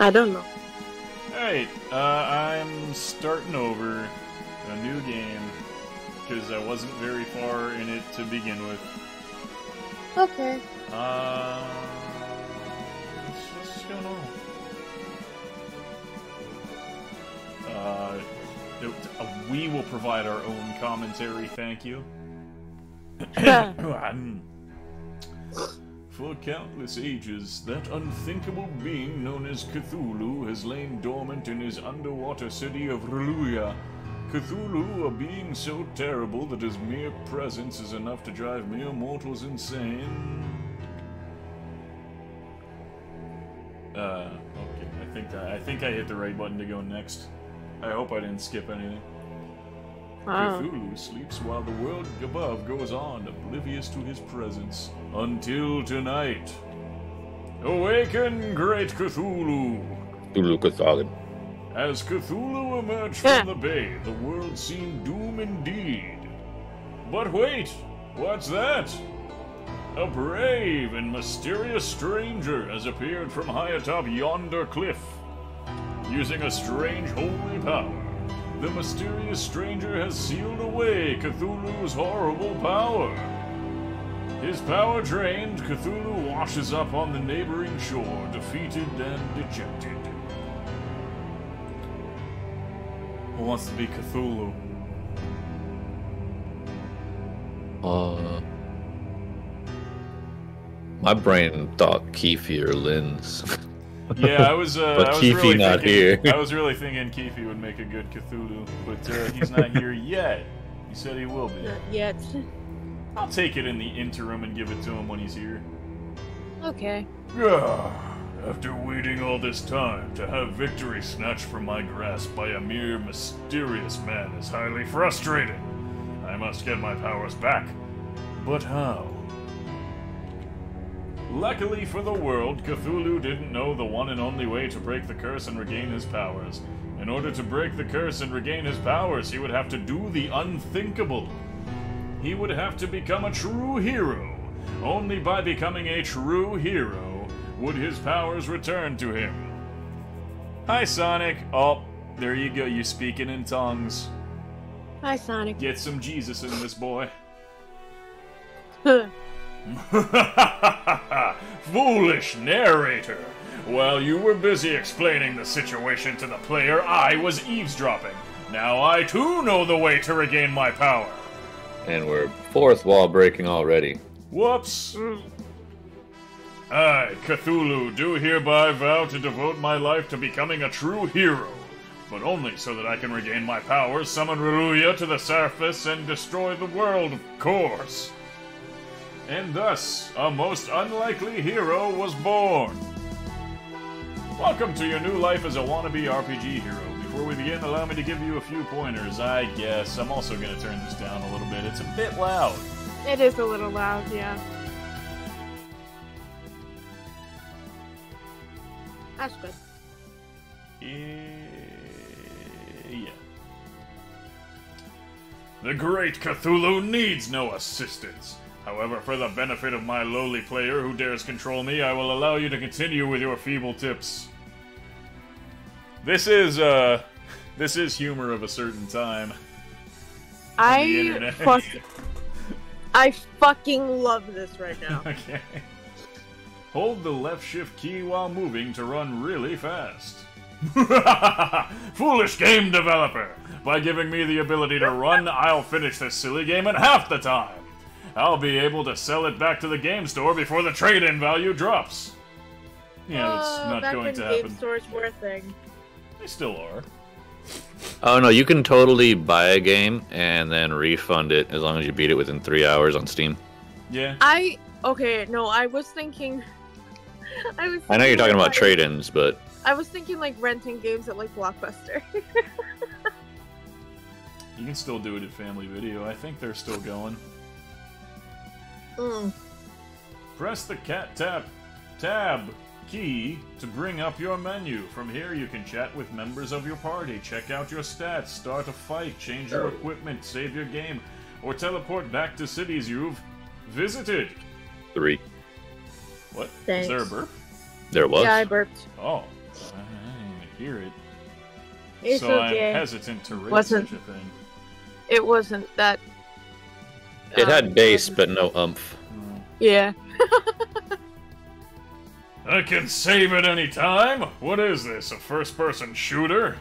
I don't know. Alright, uh, I'm starting over a new game because I wasn't very far in it to begin with. Okay. Uh, let's, let's just go normal. Uh, no, uh, we will provide our own commentary, thank you. For countless ages, that unthinkable being known as Cthulhu has lain dormant in his underwater city of R'lyeh. Cthulhu, a being so terrible that his mere presence is enough to drive mere mortals insane. Uh, okay, I think I, I think I hit the right button to go next. I hope I didn't skip anything. Wow. Ah. Cthulhu sleeps while the world above goes on, oblivious to his presence. Until tonight. Awaken, great Cthulhu! Tulu Kathagan. As Cthulhu emerged from the bay, the world seemed doom indeed. But wait, what's that? A brave and mysterious stranger has appeared from high atop yonder cliff. Using a strange holy power, the mysterious stranger has sealed away Cthulhu's horrible power. His power drained, Cthulhu washes up on the neighboring shore, defeated and dejected. Who wants to be Cthulhu? Uh, my brain thought Keefe or. Yeah, I was. Uh, But I was Keefe really not thinking, here. I was really thinking Keefe would make a good Cthulhu, but uh, he's not here yet. He said he will be. Not yet. I'll take it in the interim and give it to him when he's here. Okay. Ah, After waiting all this time, to have victory snatched from my grasp by a mere mysterious man is highly frustrating. I must get my powers back. But how? Luckily for the world, Cthulhu didn't know the one and only way to break the curse and regain his powers. In order to break the curse and regain his powers, he would have to do the unthinkable. He would have to become a true hero. Only by becoming a true hero would his powers return to him. Hi, Sonic. Oh, there you go. You speaking in tongues. Hi, Sonic. Get some Jesus in this boy. Foolish narrator! While you were busy explaining the situation to the player, I was eavesdropping. Now I too know the way to regain my power. and we're fourth wall breaking already. Whoops! I, Cthulhu, do hereby vow to devote my life to becoming a true hero, but only so that I can regain my powers, summon R'lyeh to the surface, and destroy the world, of course. And thus, a most unlikely hero was born. Welcome to your new life as a wannabe RPG hero. Before we begin, allow me to give you a few pointers, I guess. I'm also going to turn this down a little bit. It's a bit loud. It is a little loud, yeah. That's good. Eh, yeah. The great Cthulhu needs no assistance. However, for the benefit of my lowly player who dares control me, I will allow you to continue with your feeble tips. This is, uh, this is humor of a certain time. I fuck, I fucking love this right now. Okay. Hold the left shift key while moving to run really fast. Foolish game developer! By giving me the ability to run, I'll finish this silly game in half the time. I'll be able to sell it back to the game store before the trade-in value drops. Yeah, that's oh, not back going when to game happen. stores were a thing. They still are. Oh no, you can totally buy a game and then refund it as long as you beat it within three hours on Steam. Yeah. I okay, no, I was thinking. I was. I know you're talking like about trade-ins, but I was thinking like renting games at like Blockbuster. You can still do it at Family Video. I think they're still going. Mm. Press the cat tap tab key to bring up your menu. From here, you can chat with members of your party, check out your stats, start a fight, change your equipment, save your game, or teleport back to cities you've visited. three. What? Thanks. Is there a burp? There was. Yeah, I burped. Oh. Uh, hear it. It's so okay. I'm hesitant to rate Wasn't- such a thing. It wasn't that. It um, had bass, but no umph. Yeah. I can save at any time. What is this? A first-person shooter?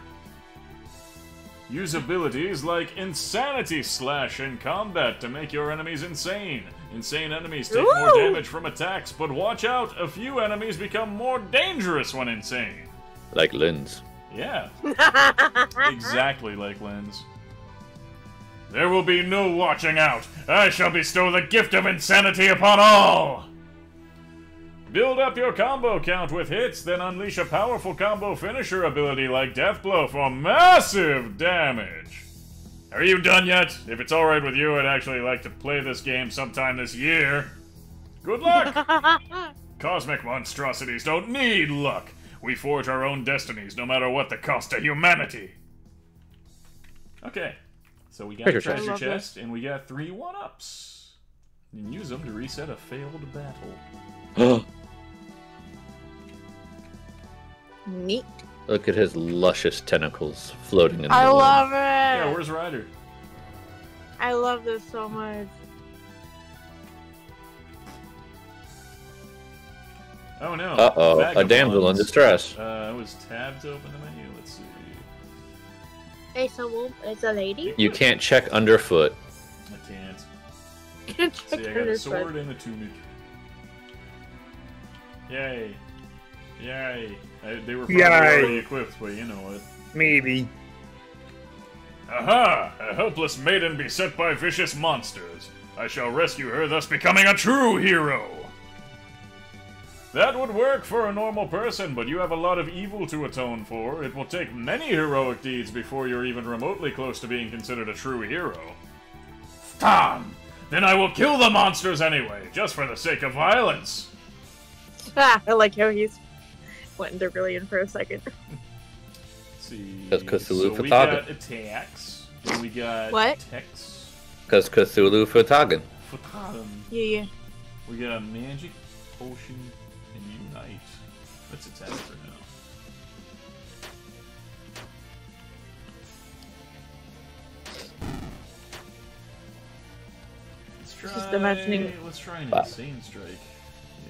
Use abilities like Insanity Slash in combat to make your enemies insane. Insane enemies take more damage from attacks, but watch out, a few enemies become more dangerous when insane. Like Lindz. Yeah, exactly like Lindz. There will be no watching out. I shall bestow the gift of insanity upon all. Build up your combo count with hits, then unleash a powerful combo finisher ability like Deathblow for massive damage. Are you done yet? If it's alright with you, I'd actually like to play this game sometime this year. Good luck! Cosmic monstrosities don't need luck. We forge our own destinies, no matter what the cost to humanity. Okay, so we got Treasure a treasure chest. Chest, and we got three one-ups. And use them to reset a failed battle. Neat. Look at his luscious tentacles floating in the I wind. love it. Yeah, where's Ryder? I love this so much. Oh no. Uh-oh, a damsel in distress. Uh, it was tab to open the menu. Let's see. It's a wolf. It's a lady. You can't check underfoot. I can't. Can't See, check I got her a sword and a tunic. Yay. Yay. I, they were probably Yay. already equipped, but you know what. Maybe. Aha! A helpless maiden beset by vicious monsters. I shall rescue her, thus becoming a true hero! That would work for a normal person, but you have a lot of evil to atone for. It will take many heroic deeds before you're even remotely close to being considered a true hero. Damn! Then I will kill the monsters anyway, just for the sake of violence. Ah, I like how he's went into brilliant for a second. Let's see. That's Cthulhu so for we got attacks. and We got What? text. Because Cthulhu for Tagen. Fatatum. Yeah, yeah. We got magic, potion, and unite. Let's attack for now. Let's try. Just imagining- Let's try an Wow. insane strike.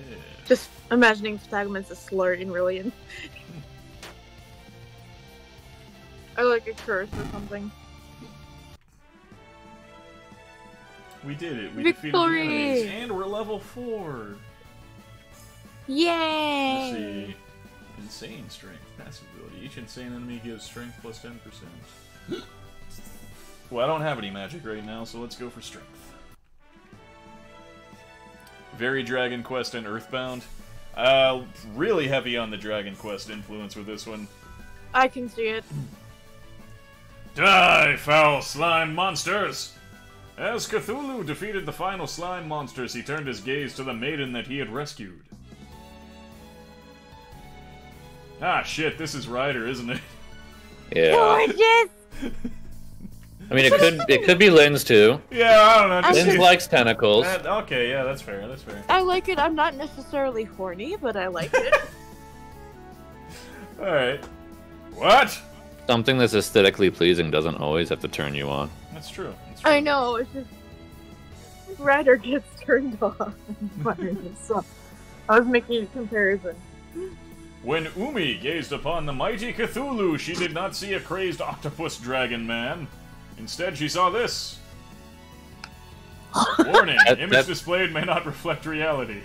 Yeah. Just imagining Photagmon's a slur in Brilliant. or like a curse or something. We did it. We Victory! defeated the enemies, and we're level four. Yay! Insane strength, passive ability. Each insane enemy gives strength plus 10%. well, I don't have any magic right now, so let's go for strength. Very Dragon Quest and Earthbound. Uh, really heavy on the Dragon Quest influence with this one. I can see it. Die, foul slime monsters! As Cthulhu defeated the final slime monsters, he turned his gaze to the maiden that he had rescued. Ah, shit, this is Ryder, isn't it? Yeah. Gorgeous! I mean, it could it could be Lindz too. yeah, I don't know. I just- Lindz likes tentacles. that- okay, yeah, that's fair, that's fair. I like it. I'm not necessarily horny, but I like it. Alright. What? Something that's aesthetically pleasing doesn't always have to turn you on. That's true. That's true. I know. It's just Ryder gets turned off. so I was making a comparison. When Umi gazed upon the mighty Cthulhu, she did not see a crazed octopus dragon man. Instead, she saw this. Warning: That- image that- displayed may not reflect reality.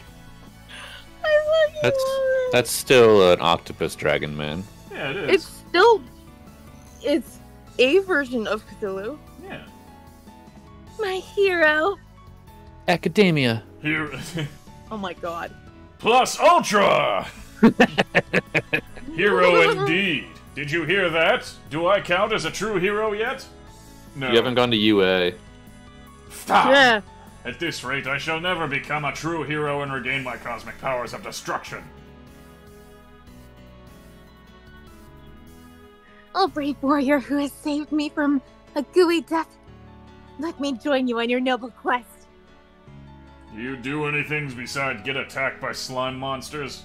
I love That's you. that's still an octopus dragon man. Yeah, it is. It's still. It's a version of Cthulhu. Yeah. My hero. Academia. Here. Oh my god. Plus Ultra! hero indeed. Did you hear that? Do I count as a true hero yet? No. You haven't gone to UA. Stop! Yeah. At this rate, I shall never become a true hero and regain my cosmic powers of destruction. Oh, brave warrior who has saved me from a gooey death. Let me join you on your noble quest. Do you do anything besides get attacked by slime monsters?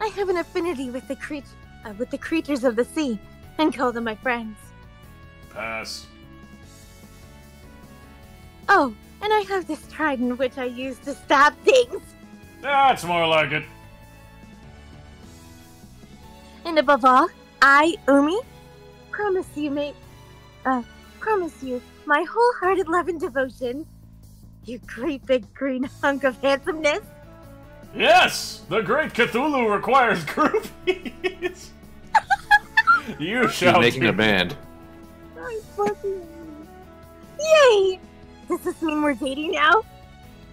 I have an affinity with the creature, uh, with the creatures of the sea, and call them my friends. Pass. Oh, and I have this trident which I use to stab things. That's more like it. And above all, I, Umi, promise you, mate, uh, promise you my wholehearted love and devotion. You great big green hunk of handsomeness. Yes! The great Cthulhu requires groupies! you She's shall making do- a band. I fucking. Yay! Does this mean we're dating now?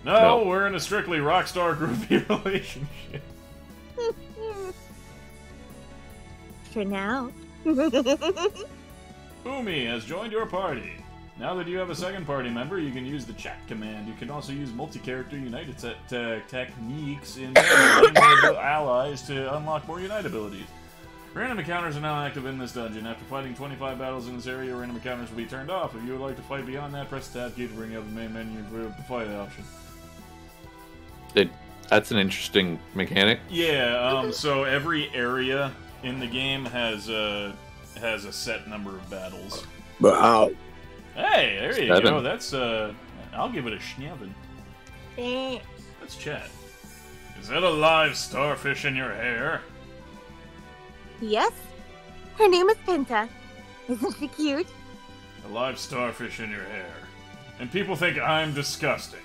No, No. we're in a strictly rockstar groupie relationship. For now. Umi has joined your party. Now that you have a second party member, you can use the chat command. You can also use multi-character United te- te- techniques in with allies to unlock more Unite abilities. Random encounters are now active in this dungeon. After fighting 25 battles in this area, random encounters will be turned off. If you would like to fight beyond that, press the tab key to bring up the main menu for the fight option. It, that's an interesting mechanic. Yeah, um, so every area in the game has a has a set number of battles. But I'll, Hey, there you Seven. go. That's uh, I'll give it a schnevin. Thanks. Let's chat. Is that a live starfish in your hair? Yes? Her name is Pinta. Isn't she cute? A live starfish in your hair. And people think I'm disgusting.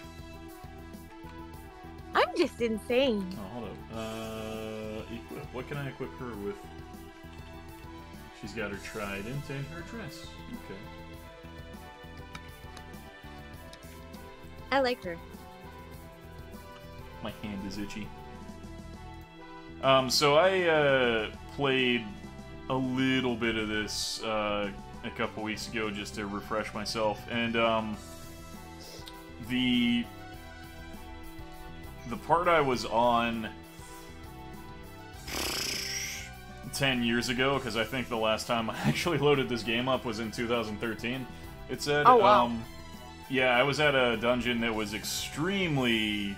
I'm just insane. Oh, hold up. Uh, equip. What can I equip her with? She's got her trident and her dress. Okay. I like her. My hand is itchy. Um, so I uh, played a little bit of this uh, a couple weeks ago just to refresh myself, and um, the the part I was on ten years ago, because I think the last time I actually loaded this game up was in 2013. It said, Oh, wow. um, yeah, I was at a dungeon that was extremely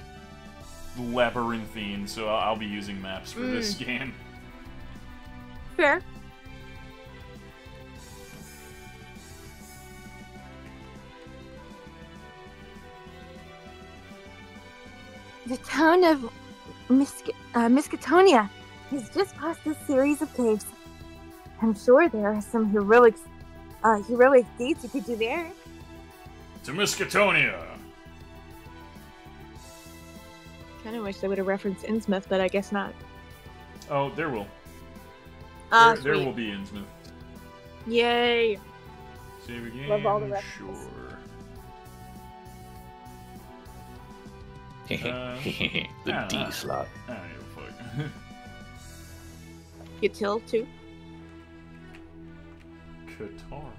labyrinthine, so I'll be using maps for this game. Fair. The town of Misk- uh, Miskatonia has just passed a series of caves. I'm sure there are some heroic, uh, heroic deeds you could do there. To Miskatonia! Kind of wish they would have referenced Innsmouth, but I guess not. Oh, there will. Ah, there, there will be Innsmouth. Yay! Save again. Love all the references. Sure. the Uh, D ah. slot. I don't give a fuck. Get till too. Catarl.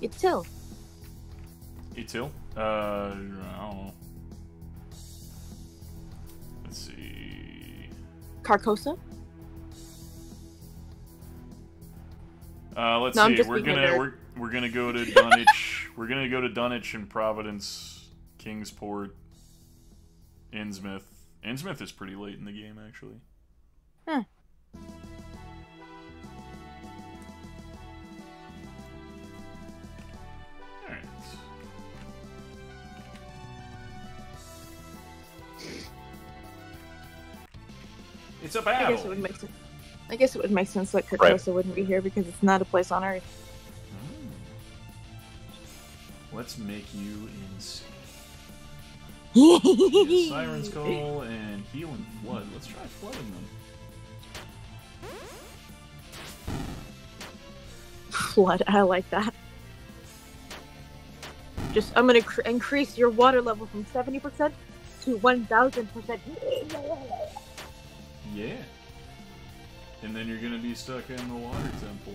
Get till. Etil? Uh, I don't know. Let's see. Carcosa. Uh, let's No, see. We're gonna we're, we're gonna go to Dunwich. we're gonna go to Dunwich and Providence, Kingsport, Innsmouth. Innsmouth is pretty late in the game, actually. Huh. It's a I battle. guess it would make sense. I guess it would make sense that Right. Wouldn't be here because it's not a place on Earth. Mm. Let's make you insane. Yes, Siren's Call and Healing Flood. Let's try flooding them. Flood. I like that. Just, I'm gonna cr- increase your water level from 70% to 1000%. Yeah. And then you're gonna be stuck in the water temple.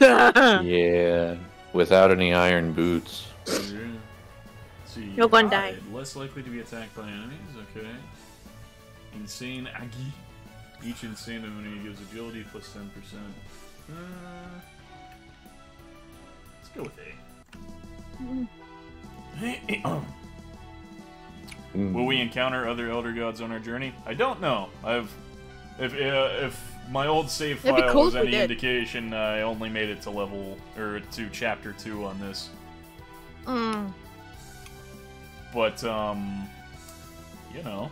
Yeah, without any iron boots. Yeah. See, You're gonna die. Less likely to be attacked by enemies. Okay. Insane Agi. Each insane enemy gives agility plus plus ten percent. Uh, let's go with A. Mm. Will we encounter other elder gods on our journey? I don't know. I've if uh, if my old save file cool was any indication, I only made it to level or to chapter two on this. Mm. But um, you know,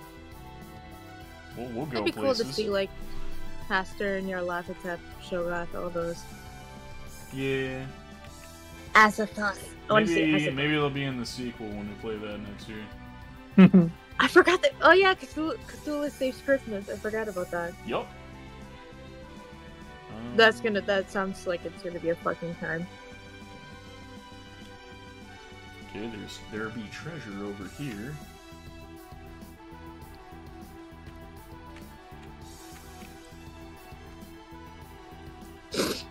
we'll we'll go It'd be cool to see like Hastur, Nyarlathotep, Shoggoth, all those. yeah, Azathos. I want to see maybe Azathos. maybe they'll be in the sequel when we play that next year. I forgot that. Oh yeah, Cthulhu, Cthulhu saves Christmas. I forgot about that. Yup. Um, That's gonna. That sounds like it's gonna be a fucking time. Okay, there's there be treasure over here.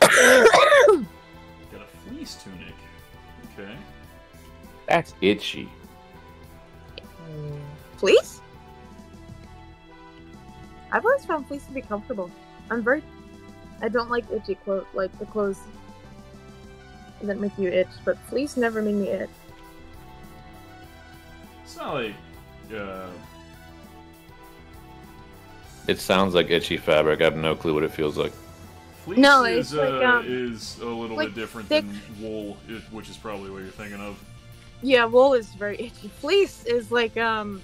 Got a fleece tunic. Okay. That's itchy. Fleece? I've always found fleece to be comfortable. I'm very. I don't like itchy clothes, like the clothes that make you itch, but fleece never made me itch. It's not like uh It sounds like itchy fabric. I have no clue what it feels like. fleece No, is like, uh, um, is a little like bit different thick- than wool, which is probably what you're thinking of. Yeah, wool is very itchy. Fleece is like um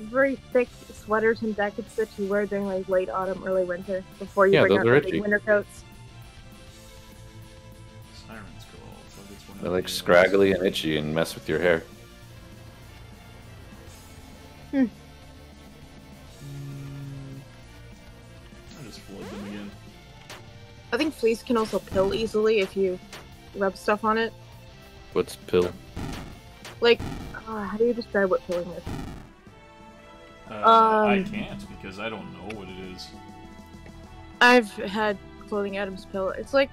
very thick sweaters and jackets that you wear during like late autumn, early winter before you Yeah, bring those out are the big winter coats. Siren's call. So that's one of They're like uh, scraggly and itchy and mess with your hair. Mm, I just flood them again. I think fleece can also pill easily if you rub stuff on it. What's pill? Like, uh, how do you describe what pilling is? Uh, I Um, can't because I don't know what it is. I've had clothing items pill. It's like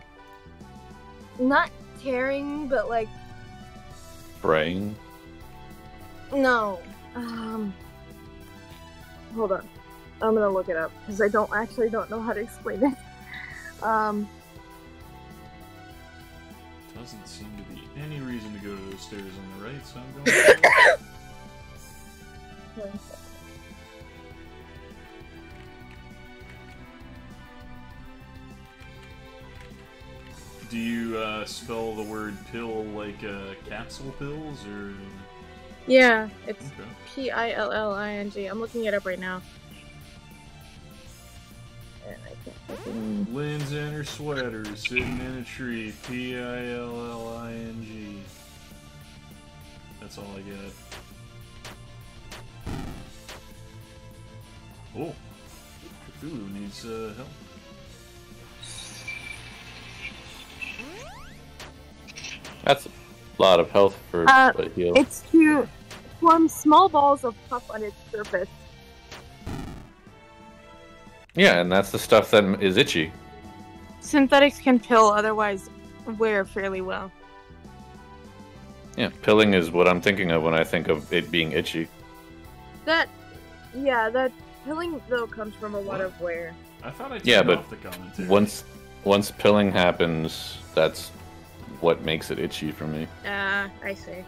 not tearing, but like Fraying? no. Um, hold on, I'm gonna look it up because I don't actually don't know how to explain it. Um, Doesn't seem to be any reason to go to those stairs on the right, so I'm going. Do you uh, spell the word pill like uh, capsule pills or? yeah, it's Okay. P I L L I N G. I'm looking it up right now. Lindz in her sweater, sitting in a tree. P I L L I N G. That's all I got. Oh, Cthulhu needs uh, help. That's a lot of health for Uh, a heal. It's to form small balls of puff on its surface. Yeah, and that's the stuff that is itchy. Synthetics can pill, otherwise wear fairly well. Yeah, pilling is what I'm thinking of when I think of it being itchy. That, yeah, that pilling though comes from a lot of wear. I thought I turned Yeah, but off the commentary. Once once pilling happens, that's what makes it itchy for me. Ah, I see.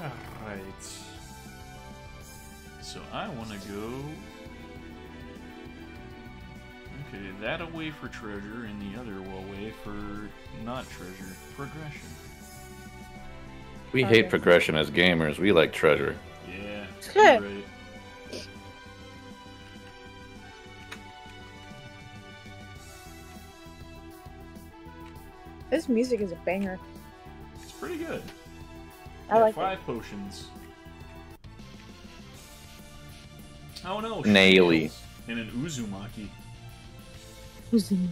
Alright. So I want to go. Okay, that away for treasure, and the other away for not treasure. Progression. We Okay. hate progression as gamers. We like treasure. Yeah, Heh. you're right. This music is a banger. It's pretty good. I Got like it. five potions. Oh no! Naily. shells And an Uzumaki.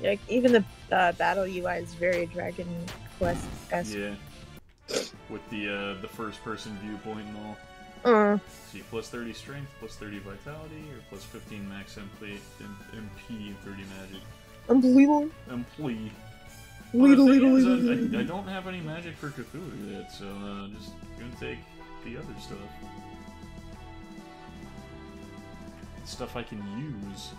Like even the uh, battle UI is very Dragon Quest esque. Yeah. With the uh, the first person viewpoint and all. Uh, See, plus 30 strength, plus 30 vitality, or plus 15 max MP, MP and 30 magic. unbelievable. Little, Well, the thing little, little, I, little. I, I don't have any magic for Cthulhu yet, so uh, just gonna take the other stuff. Stuff I can use.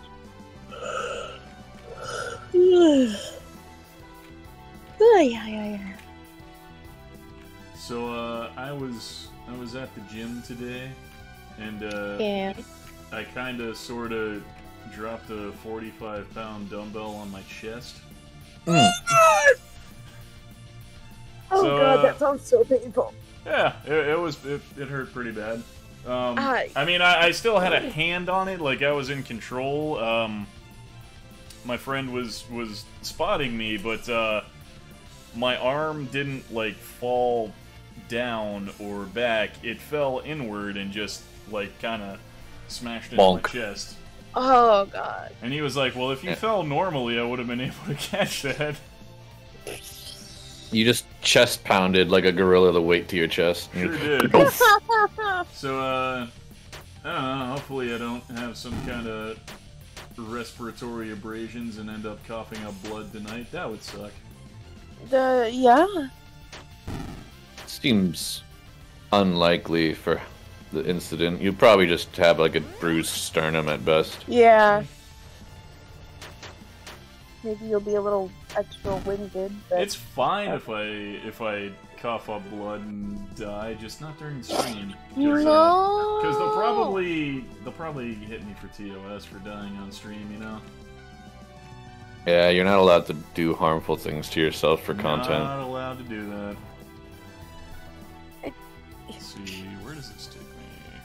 so uh, I was I was at the gym today, and uh, yeah. I kind of sort of dropped a 45 pound dumbbell on my chest. Mm. Oh so, god, uh, that sounds so painful. Yeah, it, it was it, it hurt pretty bad. Um, Aye. I mean, I, I still had a hand on it, like I was in control. Um, my friend was was spotting me, but uh, my arm didn't like fall down or back. It fell inward and just like kind of smashed into my Bonk. chest. Oh god. And he was like, "Well, if you Yeah. fell normally, I would have been able to catch that." You just chest pounded like a gorilla the weight to your chest. Sure did. So, uh, I don't know. Hopefully, I don't have some kind of respiratory abrasions and end up coughing up blood tonight. That would suck. the yeah. Seems unlikely for the incident. You'd probably just have like a bruised sternum at best. Yeah. Maybe you'll be a little extra winded, but It's fine if I if I cough up blood and die, just not during the stream. Because uh, no. they'll probably they'll probably hit me for TOS for dying on stream. You know. Yeah, you're not allowed to do harmful things to yourself for content. Not allowed to do that. Let's see, where does this take me?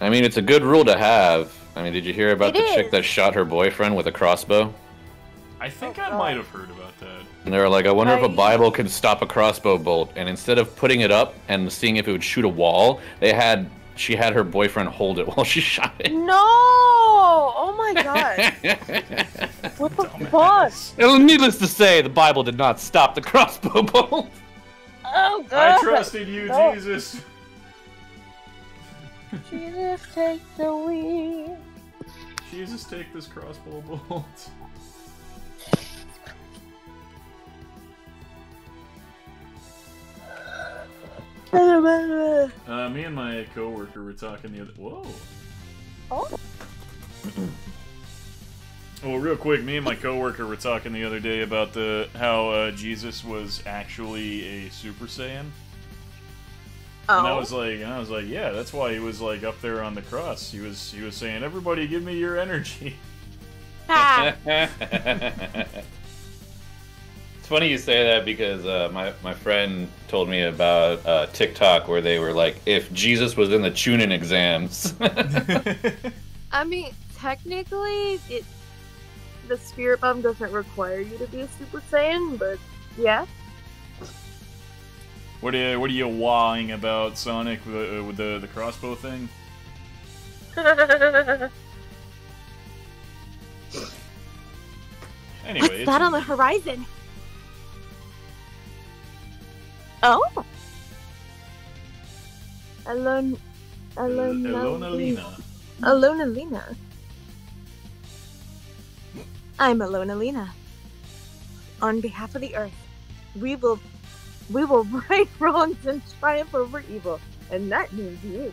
I mean, it's a good rule to have. I mean, did you hear about It the chick that shot her boyfriend with a crossbow? I think Oh, I might have heard about that. And they were like, I wonder if a Bible can stop a crossbow bolt. And instead of putting it up and seeing if it would shoot a wall, they had she had her boyfriend hold it while she shot it. No! Oh my god! What the fuck? Well, Needless to say, the Bible did not stop the crossbow bolt. Oh god! I trusted you, No. Jesus. Jesus, take the wheel. Jesus, take this crossbow bolt. Uh, me and my coworker were talking the other. Whoa. Oh. Well, real quick, me and my coworker were talking the other day about the how uh, Jesus was actually a Super Saiyan, Oh. and I Oh. was like, and I was like, yeah, that's why he was like up there on the cross. He was he was saying, everybody, give me your energy. Ha. it's funny you say that because uh, my my friend told me about uh, TikTok where they were like, if Jesus was in the Chunin exams. I mean, technically, it the spirit bomb doesn't require you to be a Super Saiyan, but yeah. what are you, what are you wahing about, Sonic, with, uh, with the the crossbow thing? Anyway, What's it's- that on the horizon? Oh. Alone. Alone. Elonalina. Alona Lena. I'm Elonalina. On behalf of the Earth, we will, we will right wrongs and triumph over evil, and that means you.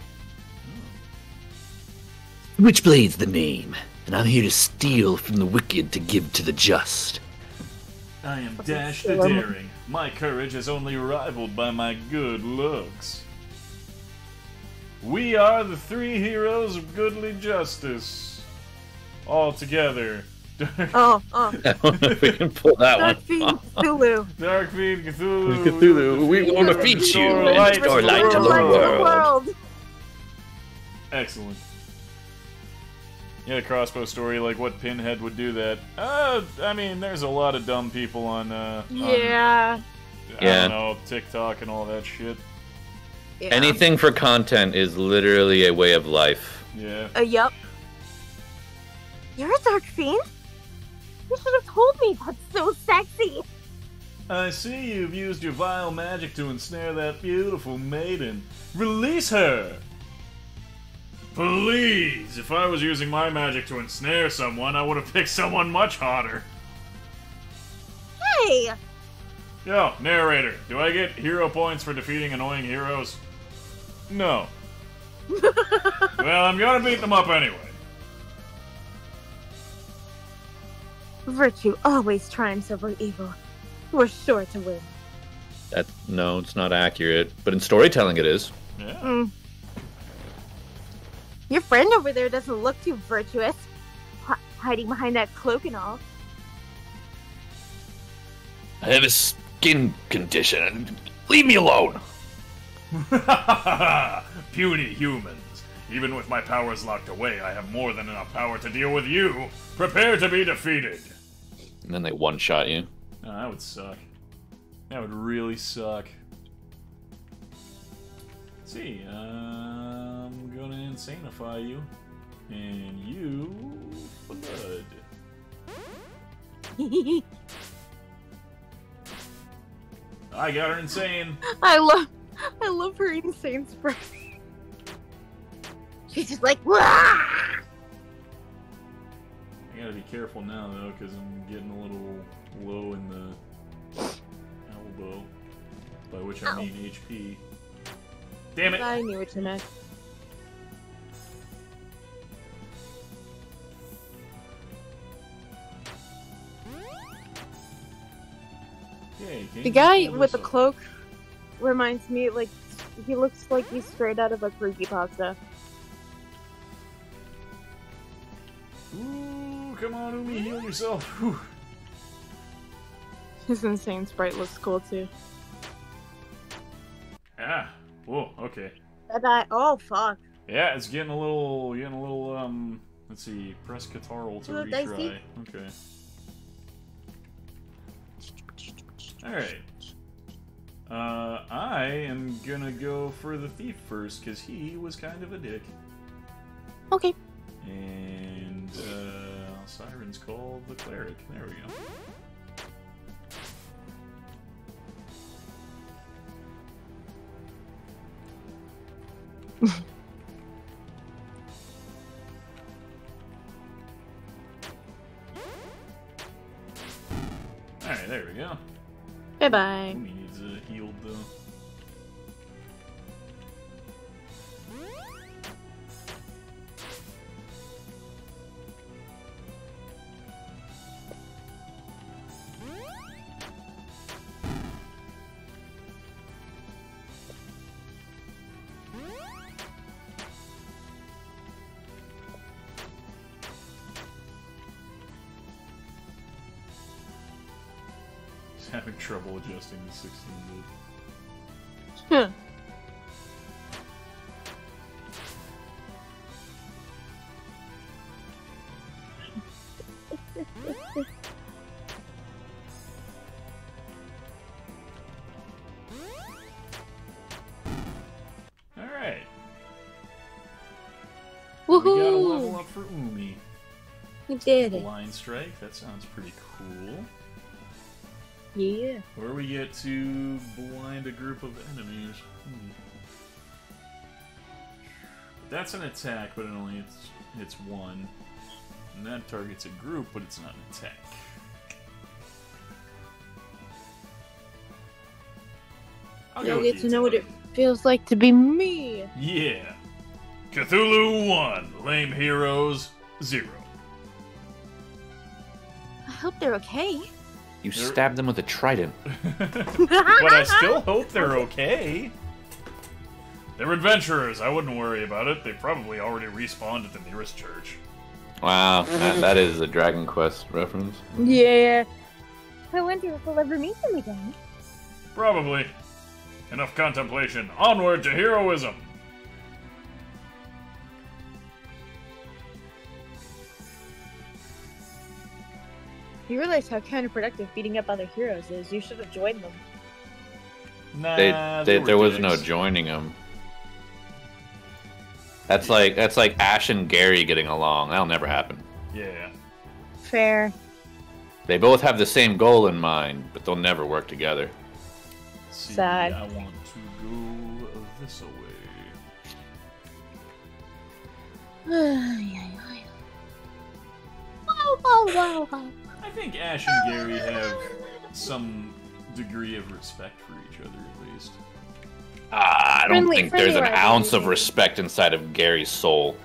Hmm. Switchblade's the name, and I'm here to steal from the wicked to give to the just. I am Dash the Daring. My courage is only rivaled by my good looks. We are the three heroes of goodly justice. All together. Oh, oh, I don't know if we can pull that Dark one. Fiend off. Cthulhu. Dark Fiend Cthulhu. Cthulhu, we will defeat you Restore and light restore to light to the Light world. Excellent. Yeah, the crossbow story, like what Pinhead would do that. Uh, I mean, there's a lot of dumb people on, uh, on, Yeah. I Yeah. don't know, TikTok and all that shit. yeah. Anything for content is literally a way of life. Yeah. Uh, yep. You're a Dark Fiend? You should have told me. That's so sexy. I see you've used your vile magic to ensnare that beautiful maiden. Release her! Please! If I was using my magic to ensnare someone, I would have picked someone much hotter. Hey, Yo, narrator, do I get hero points for defeating annoying heroes? No. well, I'm gonna beat them up anyway. virtue always triumphs over evil. We're sure to win. That no, it's not accurate. But in storytelling, it is. Yeah. Mm. Your friend over there doesn't look too virtuous, hi- hiding behind that cloak and all. I have a skin condition. Leave me alone. Puny humans. Even with my powers locked away, I have more than enough power to deal with you. Prepare to be defeated. And then they one shot you. Oh, that would suck. That would really suck. Let's see, uh, I'm gonna insanify you. And you. Blood. I got her insane. I love, I love her insane sprite. She's just like, Wah! I gotta be careful now, though, because I'm getting a little low in the elbow. By which I Ow. mean HP. Damn it! I knew what you meant. The guy with the cloak reminds me, like, he looks like he's straight out of a creepypasta. Ooh, come on, Umi, heal yourself. Whew. His insane sprite looks cool too. Ah, whoa, okay. That guy, oh fuck. Yeah, it's getting a little, getting a little, um, let's see, press Catarl to retry. Okay. Alright. Uh, I am gonna go for the thief first, because he was kind of a dick. Okay. And, uh, Siren's called the cleric. There we go. Bye bye. Adjusting to 16 bit. Huh. Hmm. Alright. We got a level up for Umi. We did. Blind Strike, that sounds pretty cool. Yeah. Where we get to blind a group of enemies. Hmm. That's an attack, but it only hits, hits one. And that targets a group, but it's not an attack. I'll go You'll get the to know what it feels like to be me. Yeah. Cthulhu 1, Lame Heroes 0. I hope they're okay. You They're- stabbed them with a trident. but I still hope they're okay. They're adventurers. I wouldn't worry about it. They probably already respawned at the nearest church. Wow, that, that is a Dragon Quest reference. Yeah. I wonder if we'll ever meet them again. Probably. Enough contemplation. Onward to heroism. You realize how counterproductive beating up other heroes is. You should have joined them. Nah, They, they they, were there was no joining them. That's like that's like Ash and Gary getting along. That'll never happen. Yeah. Fair. They both have the same goal in mind, but they'll never work together. See, Sad. I want to go this way. wow, wow, wow, wow. I think Ash and Gary have some degree of respect for each other, at least. Ah, I don't Friendly- think there's an friendly ounce of respect inside of Gary's soul.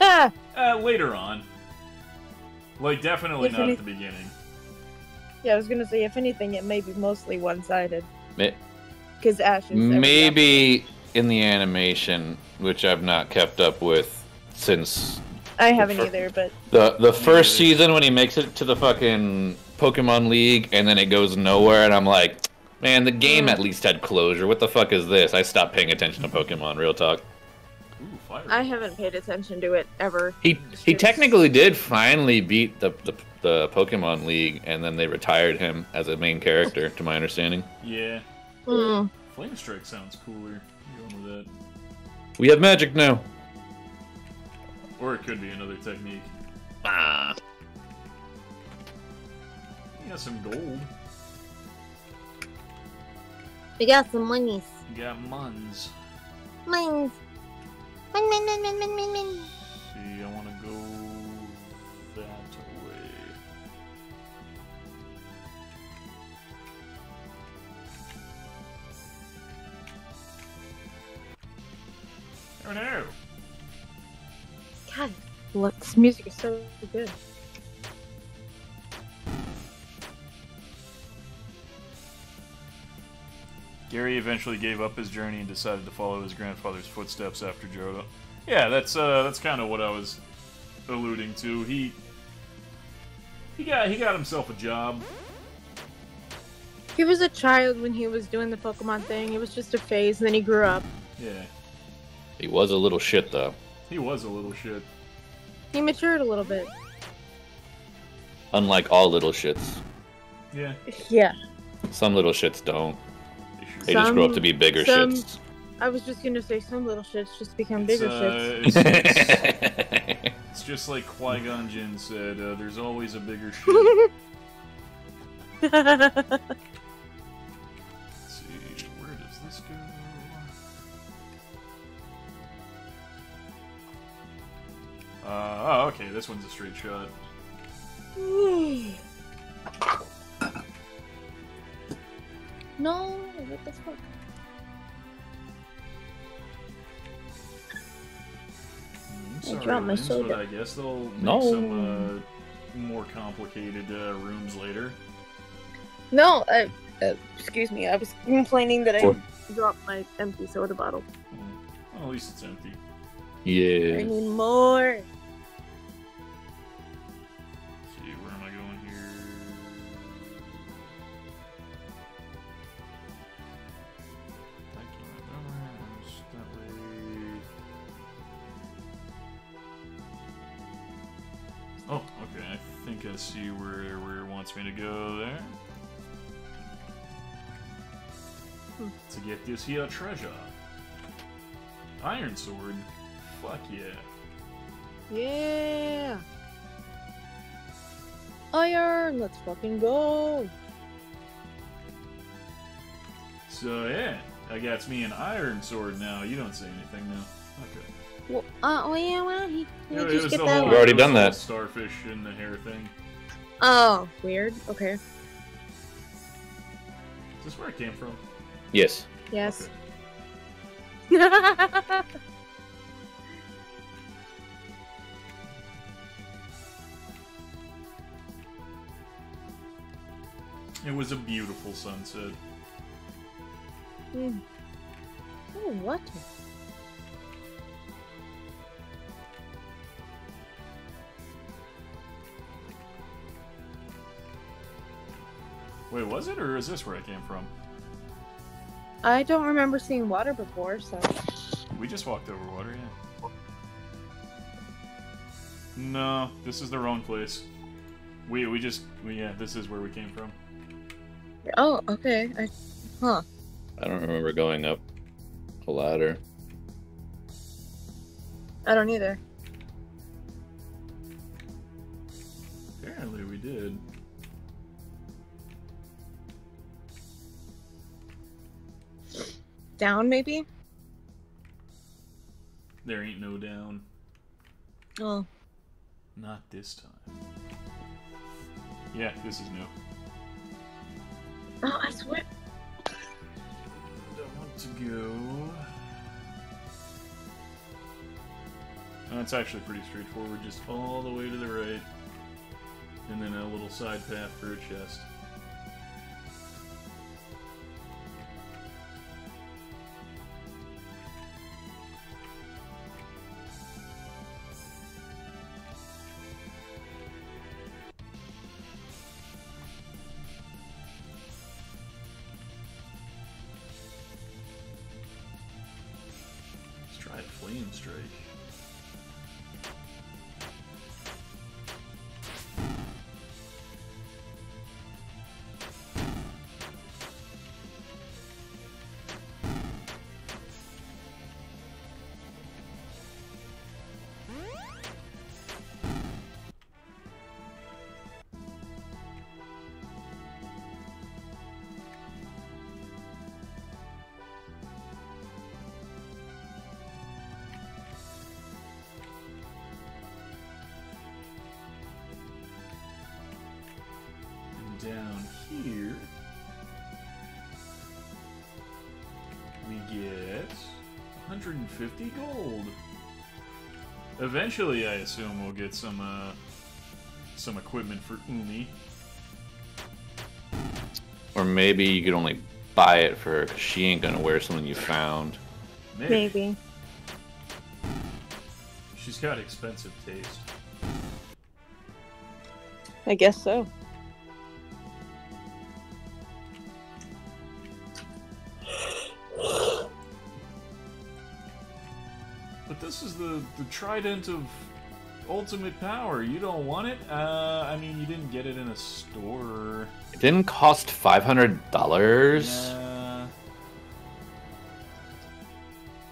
Ah, Uh, later on. Like, definitely If not any- at the beginning. yeah, I was gonna say, if anything, it may be mostly one-sided. Ma- Because Ash is Maybe in the animation, which I've not kept up with since episode. I haven't fir- either, but the the first season when he makes it to the fucking Pokemon League and then it goes nowhere, and I'm like, man, the game at least had closure. What the fuck is this? I stopped paying attention to Pokemon. Real talk. Ooh. I haven't paid attention to it ever. He he because- technically did finally beat the, the the Pokemon League, and then they retired him as a main character, to my understanding. Yeah. Mm. Flame Strike sounds cooler. Going with that. We have magic now. Or it could be another technique. Ah. You got some gold. We got some monies. You got muns. Mines. Min, min, min, min, min, min, min. See, I want to go that way. Oh no! God, look, this music is so good. Gary eventually gave up his journey and decided to follow his grandfather's footsteps after Johto. Yeah, that's uh, that's kind of what I was alluding to. He he got he got himself a job. He was a child when he was doing the Pokemon thing. It was just a phase, and then he grew up. Yeah, He was a little shit though. He was a little shit. He matured a little bit. Unlike all little shits, Yeah, Yeah. some little shits don't. they sure They just grow up to be bigger some- shits. I was just gonna say some little shits just become It's, bigger uh, shits. it's, it's, it's just like Qui Gon Jinn said. Uh, There's always a bigger shit. Uh, oh, okay, this one's a straight shot. no, what the fuck? Mm, I dropped my soda. But I guess they'll make No. some uh, more complicated uh, rooms later. No, uh, uh, excuse me. I was complaining that I What? dropped my empty soda bottle. Mm. Well, at least it's empty. Yeah. I need more. I see where where it wants me to go there. Hmm. To get this here treasure. Iron sword. Fuck yeah. Yeah. Iron, let's fucking go. So yeah, I got me an iron sword now. You don't say anything now. Okay. Well, uh, oh yeah, well, he, he Yeah, just get that whole- We've already done that. Starfish in the hair thing. Oh, weird. Okay. Is this where it came from? Yes. Yes. It was a beautiful sunset. Hmm. Oh, what? Wait, was it, or is this where it came from? I don't remember seeing water before, so. We just walked over water, yeah. No, this is the wrong place. We we just we, yeah, this is where we came from. Oh, okay. I, huh. I don't remember going up a ladder. I don't either. Apparently, we did. Down, maybe? There ain't no down. Oh. Not this time. Yeah, this is new. Oh, I swear. I don't want to go. That's it's actually pretty straightforward, just all the way to the right. And then a little side path for a chest. Flame Strike. Down here, we get 150 gold. Eventually, I assume we'll get some uh, some equipment for Umi. Or maybe you could only buy it for her because she ain't gonna wear something you found. Maybe. Maybe. She's got expensive taste. I guess so. The the trident of ultimate power. You don't want it? Uh, I mean, you didn't get it in a store. It didn't cost five hundred dollars. Yeah.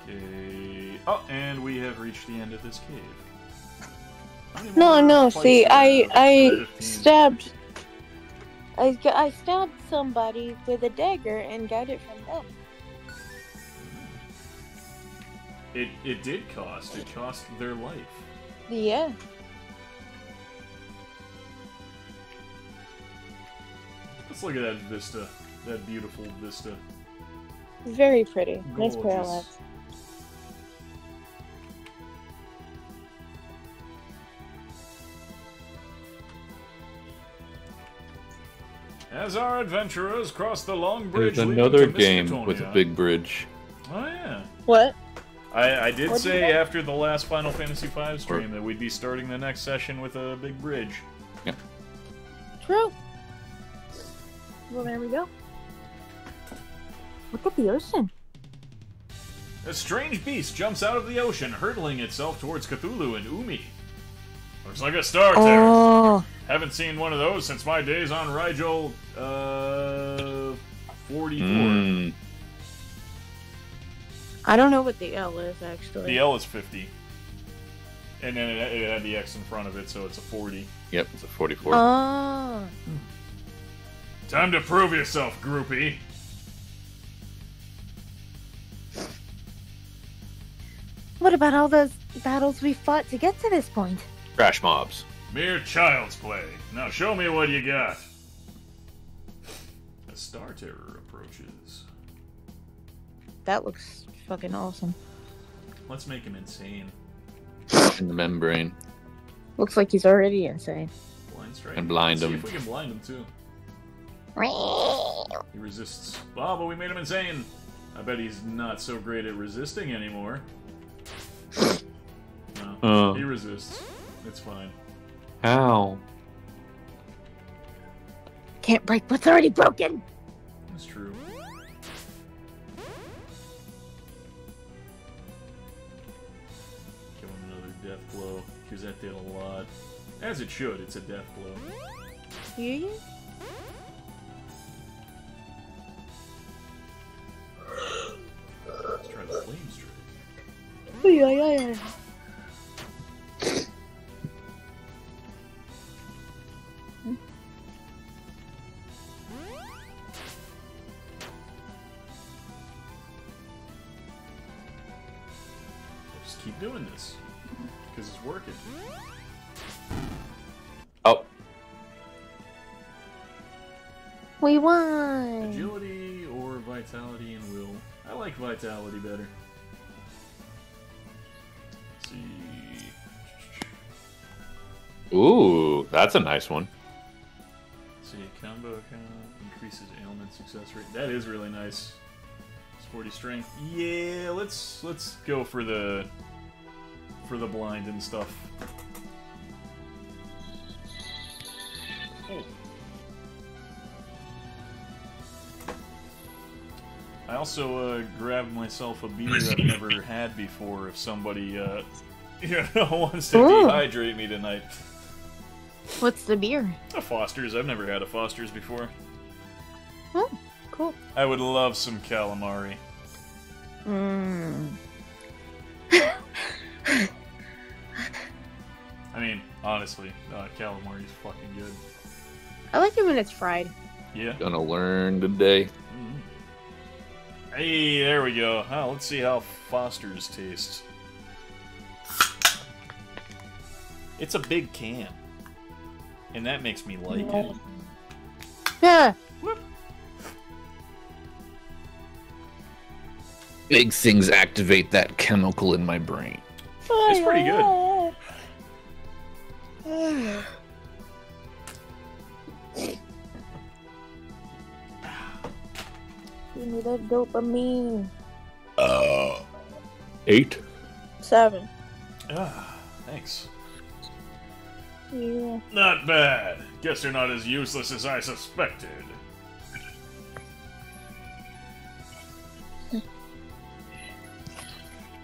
Okay. Oh, and we have reached the end of this cave. No, no. See, are I stabbed. I 15. stabbed. I, g- I stabbed somebody with a dagger and got it from them. It it did cost. It cost their life. Yeah. Let's look at that vista. That beautiful vista. Very pretty. Nice Gorgeous. parallax. As our adventurers cross the long bridge, There's another to game with a big bridge. Oh yeah. What? I, I did What'd say say? after the last Final Fantasy V stream that we'd be starting the next session with a big bridge. Yeah. True. Well, there we go. Look at the ocean. A strange beast jumps out of the ocean, hurtling itself towards Cthulhu and Umi. Looks like a star terror. Oh, Haven't seen one of those since my days on Rigel, uh, 44. Mm. I don't know what the L is actually. The L is 50. And then it, it had the X in front of it, so it's a 40. Yep, it's a forty-four. Oh. Time to prove yourself, groupie. what about all those battles we fought to get to this point? Crash mobs. Mere child's play. Now show me what you got. A star terror approaches. That looks fucking awesome. Let's make him insane. in the membrane. Looks like he's already insane. Blind strike. And blind Let's him. See if we can blind him too. He resists. Oh, but we made him insane. I bet he's not so great at resisting anymore. No, Oh. he resists. It's fine. How? Can't break what's already broken. That's true. Because that did a lot. As it should, it's a death blow. Yeah. Let's try the flame strike. Yeah, yeah, yeah. Just keep doing this, because it's working. Oh, We won. Agility or vitality and will. I like vitality better. Let's see. ooh, that's a nice one. Let's see, combo count increases ailment success rate. That is really nice. It's 40 strength. Yeah, let's let's go for the for the blind and stuff. I also uh, grabbed myself a beer I've never had before. If somebody, uh, you know, wants to Ooh. dehydrate me tonight. What's the beer? A Foster's. I've never had a Foster's before. Oh, cool. I would love some calamari. Mm. I mean, honestly, uh, calamari's fucking good. I like it when it's fried. Yeah. Gonna learn today. Mhm. Hey, there we go. Oh, let's see how Foster's tastes. It's a big can. And that makes me like it. Yeah. Big things activate that chemical in my brain. It's pretty good. Give me that dopamine. Uh, eight. Seven. Ah, thanks. Yeah. Not bad. Guess you're not as useless as I suspected.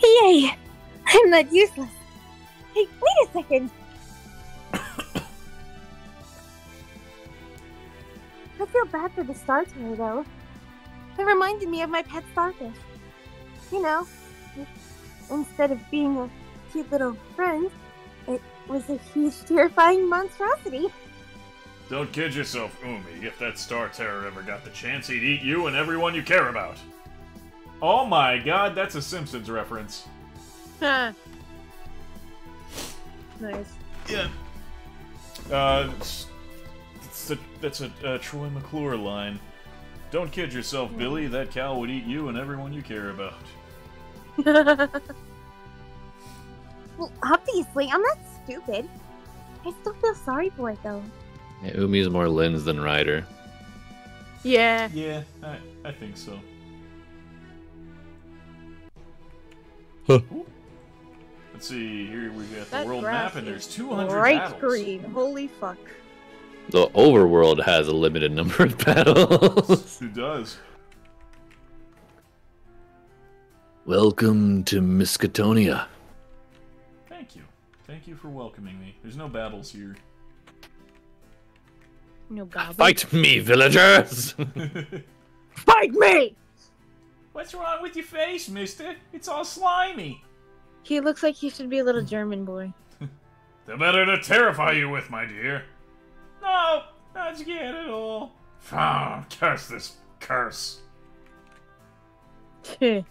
Yay! I'm not useless. Hey, wait a second. I feel bad for the star toy, though. It reminded me of my pet starfish. You know, instead of being a cute little friend, it was a huge, terrifying monstrosity. Don't kid yourself, Umi. If that Star Terror ever got the chance, he'd eat you and everyone you care about. Oh my god, that's a Simpsons reference. nice. Yeah. Uh, it's, it's a, that's a, a Troy McClure line. Don't kid yourself, Billy. That cow would eat you and everyone you care about. well, obviously, I'm not stupid. I still feel sorry for it, though. Yeah, Umi's more Lindz than Ryder. Yeah. Yeah, I, I think so. Huh. Ooh. Let's see, here we got the That world map, and there's is 200 Bright battles. green. Holy fuck. The overworld has a limited number of battles. It does. Welcome to Miskatonia. Thank you. Thank you for welcoming me. There's no battles here. No goblin. Fight me, villagers! Fight me! What's wrong with your face, mister? It's all slimy. He looks like he should be a little German boy. The better to terrify you with, my dear. No, not scared at all. Ah, curse this curse. A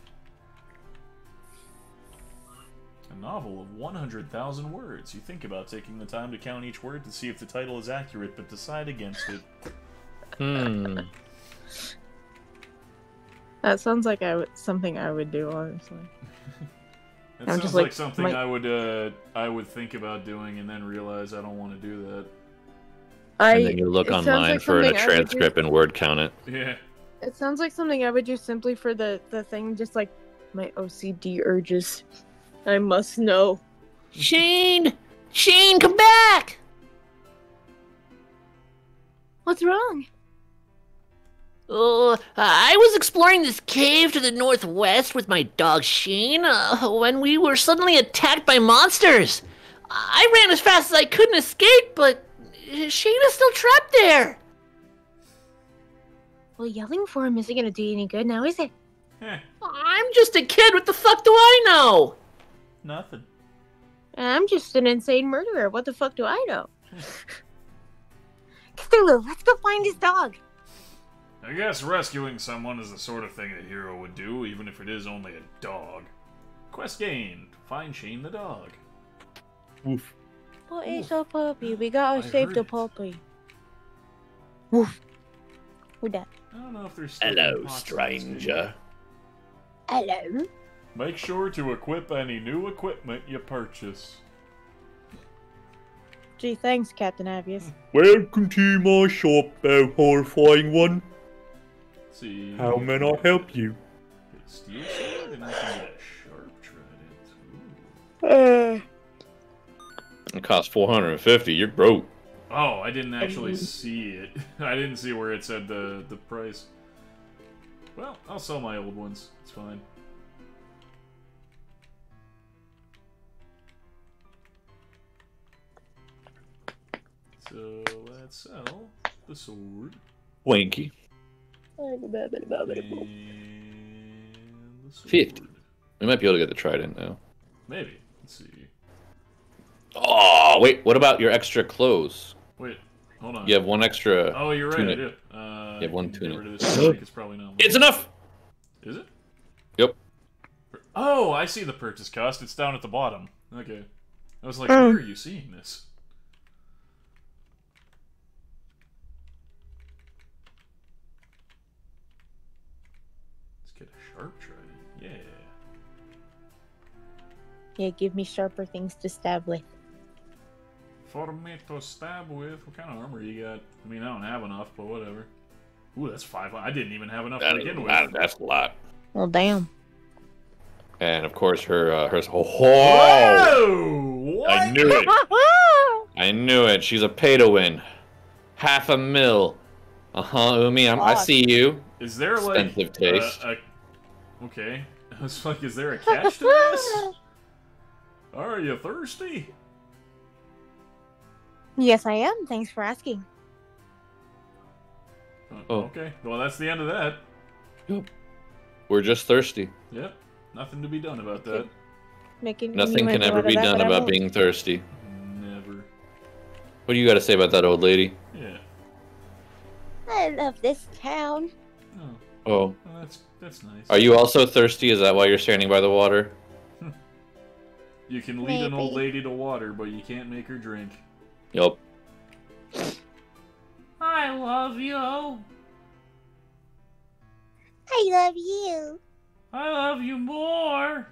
novel of 100,000 words. You think about taking the time to count each word to see if the title is accurate, but decide against it. hmm. That sounds like I would, something I would do, honestly. It I'm sounds just like, like, something my- I would uh, I would think about doing and then realize I don't want to do that. I, And then you look online like for a something do- transcript and word count it. Yeah. It sounds like something I would do simply for the the thing, just like my OCD urges. I must know. Shane! Shane, come back! What's wrong? Oh, I was exploring this cave to the northwest with my dog Shane uh, when we were suddenly attacked by monsters. I ran as fast as I could and escaped, but Shane is still trapped there. Well, yelling for him isn't gonna do you any good now, is it? Heh, I'm just a kid. What the fuck do I know? nothing. I'm just an insane murderer. What the fuck do I know? Cthulhu, let's go find his dog. I guess rescuing someone is the sort of thing a hero would do, even if it is only a dog. Quest gained. Find Shane the dog. Woof. But it's a puppy. We gotta I save heard the it. puppy. Woof. Who that? I don't know if there's still Hello, pots in this stranger. Hello. Make sure to equip any new equipment you purchase. Gee, thanks, Captain Obvious. Welcome to my shop, thou horrifying one. Let's see. How may I help you? Get a steel sword and I can get a sharp trident. Ooh. It costs 450. You're broke. Oh, I didn't actually mm. see it. I didn't see where it said the the price. Well, I'll sell my old ones. It's fine. So let's sell the sword Wanky. And the sword. 50. We might be able to get the trident now. Maybe. Let's see. Oh, wait. What about your extra clothes? Wait, hold on. You have one extra. Oh, you're right. I do. Uh, You have one I tunic. rid of this tunic, It's probably not. It's enough. Is it? Yep. Oh, I see the purchase cost. It's down at the bottom. Okay. I was like, Hmm. where are you seeing this? Let's get a sharp trident. Yeah. Yeah, give me sharper things to stab with. For me to stab with. What kind of armor you got? I mean, I don't have enough, but whatever. Ooh, that's five. I didn't even have enough That to is, begin with. that- that's a lot. Well, damn. And of course, her uh, her. Oh, Whoa! What? I knew it. I knew it. She's a pay to win. Half a mil. Uh huh, Umi. I'm, I see you. Is there like Expensive taste. A, a, okay. I was like, is there a catch to this? Are you thirsty? Yes, I am. Thanks for asking. Uh, Oh. Okay. Well, that's the end of that. We're just thirsty. Yep. Nothing to be done about that. Making Nothing can ever be done about being thirsty. Never. What do you got to say about that old lady? Yeah. I love this town. Oh, Oh, well, that's that's nice. are you also thirsty? Is that why you're standing by the water? You can lead an old lady to water, but you can't make her drink. Yup. I love you. I love you. I love you more.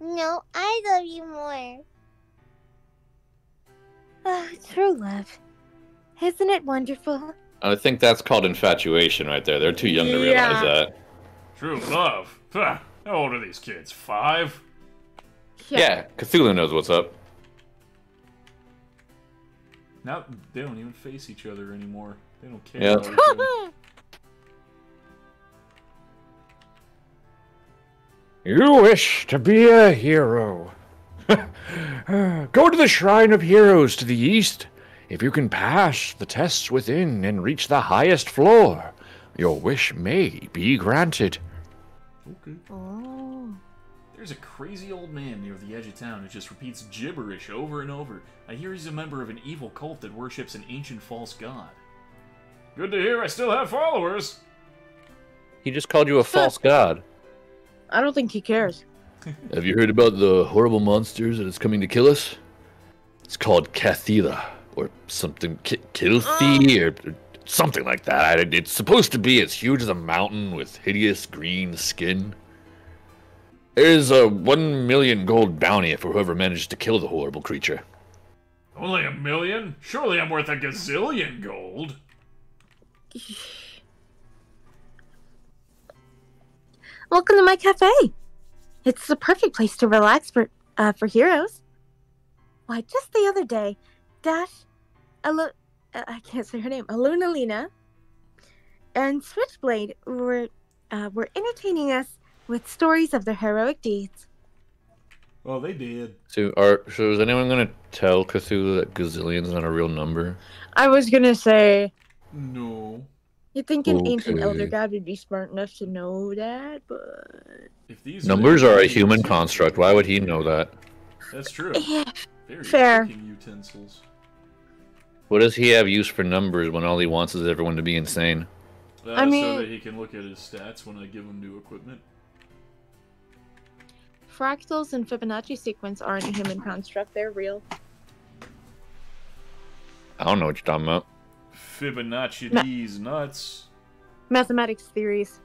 No, I love you more. Ah, true love. Isn't it wonderful? I think that's called infatuation right there. They're too young to realize Yeah. that. True love. How old are these kids? Five? Yeah. Cthulhu knows what's up. Now they don't even face each other anymore. They don't care. Yeah. about each other. You wish to be a hero. Go to the Shrine of Heroes to the east. If you can pass the tests within and reach the highest floor, your wish may be granted. Okay. Oh. There's a crazy old man near the edge of town who just repeats gibberish over and over. I hear he's a member of an evil cult that worships an ancient false god. Good to hear I still have followers. He just called you a false god. I don't think he cares. Have you heard about the horrible monsters that is coming to kill us? It's called Cathila, or something, Ki- Kilthi, or, or something like that. It- It's supposed to be as huge as a mountain with hideous green skin. There's a one million gold bounty for whoever manages to kill the horrible creature. Only a million? Surely I'm worth a gazillion gold. Welcome to my cafe. It's the perfect place to relax for uh, for heroes. Why, just the other day, Dash, Alo- uh, I can't say her name, Aluna Lina, and Switchblade were uh, were entertaining us with stories of their heroic deeds. Well, they did. So, are so is anyone gonna tell Cthulhu that gazillion's not a real number? I was gonna say, No. you'd think an ancient elder god would be smart enough to know that, but If these Numbers are a human construct. Why would he know that? That's true. Yeah, Very Fair. utensils. What does he have use for numbers when all he wants is everyone to be insane? Uh, I mean- so that he can look at his stats when I give him new equipment. fractals and Fibonacci sequence aren't a human construct. They're real. I don't know what you're talking about. Fibonacci Ma- these nuts. Mathematics theories.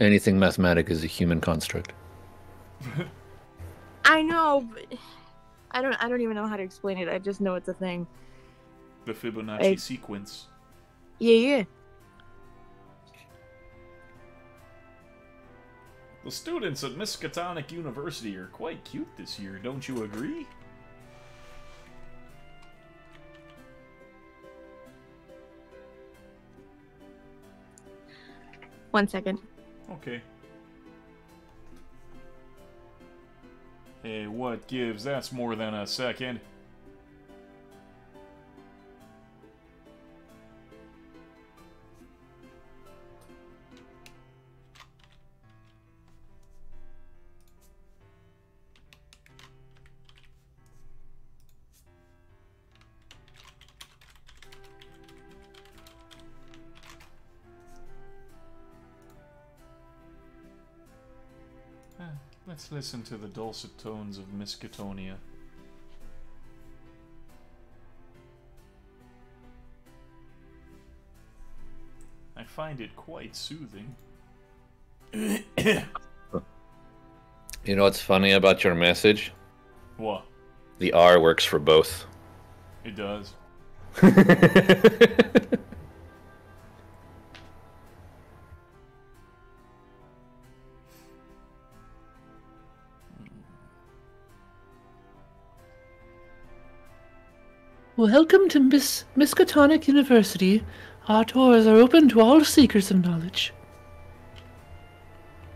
Anything mathematic is a human construct. I know, but I don't. I don't even know how to explain it. I just know it's a thing. The Fibonacci Hey. sequence. Yeah, yeah. The students at Miskatonic University are quite cute this year, don't you agree? One second. Okay. Hey, what gives? That's more than a second. Let's listen to the dulcet tones of Miskatonia. I find it quite soothing. You know what's funny about your message? What? The R works for both. It does. Welcome to Miss Miskatonic University. Our doors are open to all seekers of knowledge.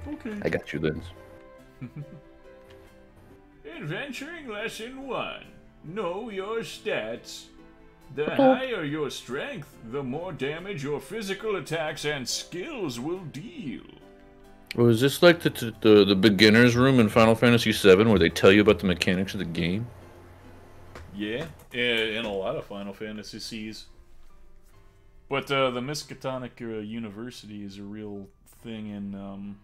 Okay. I got you, Lindz. Adventuring lesson one. Know your stats. The Oh. higher your strength, the more damage your physical attacks and skills will deal. Oh, is this like the, the the beginner's room in Final Fantasy VII where they tell you about the mechanics of the game? Yeah, in a lot of Final Fantasy Cs. But uh, the Miskatonic uh, University is a real thing in um,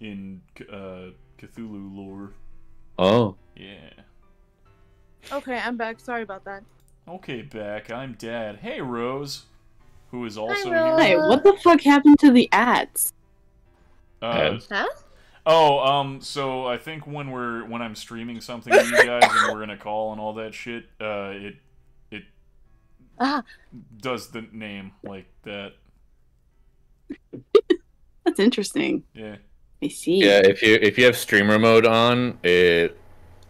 in uh, Cthulhu lore. Oh, Yeah. Okay, I'm back. Sorry about that. Okay, back. I'm Dad. Hey, Rose, who is also Rose. here. Hey, what the fuck happened to the ads? Uh, Ads? Huh? Oh, um, so I think when we're when I'm streaming something to you guys and we're in a call and all that shit, uh, it it Ah. does the name like that. That's interesting. Yeah. I see. yeah. If you if you have streamer mode on, it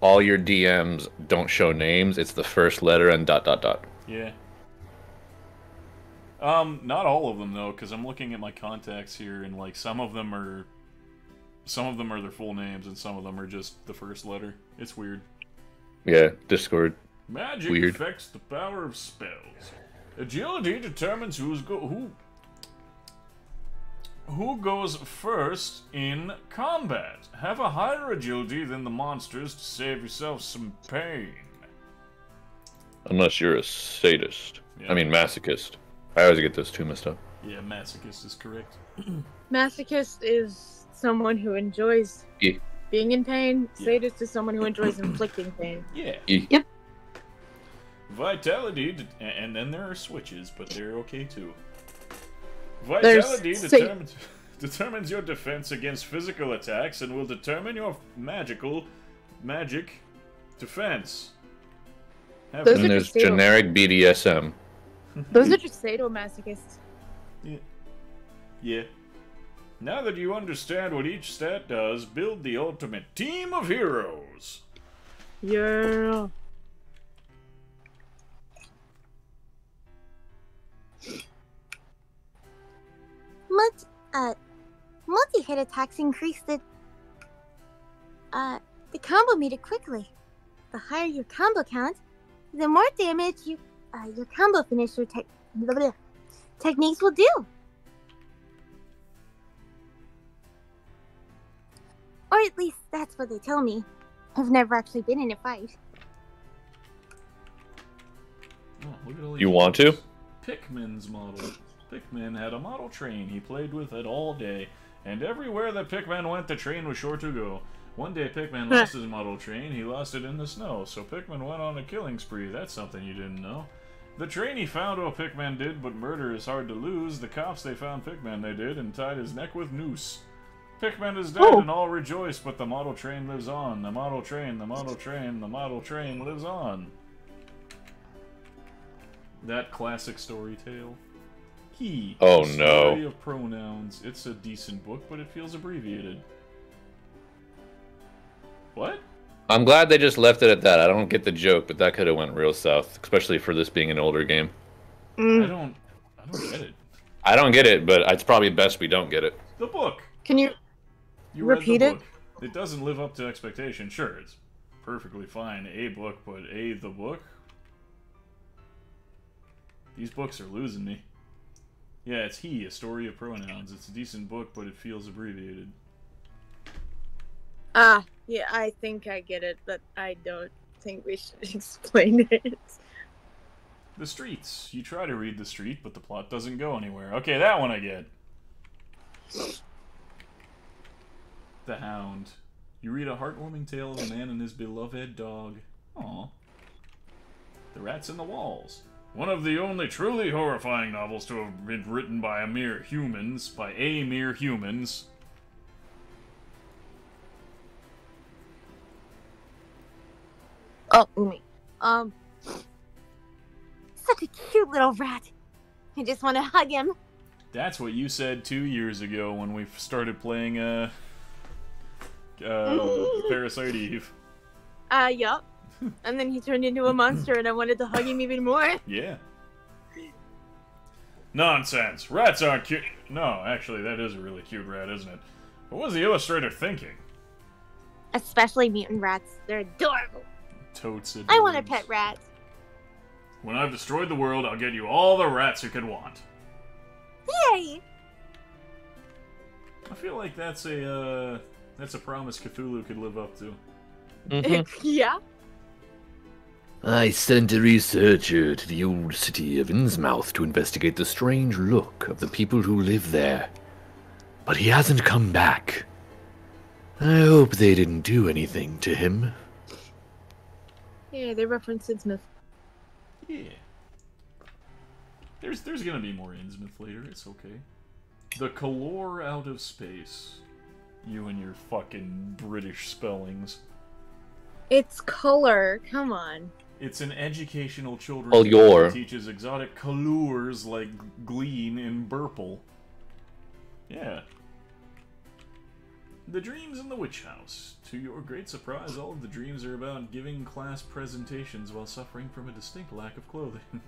all your DMs don't show names. It's the first letter and dot dot dot. Yeah. Um, not all of them though, because I'm looking at my contacts here, and like some of them are, some of them are their full names, and some of them are just the first letter. It's weird. Yeah, Discord. Magic Weird. affects the power of spells. Agility determines who's go who who goes first in combat. Have a higher agility than the monsters to save yourself some pain. Unless you're a sadist. Yeah. I mean masochist. I always get those two messed up. Yeah, masochist is correct. Masochist is someone who enjoys Yeah. being in pain. Yeah. Sadist is someone who enjoys inflicting pain. Yeah. E- Yep. Vitality, and then there are switches, but they're okay too. Vitality determines, determines your defense against physical attacks and will determine your magical magic defense. Have Those And are there's just sado- generic BDSM. Those are just sadomasochists. Yeah. Yeah. Now that you understand what each stat does, build the ultimate team of heroes. Yeah. Multi, uh, multi-hit attacks increase the, uh, the combo meter quickly. The higher your combo count, the more damage you, uh, your combo finisher tech, blah, blah, techniques will do. Or at least that's what they tell me. I've never actually been in a fight. Oh, look at all You want to? models. Pikmin's model. Pikmin had a model train. He played with it all day, and everywhere that Pikmin went, the train was sure to go. One day, Pikmin lost his model train. He lost it in the snow, so Pikmin went on a killing spree. That's something you didn't know. The train he found oh, Pikmin did, but murder is hard to lose. The cops they found Pikmin they did and tied his neck with noose. Pikmin is dead Oh. and all rejoice, but the model train lives on. The model train, the model train, the model train lives on. That classic story tale. He. Oh, The no. Story of pronouns. It's a decent book, but it feels abbreviated. What? I'm glad they just left it at that. I don't get the joke, but that could have went real south, especially for this being an older game. Mm. I don't. I don't get it. I don't get it, but it's probably best we don't get it. The book. Can you? You read Repeat the it? book. It doesn't live up to expectation. Sure, it's perfectly fine. A book, but a the book. These books are losing me. Yeah, it's he, a story of pronouns. It's a decent book, but it feels abbreviated. Ah, yeah, I think I get it, but I don't think we should explain it. The streets. You try to read the street, but the plot doesn't go anywhere. Okay, that one I get. The Hound. You read a heartwarming tale of a man and his beloved dog. Aw. The Rats in the Walls. One of the only truly horrifying novels to have been written by a mere humans, by a mere humans. Oh, Umi. Um, such a cute little rat. I just want to hug him. That's what you said two years ago when we started playing, uh. Uh. Parasite Eve. Uh, yup. And then he turned into a monster, and I wanted to hug him even more. Yeah. Nonsense. Rats aren't cute. No, actually, that is a really cute rat, isn't it? What was the illustrator thinking? Especially mutant rats. They're adorable. Totes it. I want a pet rat. When I've destroyed the world, I'll get you all the rats you could want. Yay! I feel like that's a, uh, that's a promise Cthulhu could live up to. Mm-hmm. yeah. I sent a researcher to the old city of Innsmouth to investigate the strange look of the people who live there. But he hasn't come back. I hope they didn't do anything to him. Yeah, they referenced Sid Smith. Yeah. There's there's gonna be more Innsmouth later, it's okay. The Colour out of space. You and your fucking British spellings. It's color. Come on. It's an educational children's Well, book that teaches exotic colors like Glean and Burple. Yeah. The Dreams in the Witch House. To your great surprise, all of the dreams are about giving class presentations while suffering from a distinct lack of clothing.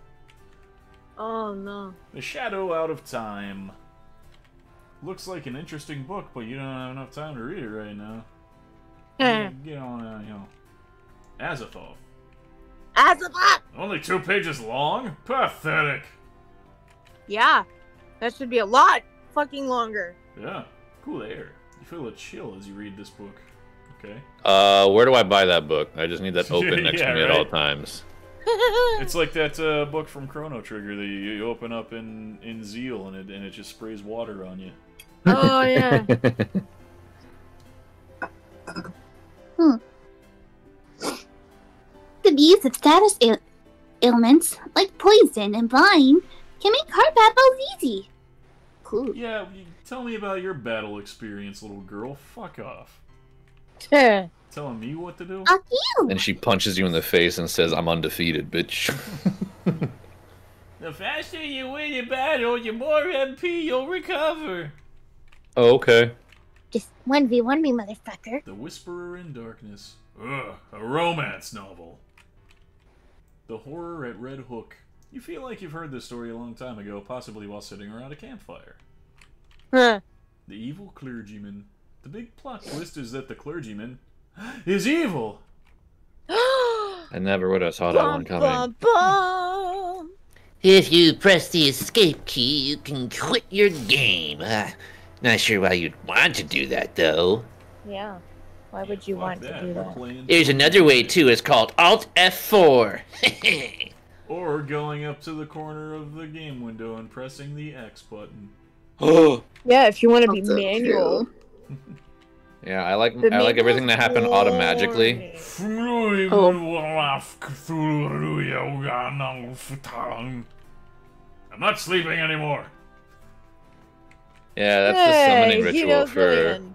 Oh no. the Shadow Out of Time. Looks like an interesting book, but you don't have enough time to read it right now. Get get on, uh, you know. Azathoth. Azabot! Only two pages long? Pathetic. Yeah. That should be a lot fucking longer. Yeah, cool air. You feel a chill as you read this book. Okay. Uh, where do I buy that book? I just need that open next Yeah, to me at all times. It's like that uh, book from Chrono Trigger that you, you open up in, in Zeal and it, and it just sprays water on you. Oh yeah. Hmm. The abuse of status ail- ailments, like poison and blind, can make hard battles easy. Cool. Yeah, you, tell me about your battle experience, little girl. Fuck off. Telling me what to do? Fuck you! And she punches you in the face and says, I'm undefeated, bitch. The faster you win your battle, the more MP you'll recover. Oh, okay. Just 1v1 me, motherfucker. The Whisperer in Darkness. Ugh, a romance novel. The Horror at Red Hook. You feel like you've heard this story a long time ago, possibly while sitting around a campfire. Huh. The evil clergyman. The big plot twist is that the clergyman is evil. I never would have saw that one coming. bum, bum. If you press the escape key, you can quit your game. Not sure why you'd want to do that, though. Yeah. Why would you Fuck want that, to do that? There's another way, too. It's called Alt F4. Or going up to the corner of the game window and pressing the X button. Oh. Yeah, if you want to be Also manual. Yeah, I like The I like everything to happen manual's automagically. boring. I'm not sleeping anymore. Yeah, that's the summoning ritual for. Lillian.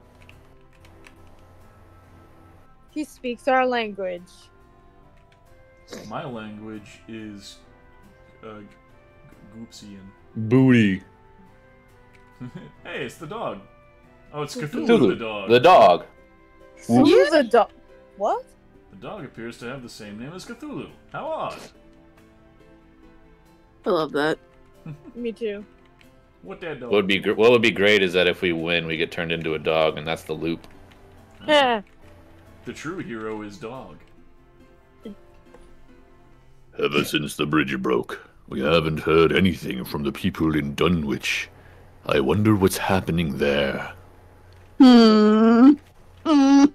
He speaks our language. My language is uh, Goopsian. Booty. hey, it's the dog. Oh, it's Cthulhu, Cthulhu, the dog. The dog. Who's a dog? What? The dog appears to have the same name as Cthulhu. How odd. I love that. Me too. What that dog? What would be gr- what would be great is that if we win, we get turned into a dog, and that's the loop. Yeah. The true hero is dog. Ever since the bridge broke, we haven't heard anything from the people in Dunwich. I wonder what's happening there. Hmm. Hmm.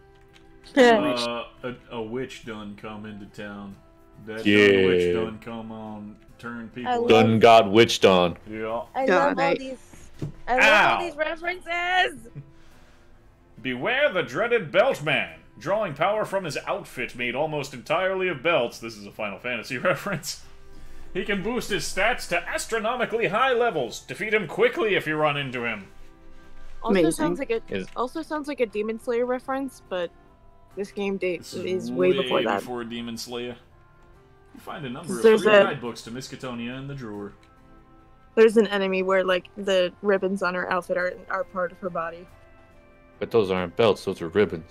Uh, a, a witch done come into town. That Yeah. done witch done come on, turn people. I Done got witched on. Yeah. I love all these. I love Ow. all these references. Beware the dreaded Beltman! Drawing power from his outfit made almost entirely of belts. This is a Final Fantasy reference. He can boost his stats to astronomically high levels. Defeat him quickly if you run into him. Also Amazing. sounds like a Is- also sounds like a Demon Slayer reference, but this game date This is way before that. before Demon Slayer. You find a number of There's free a- guidebooks to Miskatonia in the drawer. There's an enemy where like the ribbons on her outfit are are part of her body. But those aren't belts; those are ribbons.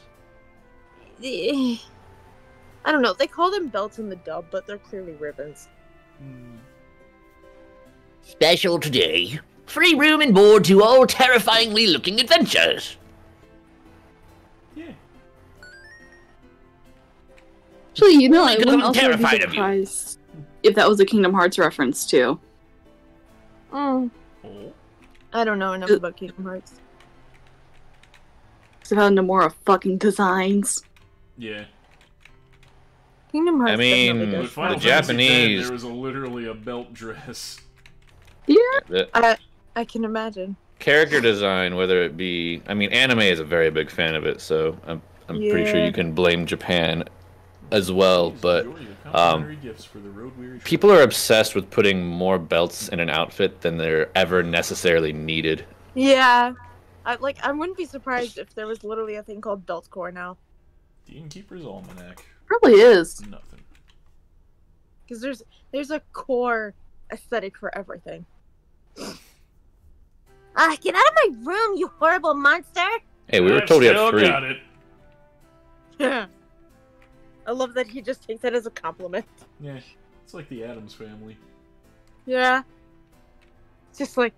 Eh, I don't know. They call them belts in the dub, but they're clearly ribbons. Special today. Free room and board to all terrifyingly looking adventures. Actually, you know, I wouldn't I'm also be terrified of you. if that was a Kingdom Hearts reference too. Mm. I don't know enough Uh, about Kingdom Hearts. Because I've Nomura fucking designs. Yeah. Kingdom Hearts. I mean, does. The Fantasy X, Japanese- there was a, literally a belt dress. Yeah. The I I can imagine. character design, whether it be, I mean, anime is a very big fan of it, so I'm I'm pretty sure you can blame Japan as well. But um, complimentary gifts for the road weary people are obsessed with putting more belts in an outfit than they're ever necessarily needed. Yeah. I like. I wouldn't be surprised if there was literally a thing called belt core now, Dean Keeper's Almanac. Probably is. Nothing. because there's there's a core aesthetic for everything. Ah, get out of my room, you horrible monster! Hey, we were I've told you still had free. got it. Yeah. I love that he just takes that as a compliment. Yeah. It's like the Addams family. Yeah. It's just like,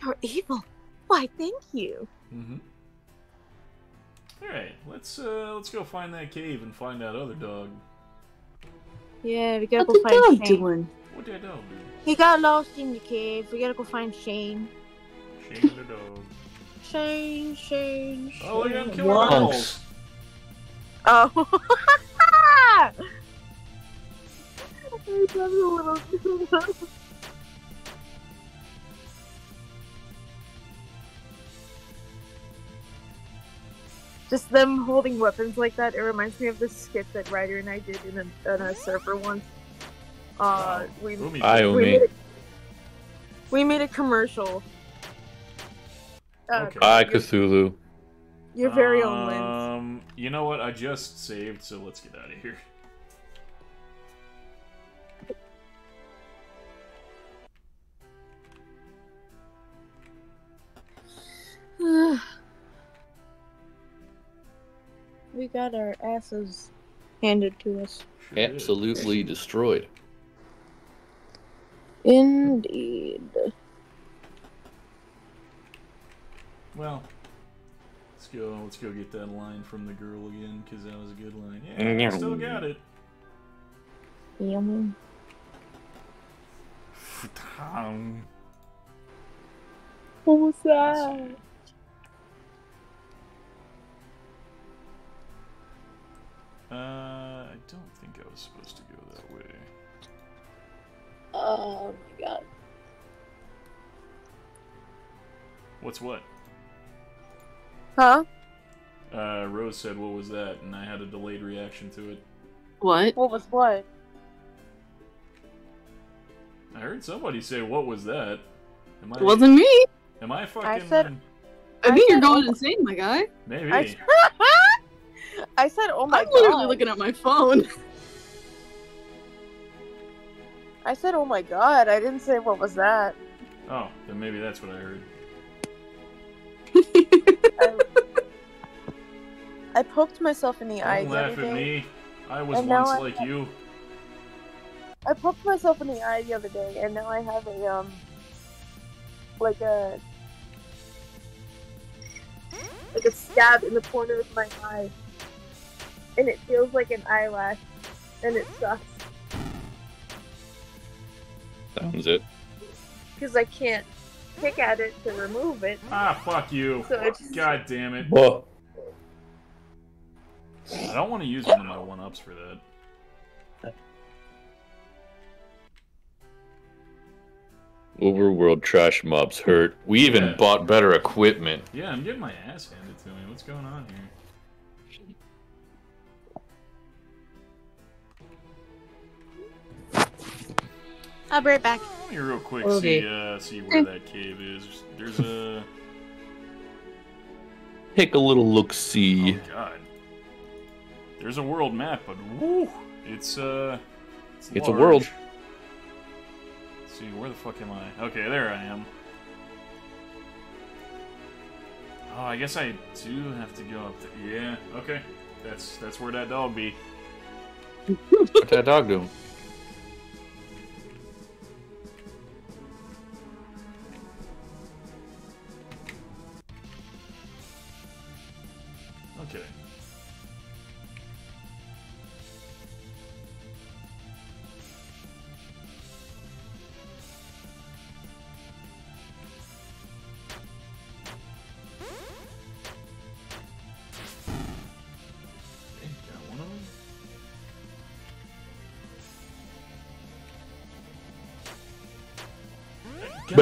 you're evil. Why, thank you. Mm-hmm. Alright, let's uh let's go find that cave and find that other dog. Yeah, we gotta What's go find dog Shane. doing? What that dog do? He got lost in the cave. We gotta go find Shane. Shane the dog. Shane, Shane, Shane. Oh, look at him killing What? Animals. Just them holding weapons like that, it reminds me of the skit that Ryder and I did in a, in a server once. Uh, we, Umi. I we, made a, we made a commercial. Uh, Okay. Bye, Cthulhu. Your very own lens. Um, you know what? I just saved, so let's get out of here. we got our asses handed to us. Absolutely destroyed. Indeed. Well, let's go. Let's go get that line from the girl again, because that was a good line. Yeah, I still got it. Yum. What was that? Uh, I don't think I was supposed to go that way. Oh my god. What's what? Huh? Uh, Rose said, "What was that?" And I had a delayed reaction to it. What? What was what? I heard somebody say, "What was that?" Am I? It wasn't me. Am I fucking? I said- I I think you're said- going insane, my guy. Maybe. I, I said, oh my I'm god. literally looking at my phone. I said, oh my god. I didn't say, what was that? Oh, then maybe that's what I heard. I, I poked myself in the eye Don't the laugh other at me. I was And now once I- like you. I poked myself in the eye the other day, and now I have a um like a like a stab in the corner of my eye, and it feels like an eyelash, and it sucks Sounds it. because I can't pick at it to remove it. Ah, fuck you. So it's God damn it. Whoa. I don't want to use one of my one ups for that. Overworld trash mobs hurt. We even Yeah. bought better equipment. Yeah, I'm getting my ass handed to me. What's going on here? I'll be right back. Let me real quick Okay. see uh, see where that cave is. There's a Take a little look see. oh god. There's a world map, but woo, it's uh, It's a world. Let's see where the fuck am I? Okay, there I am. Oh, I guess I do have to go up there. Yeah, okay. That's that's where that dog be. What's that dog doing?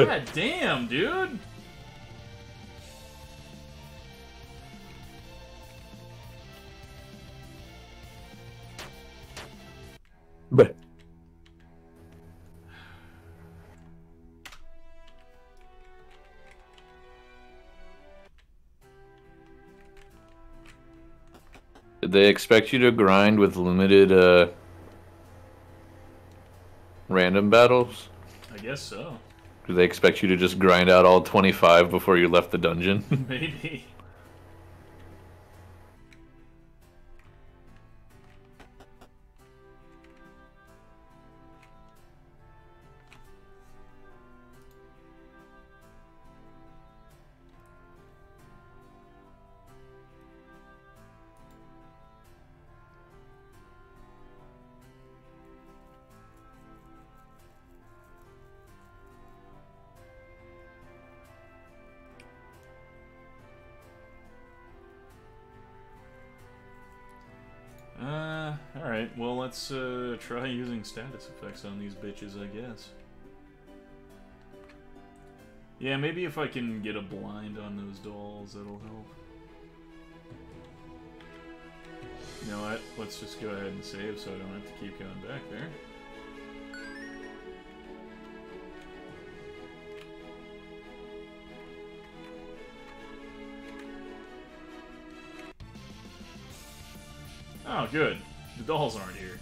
God damn, dude! But Did they expect you to grind with limited uh random battles? I guess so. Did they expect you to just grind out all 25 before you left the dungeon? Maybe. Using status effects on these bitches, I guess. Yeah, maybe if I can get a blind on those dolls, that'll help. You know what? Let's just go ahead and save so I don't have to keep going back there. Oh, good. The dolls aren't here.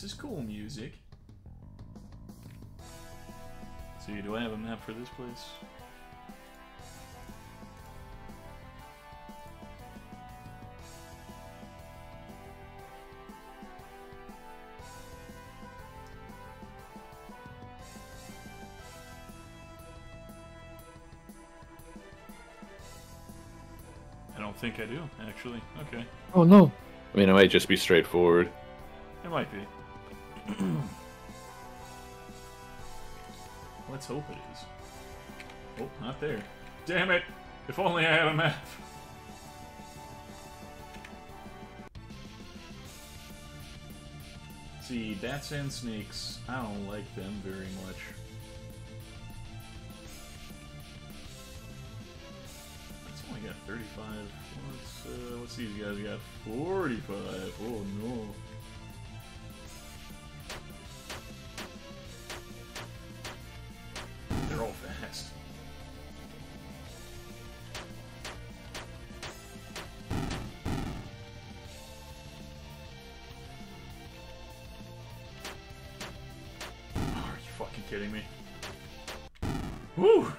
This is cool music. See, do I have a map for this place? I don't think I do, actually. Okay. oh no. I mean, it might just be straightforward. It might be. Hope it is. Oh, not there. Damn it! If only I had a map. see, bats and snakes. I don't like them very much. It's only got 35. What's, uh, what's these guys got? 45. Oh no. Kidding me? Woo! How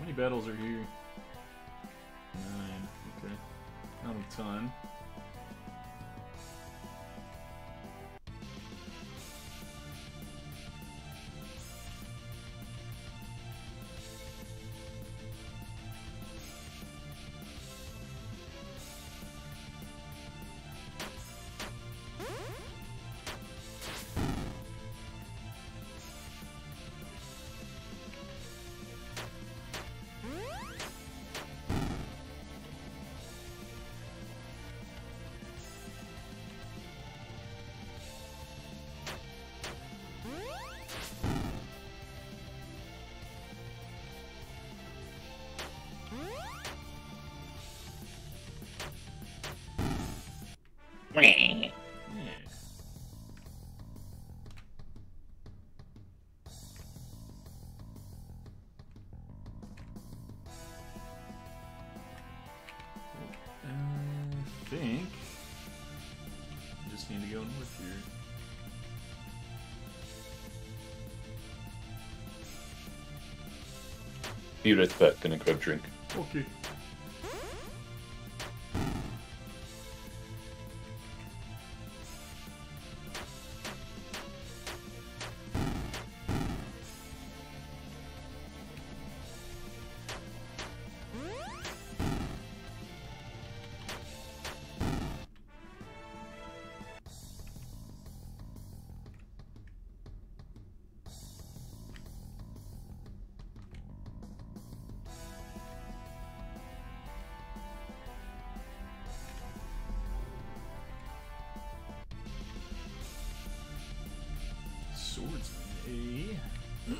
many battles are here? Yeah. Uh, I think just need to go north here. Be right back. Gonna grab a drink. Okay.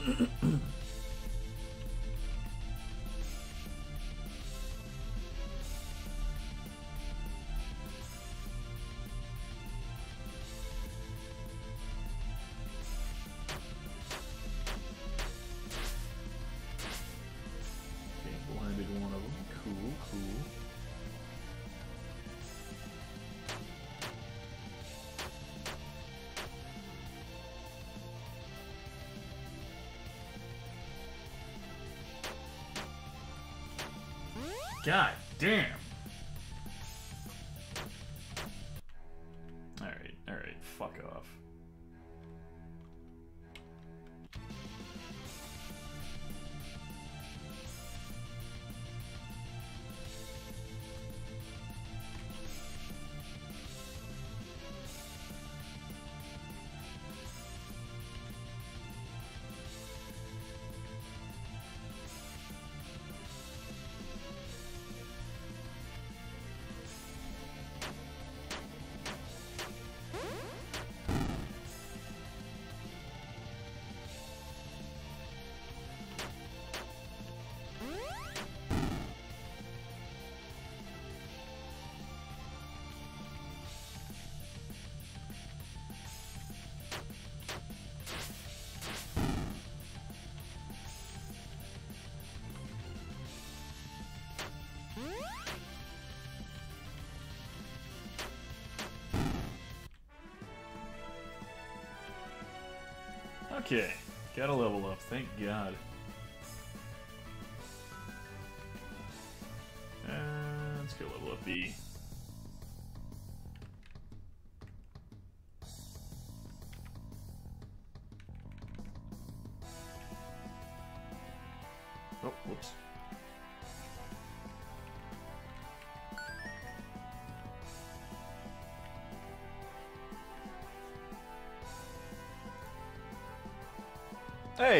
うん。God damn. Okay, gotta level up, thank God. Uh, let's go level up B.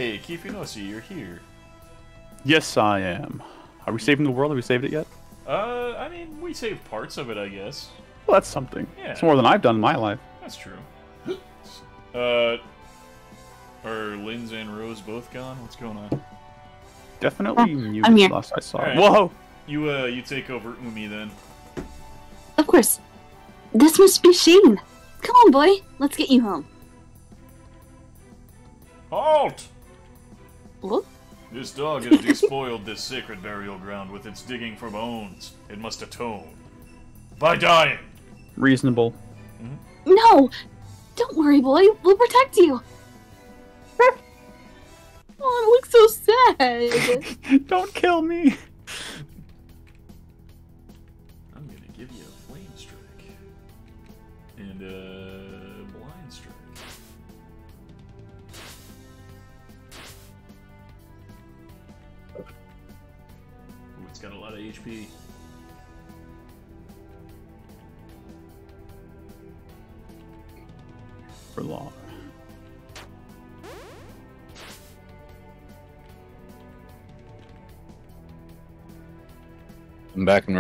Hey, Kifinosi, you're here. Yes, I am. Are we saving the world? Have we saved it yet? Uh, I mean, we saved parts of it, I guess. Well, that's something. Yeah. It's more than I've done in my life. That's true. Uh, are Lindz and Rose both gone? What's going on? Definitely Uh, muted I'm here. last I saw. Alright. Whoa! You uh, you take over Umi then. Of course. This must be Shane. Come on, boy. Let's get you home. Halt! What? This dog has despoiled this sacred burial ground with its digging for bones. It must atone by dying. Reasonable. Mm-hmm. No! Don't worry, boy. We'll protect you. oh, it looks so sad. Don't kill me!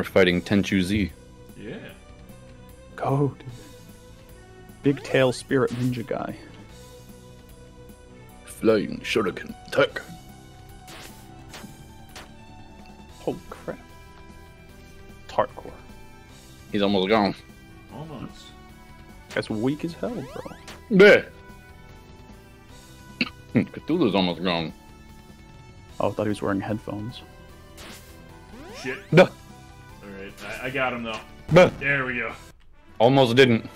We're fighting Tenchu Z. Yeah. Go, dude. Big tail spirit ninja guy. Flying Shuriken attack. Holy crap. It's hardcore. He's almost gone. Almost. That's weak as hell, bro. There. Hmm, Cthulhu's almost gone. Oh, I thought he was wearing headphones. Shit. Duh. Alright, I, I got him though. Duh. There we go. Almost didn't.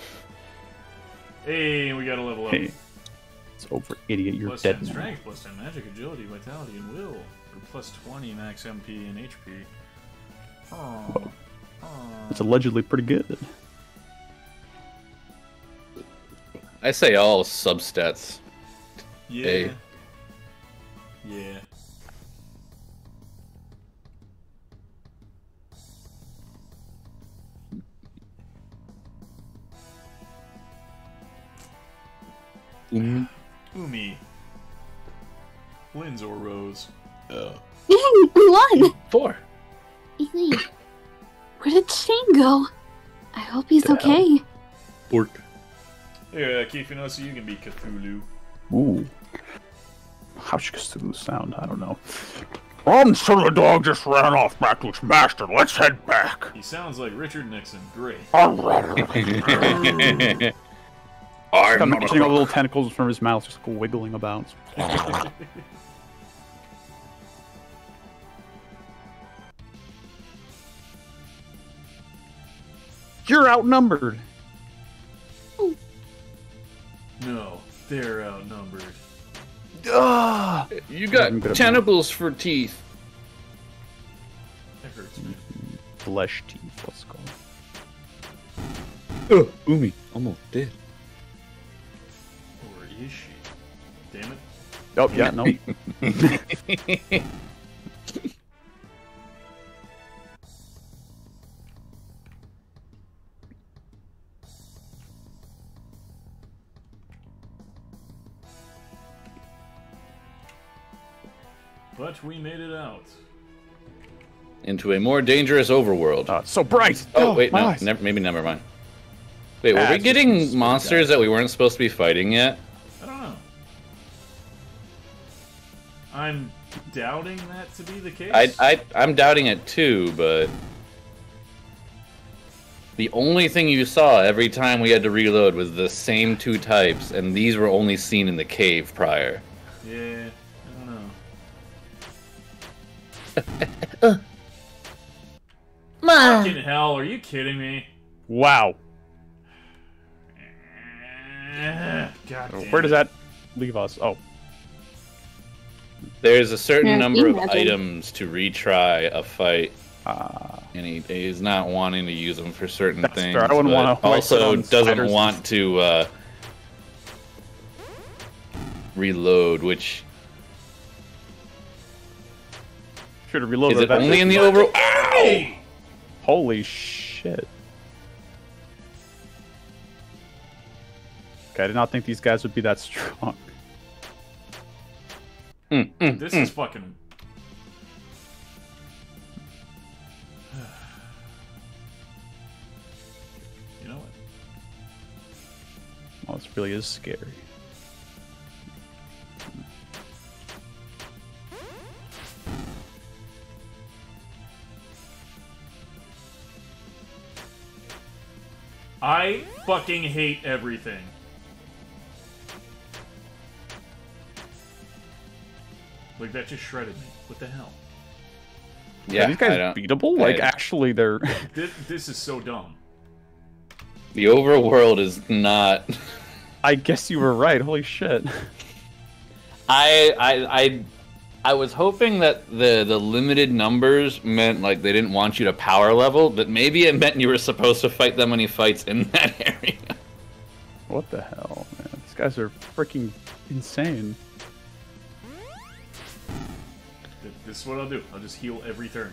Hey, we got a level up. Hey. It's over, idiot. You're Plus dead 10 now. strength, plus 10 magic, agility, vitality, and will. Or plus 20 max MP and HP. Oh. It's allegedly pretty good. I say all substats. Yeah. Hey. Yeah. Here, Keith, you know, so you can be Cthulhu. Ooh. How should Cthulhu sound? I don't know. Um, so the dog just ran off back to its master. Let's head back. He sounds like Richard Nixon. Great. I'm I'm imagining all the little tentacles from his mouth just wiggling about. You're outnumbered. No, they're outnumbered. Ah! You got gonna- tentacles for teeth. That hurts me. Flesh teeth, let's go. Oh, Umi, almost dead. Or is she? Damn it. Oh, yeah, no. But we made it out. Into a more dangerous overworld. Uh, so bright. oh, wait, no, eyes. never, maybe never mind. Wait, were Ah, we it's getting some monsters that we weren't supposed to be fighting yet? I don't know. I'm doubting that to be the case. I, I, I'm doubting it too, but the only thing you saw every time we had to reload was the same two types, and these were only seen in the cave prior. Don't. Ma. Fucking hell, are you kidding me? Wow. God damn Where does that leave us? Oh, There's a certain Yeah, number of imagine. items to retry a fight, uh, and he, he's not wanting to use them for certain things. fair. I wouldn't but wanna Also, doesn't want to uh, reload, which to reload. Is it only in the overall? Ow! Holy shit. Okay, I did not think these guys would be that strong. Mm, mm, this mm. is fucking... you know what? Well, this really is scary. I fucking hate everything. Like that just shredded me. What the hell? Yeah, Yeah, these guys don't- beatable? Like, I- actually, they're. This, this is so dumb. The overworld is not. I guess you were right. Holy shit. I I I I was hoping that the the limited numbers meant like they didn't want you to power level, but maybe it meant you were supposed to fight them that many fights in that area. What the hell, man? These guys are freaking insane. This is what I'll do. I'll just heal every turn.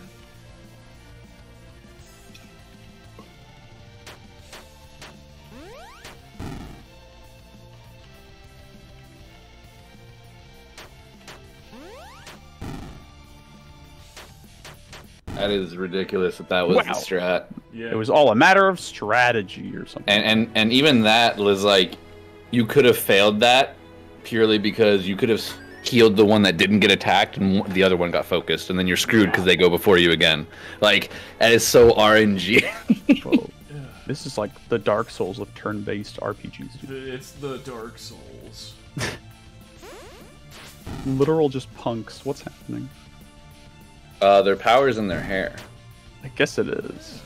That is ridiculous that that was the strat. Yeah. It was all a matter of strategy or something. And and and even that was like you could have failed that purely because you could have healed the one that didn't get attacked and the other one got focused and then you're screwed because they go before you again. Like that is so RNG. Whoa. This is like the Dark Souls of turn-based RPGs. dude. It's the Dark Souls. Literal just punks. What's happening? Uh their powers in their hair. I guess it is.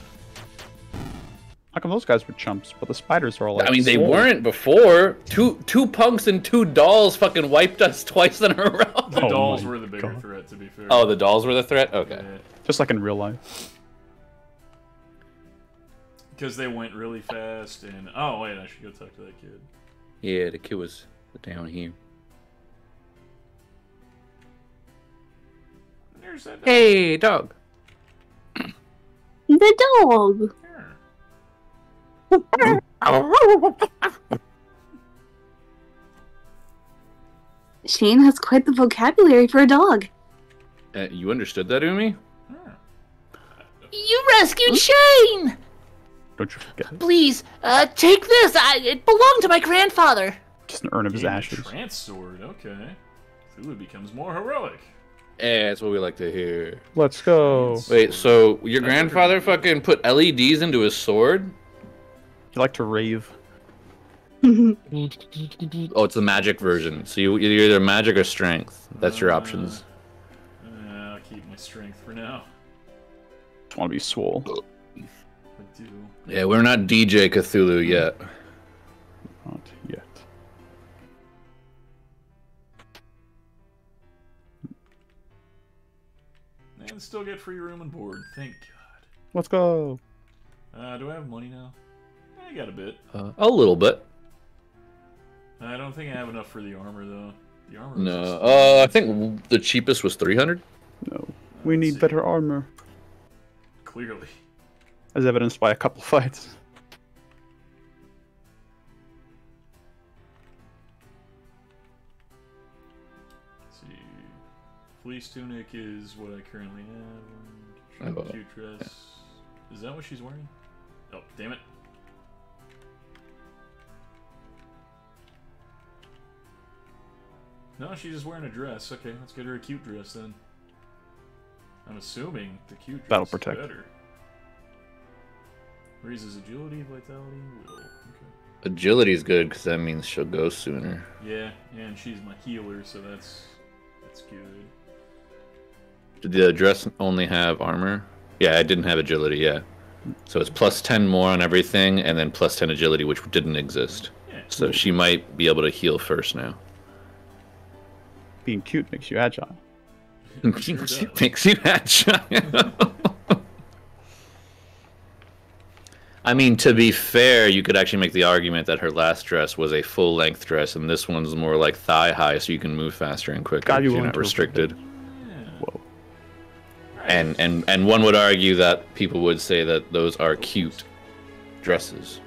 How come those guys were chumps, but the spiders are all like I mean, they swole? weren't before. Two two punks and two dolls fucking wiped us twice in a row. The Oh dolls were the bigger God. threat, to be fair. Oh, the dolls were the threat. Okay. Yeah. Just like in real life. Because they went really fast, and oh wait, I should go talk to that kid. Yeah, the kid was down here. There's that. Hey, dog. The dog. Shane has quite the vocabulary for a dog. Uh, you understood that, Umi? You rescued Shane! Don't you forget. Please, uh, take this. I, it belonged to my grandfather. Just an urn of his Gained a ashes. Trance sword. Okay. Cthulhu becomes more heroic. Yeah, that's what we like to hear. Let's go. Wait, so your grandfather fucking put LEDs into his sword? You like to rave. Oh, it's the magic version. So you you're either magic or strength. That's your options. Uh, I'll keep my strength for now. Just want to be swole. I do. Yeah, we're not DJ Cthulhu yet. And still get free room and board. Thank God. Let's go. Uh, do I have money now? I got a bit. Uh, a little bit. I don't think I have enough for the armor though. The armor. No. just- Uh, I think the cheapest was 300. No. We need better armor, Clearly. as evidenced by a couple fights. Fleece tunic is what I currently have. Cute dress. Is that what she's wearing? Oh, damn it. No, she's just wearing a dress. Okay, let's get her a cute dress then. I'm assuming the cute dress That'll is protect. better. Raises agility, vitality, will. Okay. Agility is good because that means she'll go sooner. Yeah, and she's my healer, so that's that's good. Did the dress only have armor? Yeah, I didn't have agility. Yeah. So it's plus 10 more on everything, and then plus 10 agility, which didn't exist. Yeah. So she might be able to heal first now. Being cute makes you agile. Sure does. Makes you agile. I mean, to be fair, you could actually make the argument that her last dress was a full length dress, and this one's more like thigh high, so you can move faster and quicker. God, you if you're not to restricted. Yeah. Whoa. And and and one would argue that people would say that those are cute dresses.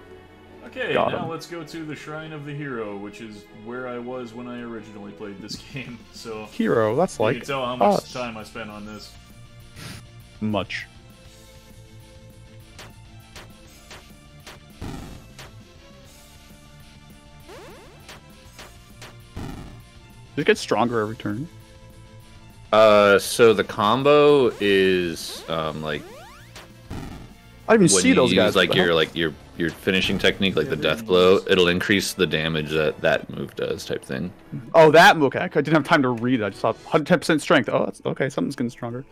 Okay, Got now him. let's go to the Shrine of the Hero, which is where I was when I originally played this game. So Hero, that's you like can tell how much us. time I spent on this. much. Does it get stronger every turn? Uh, so the combo is um like I didn't even see you those use guys. like your like your your finishing technique, like Yeah, the death blow. It'll increase the damage that that move does, type thing. Oh, that move. Okay, I didn't have time to read. it. I just saw 110% strength. Oh, that's okay. Something's getting stronger.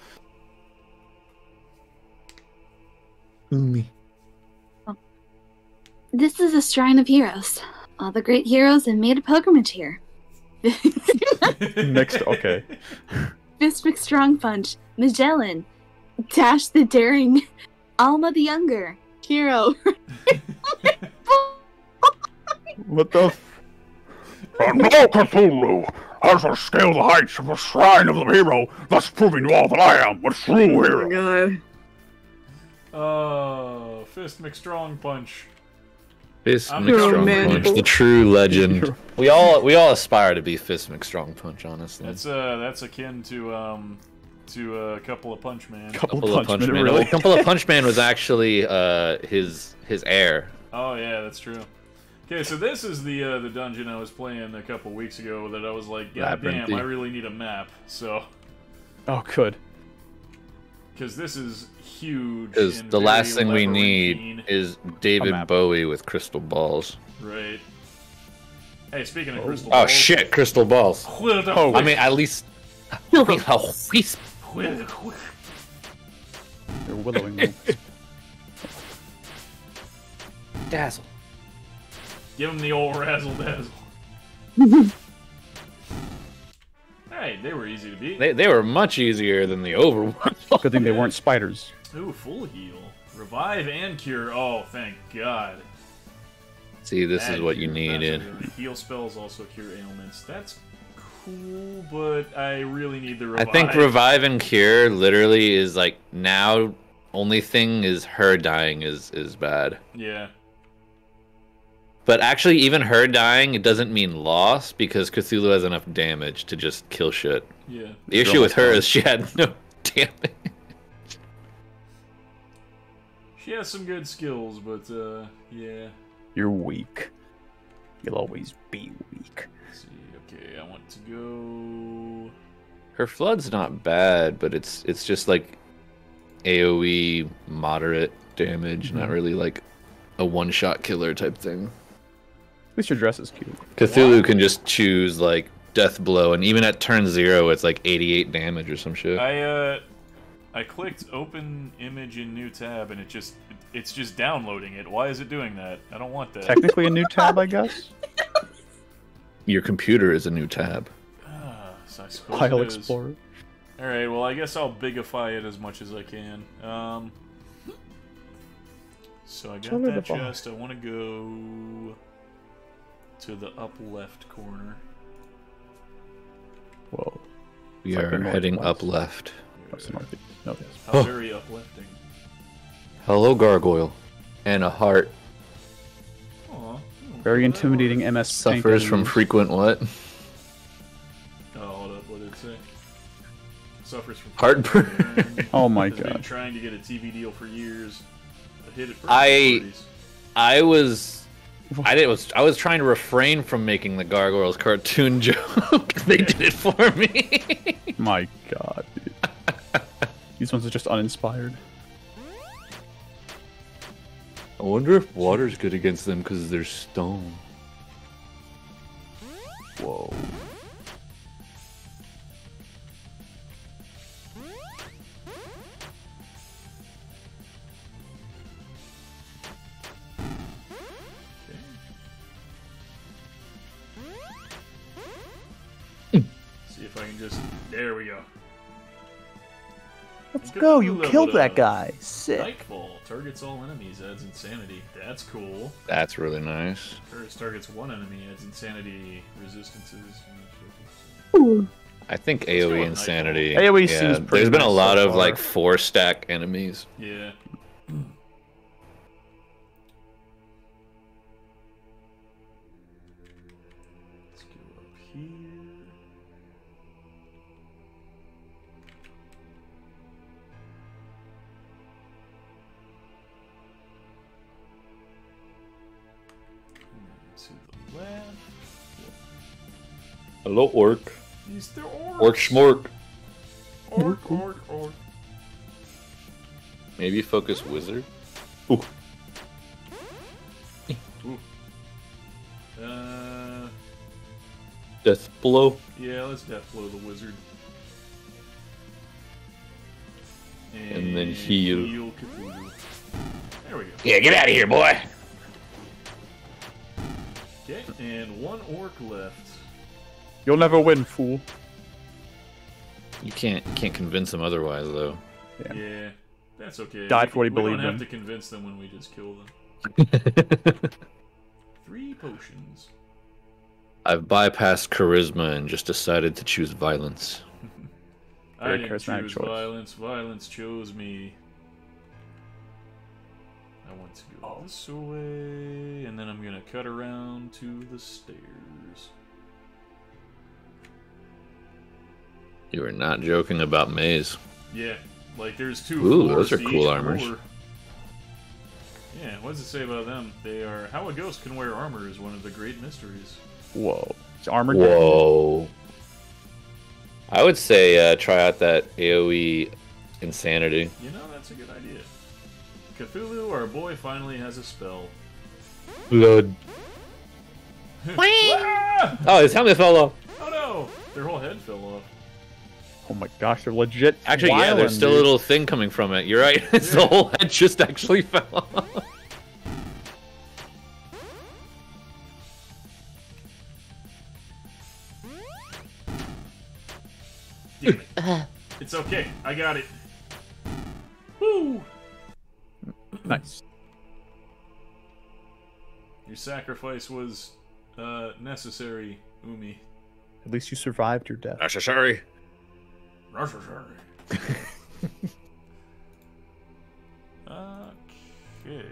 This is a shrine of heroes. All the great heroes have made a pilgrimage here. Next, okay. Fist Strong Punch, Magellan, Dash the Daring, Alma the Younger, Hero. What the? F- And now Cthulhu, as I scale the heights of the shrine of the hero, thus proving to all that I am a true Oh hero. my god. Oh, Fist McStrong Punch. Fist I'm McStrong man. Punch, the true legend. We all we all aspire to be Fist McStrong Punch, honestly. That's uh, that's akin to um, to a couple of Punch Man. couple, Couple of punch, Punch man, Man. really. Well, Couple of Punch Man was actually uh his his heir. Oh yeah, that's true. Okay, so this is the uh, the dungeon I was playing a couple weeks ago that I was like, God damn, I really need a map. So, Oh, good. Because this is huge. Because the last thing we need is David. Bowie with crystal balls. Right. Hey, speaking of oh. crystal oh, Balls, Oh shit, crystal balls. Oh, I mean, at least. I mean, how wisp- They're willowing. me. dazzle. Give him the old razzle dazzle. hey, they were easy to beat. They, they were much easier than the Overwatch. Good thing they weren't spiders. Ooh, full heal. Revive and cure. Oh, thank God. See, this is what you cures needed. Heal spells also cure ailments. That's cool, but I really need the I think revive and cure literally is like now. Only thing is her dying is is bad. Yeah. But actually, even her dying, it doesn't mean loss because Cthulhu has enough damage to just kill shit. Yeah. The issue with her is she had no damage. She has some good skills, but uh, yeah. You're weak. You'll always be weak. Let's see. Okay, I want to go. Her flood's not bad, but it's it's just like AOE moderate damage, not really like a one shot killer type thing. At least your dress is cute. Cthulhu can just choose like death blow, and even at turn zero, it's like 88 damage or some shit. I uh, I clicked open image in new tab, and it just it's just downloading it. Why is it doing that? I don't want that. Technically a new tab, I guess. Your computer is a new tab. Ah, so I File. Explorer. All right. Well, I guess I'll bigify it as much as I can. Um. So I got that to chest. I want to go to the up left corner. Well, We It's are the heading northwest. up left. That's. No. How Oh. very uplifting. Hello, gargoyle, and a heart Aw. Very intimidating MS. suffers from frequent what? Oh, hold up. What did it say? Suffers from Heartburn. Oh my Has been god. trying to get a TV deal for years. I hit it first. I- I was, I did was I was trying to refrain from making the gargoyles cartoon joke. they did it for me. My god. dude. These ones are just uninspired. I wonder if water's good against them because they're stone. Whoa. Just. There we go. Let's Good go. You killed that guy. Sick. Nightfall targets all enemies, adds insanity. That's cool. That's really nice. Curse targets one enemy, adds insanity resistances. I think Let's AOE insanity. AoE yeah, seems pretty There's been a lot so of like four stack enemies. Yeah. Hello, orc. He's the orc. Orc schmork. Orc, orc, orc. Maybe focus wizard. Ooh. Uh, Death blow. yeah, let's death blow the wizard. And then heal. Heal There we go. Yeah, get out of here, boy. Okay, and one orc left. You'll never win, fool. You can't you can't convince them otherwise, though. Yeah, that's okay. Died for what he we believed don't have in. to convince them when we just kill them. Three potions. I've bypassed charisma and just decided to choose violence. I Very didn't choose choice. violence. Violence chose me. I want to go oh. this way, and then I'm gonna cut around to the stairs. You are not joking about maze. Yeah, like there's two. Ooh, those are cool armors. floor. Yeah, what does it say about them? They are how a ghost can wear armor is one of the great mysteries. Whoa. Is armor dead? Whoa. I would say uh, try out that AoE insanity. You know, that's a good idea. Cthulhu, our boy, finally has a spell. Blood. Ah! Oh, his helmet fell off. Oh no! Their whole head fell off. Oh my gosh, they're legit. Actually, yeah, there's wildin', still a little thing coming from it. You're right. It's the whole head just actually fell off. It. It's okay. I got it. Woo! Nice. Your sacrifice was uh, necessary, Umi. At least you survived your death. Necessary. Okay.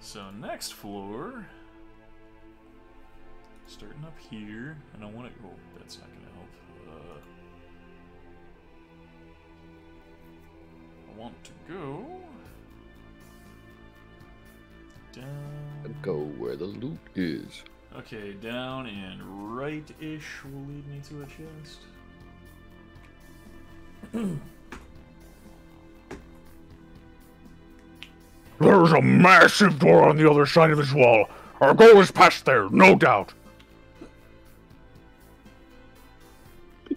So next floor, starting up here, and I want to. Oh, that's not gonna help. Uh, I want to go down. And go where the loot is. Okay, down and right-ish will lead me to a chest. There's a massive door on the other side of this wall. Our goal is past there, no doubt.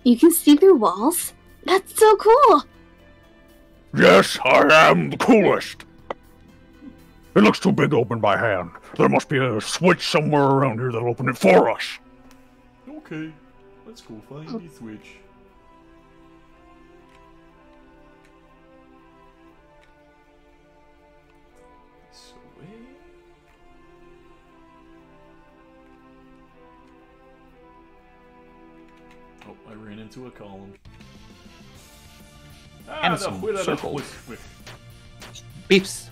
You can see through walls? That's so cool! Yes, I am the coolest. It looks too big to open by hand. There must be a switch somewhere around here that'll open it for us. Okay, let's go find the switch. This way. Oh, I ran into a column. Ah, And the some whit of the circles. whit- whit. Beeps.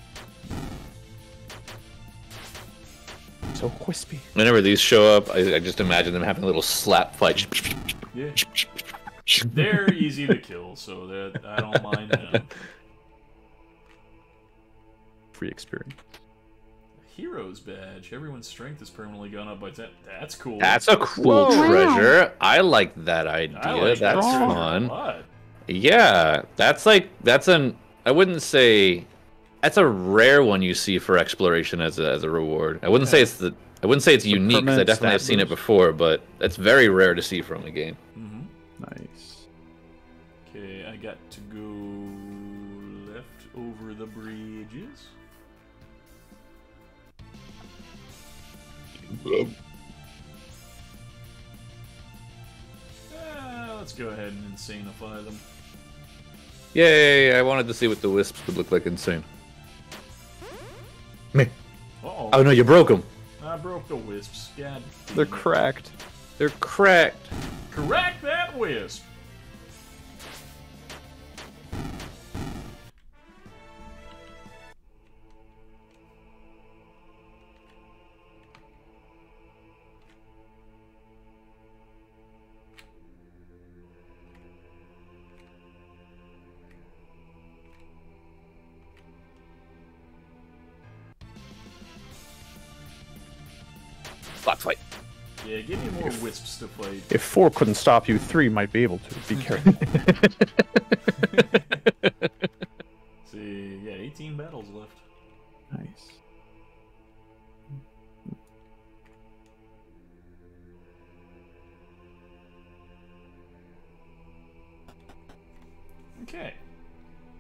So wispy. Whenever these show up, I, I just imagine them having a little slap fight. Yeah. They're easy to kill, so that I don't mind them. Free experience. Hero's badge. Everyone's strength is permanently gone up by 10. That's cool. That's a cool Whoa. treasure. I like that idea. Like that's treasure fun. lot. Yeah, that's like that's an. I wouldn't say that's a rare one you see for exploration as a as a reward. I wouldn't say it's the. I wouldn't say it's unique 'cause I definitely have stat seen it before, but it's very rare to see from the game. Mm -hmm. Nice. Okay, I got to go left over the bridges. Ah, let's go ahead and insanify them. Yay! I wanted to see what the wisps would look like insane. Me. Uh-oh. Oh no, you broke them. I broke the wisps. God. They're cracked. They're cracked. Crack that wisp. Wisps to fight. If four couldn't stop you, three might be able to. Be careful. See, yeah, 18 battles left. nice. Okay.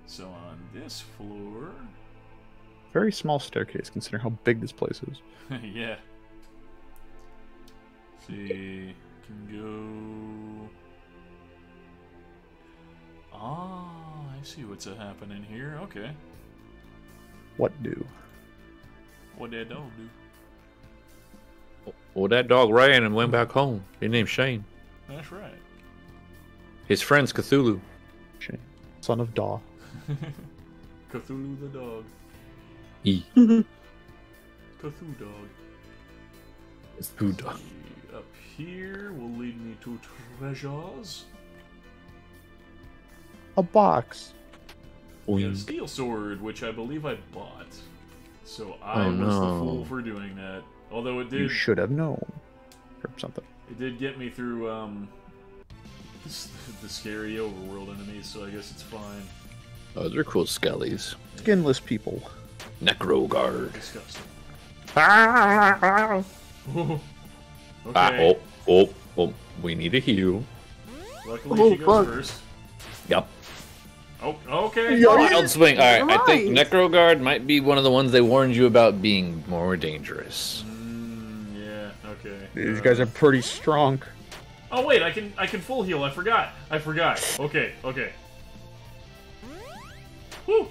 So on this floor, Very small staircase, considering how big this place is. yeah. See, can go. Ah, I see what's a happening here. Okay, What do? what that dog do? Well, that dog ran and went back home. His name's Shane. That's right. His friend's Cthulhu. Shane, son of Daw. Cthulhu the dog. E. Cthulhu dog. Cthulhu dog. See, Up here will lead me to treasures. A box. We got a steel sword, which I believe I bought. So I Oh, was the fool for doing that. Although it did. You should have known. Or something. it did get me through um, s- the scary overworld enemies. So I guess it's fine. Oh, they're cool skellies. Skinless people. Necroguard. Disgusting. Ah, okay. oh, oh, oh. We need a heal. Luckily, Oh, she goes fuck. first. Yep. Oh, okay. Wild swing. All right, I think Right. Necroguard might be one of the ones they warned you about being more dangerous. Mm, yeah. Okay. These Uh, guys are pretty strong. Oh wait, I can I can full heal. I forgot. I forgot. Okay. Okay. Woo.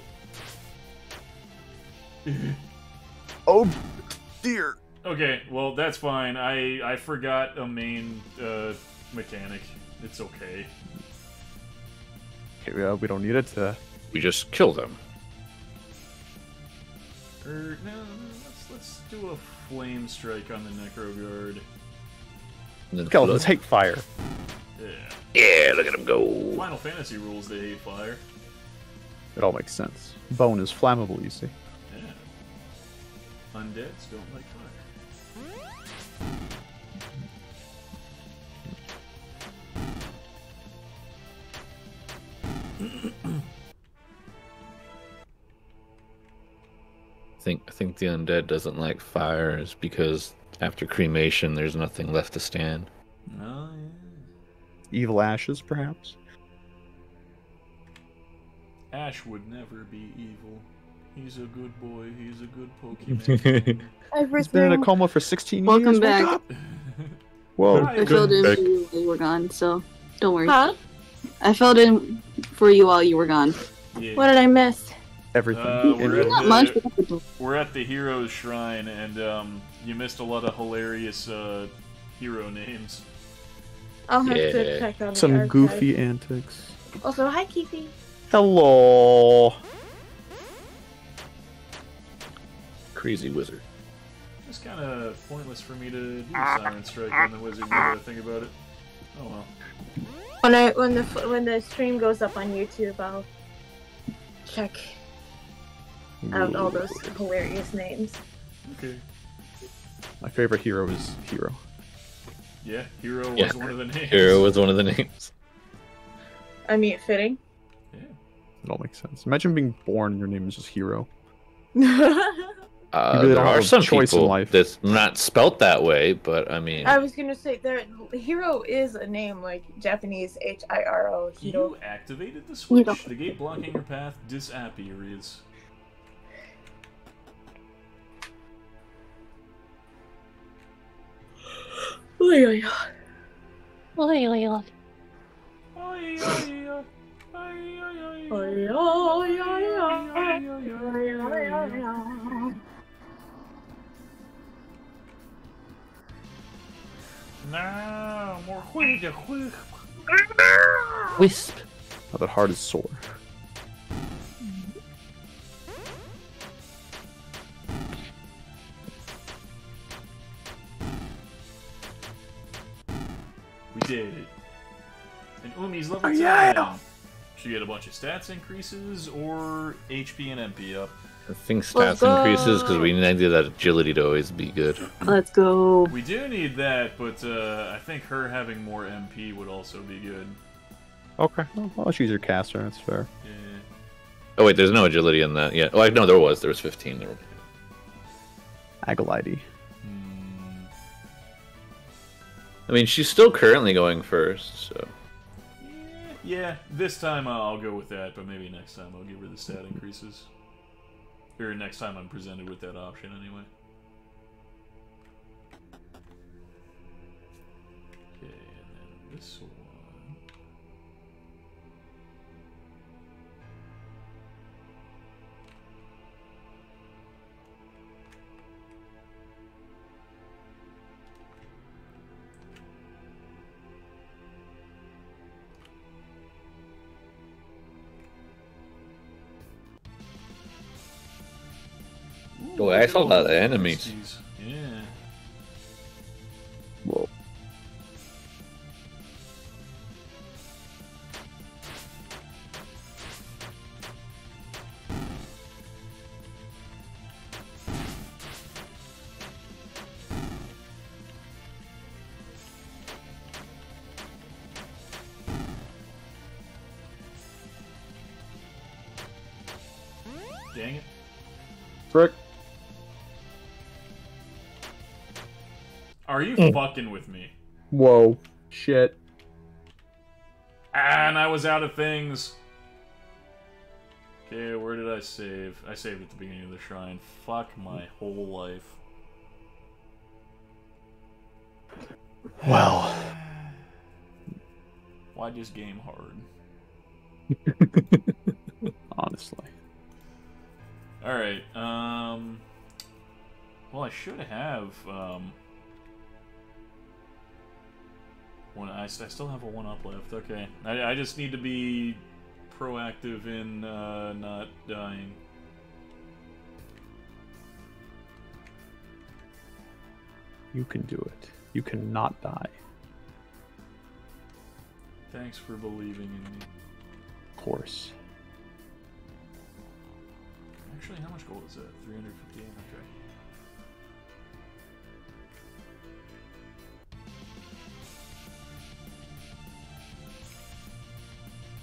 Oh, dear. Okay, well that's fine. I I forgot a main uh, mechanic. It's okay. Okay, well, we don't need it to. We just kill them. Er, no, let's let's do a flame strike on the necro guard. And then Skeletons flood. hate fire. Yeah. Yeah, look at them go. Final Fantasy rules they hate fire. It all makes sense. Bone is flammable, you see. Yeah. Undeads don't like fire. I think I think the undead doesn't like fire is because after cremation there's nothing left to stand. Oh Evil ashes, perhaps. Ash would never be evil. He's a good boy. He's a good Pokemon. He's been in a coma for 16 Welcome years. Wake back. up. Whoa. Hi. I filled in back. for you while you were gone, so don't worry. Huh? I filled in for you while you were gone. yeah. What did I miss? Everything. Uh, we're at Not the- much, but that's a- We're at the Heroes Shrine, and um, you missed a lot of hilarious uh, hero names. I'll have Yeah. to check on the Some archive. goofy antics. Also, hi, Keithy. Hello. Crazy wizard. It's kind of pointless for me to do silent Strike on the wizard now that I think about it. Oh well. When I when the when the stream goes up on YouTube, I'll check out all those hilarious names. Okay. My favorite hero is Hero. Yeah, Hero Yeah. was one of the names. Hero was one of the names. I mean, fitting. Yeah. It all makes sense. Imagine being born and your name is just Hero. Uh, really there are some choice in people life. that's not spelt that way, but I mean, I was gonna say there, hero is a name like Japanese H I R O. Hiro. You activated the switch. Hero. The gate blocking your path disappears. Oy, oy, Oy, oy, oy. Oi, oi, oi. Oi, oi, oi. oy, oy, oy, oy, No, more whig, whig. wisp. Oh, that heart is sore. We did it. And Umi's level Oh, 10. yeah. She get a bunch of stats increases or HP and MP up. I think Let's stats increases because go. we needed that agility to always be good. Let's go. We do need that, but uh, I think her having more MP would also be good. Okay, well, I'll just use your caster. That's fair. Yeah. Oh wait, there's no agility in that yet. Oh, I- no, there was. There was 15. There. Agility. Hmm. I mean, she's still currently going first, so. Yeah, this time I'll go with that, but maybe next time I'll give her the stat increases. Or next time I'm presented with that option, anyway. Okay, and then this one. Oh, I saw a lot of enemies. Mm. fucking with me? Whoa. Shit. And I was out of things. Okay, where did I save? I saved at the beginning of the shrine. Fuck my whole life. Well. Why just game hard? Honestly. Alright, um... Well, I should have, um... One, I, I still have a one-up left, okay. I, I just need to be proactive in, uh, not dying. You can do it. You cannot die. Thanks for believing in me. Of course. Actually, how much gold is that? 358? Okay.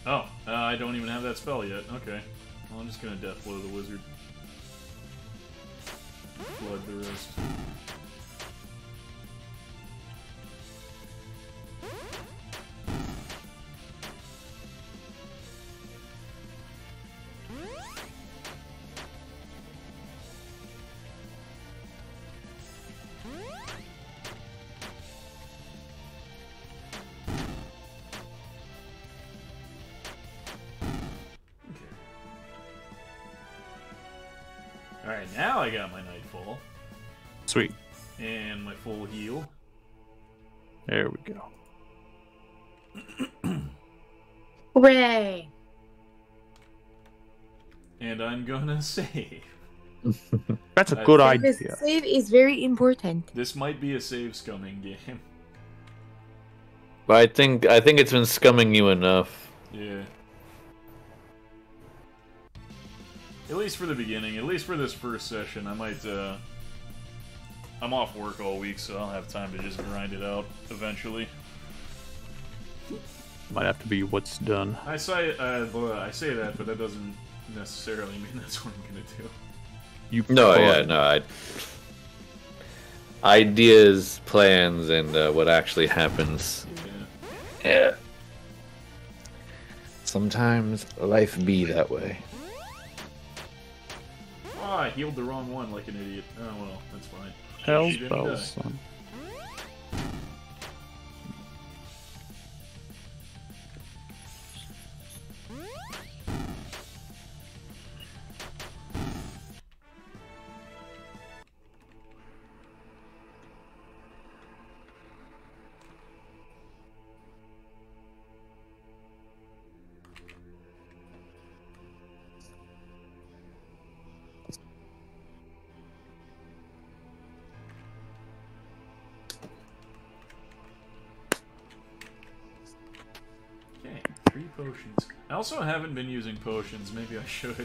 Oh, uh, I don't even have that spell yet. Okay. Well, I'm just gonna death blow the wizard. Flood the rest. Full heal. There we go. Hooray! And I'm gonna save. That's a I good think idea. save is very important. This might be a save scumming game. But I think I think it's been scumming you enough. Yeah. At least for the beginning, at least for this first session, I might, uh... I'm off work all week, so I'll have time to just grind it out eventually. Might have to be what's done. I say, uh, blah, I say that, but that doesn't necessarily mean that's what I'm gonna do. You No, prefer- yeah, no. I... Ideas, plans, and uh, what actually happens. Yeah. Yeah. Sometimes life be that way. Oh, I healed the wrong one like an idiot. Oh well, that's fine. Hell's bells, son. Also haven't been using potions. Maybe I should.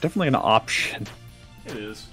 definitely an option. It is.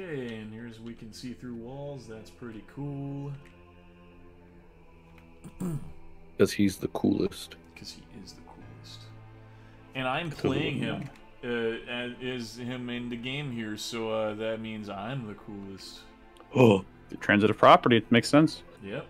Okay, and here's we can see through walls. That's pretty cool. Because he's the coolest. Because he is the coolest. And I'm playing him uh, as is him in the game here, so uh, that means I'm the coolest. Oh, the transitive property It makes sense. Yep.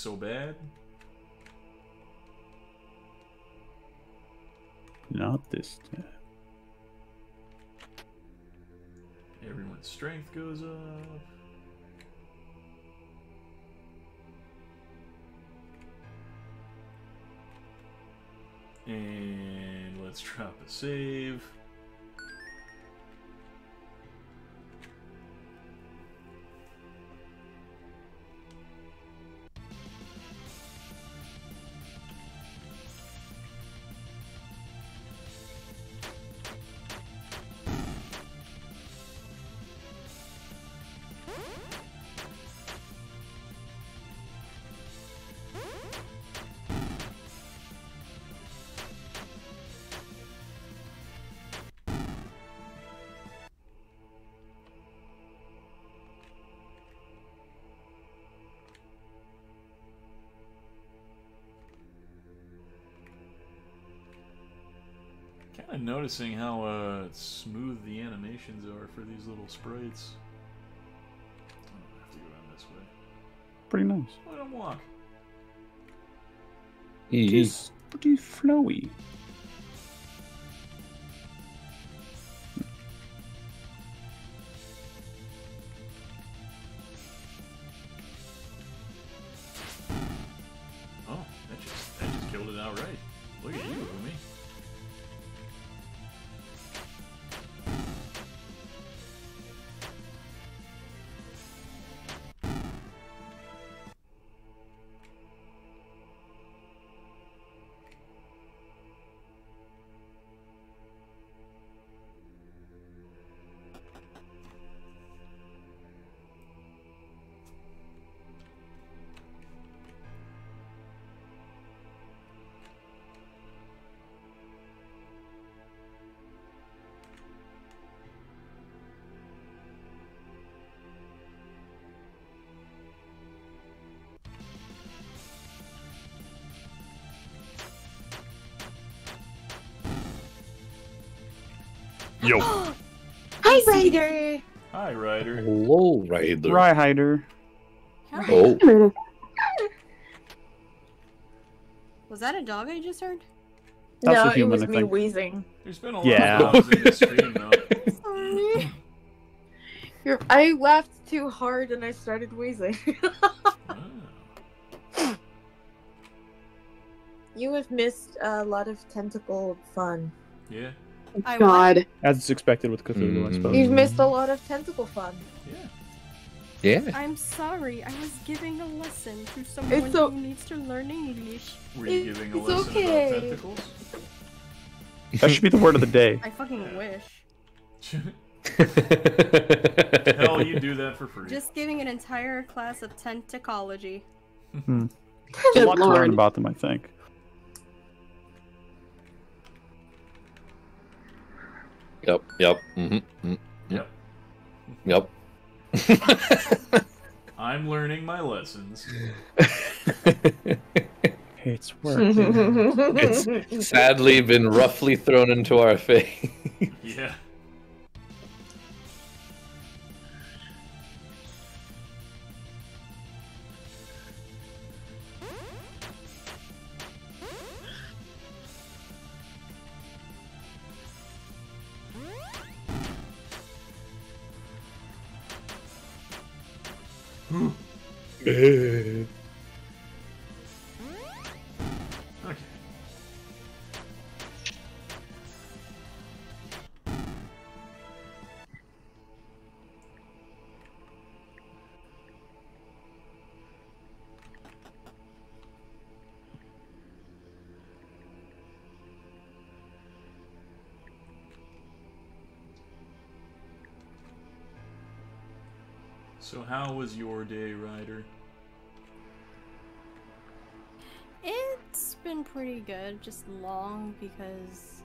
So bad. Not this time. Everyone's strength goes up. And let's drop a save. Kind of noticing how uh, smooth the animations are for these little sprites. I don't have to go down this way. Pretty nice. Let them walk. It's pretty flowy. Yo. Hi, Ryder. Hi, Ryder. Hello, Ryder. Ryhider. Oh. Was that a dog I just heard? That's no, a human, it was I me think. wheezing. There's been a lot Yeah. of dogs in this stream, though. Sorry. You're, I laughed too hard and I started wheezing. you have missed a lot of tentacle fun. Yeah. I God. As it's expected with Cthulhu, I Mhm. suppose. You've missed a lot of tentacle fun. Yeah. Yeah. I'm sorry. I was giving a lesson to someone o- who needs to learn English. Were you It- giving a it's lesson okay. about tentacles? That should be the word of the day. I fucking wish. Hell, you do that for free. Just giving an entire class of tentacology. Mm hmm. There's a lot to learn about them, I think. Yep. Yep. Mm-hmm. Yep. Yep. I'm learning my lessons. It's working. it's sadly been roughly thrown into our face. Yeah. Okay. How was your day, Ryder? It's been pretty good, just long because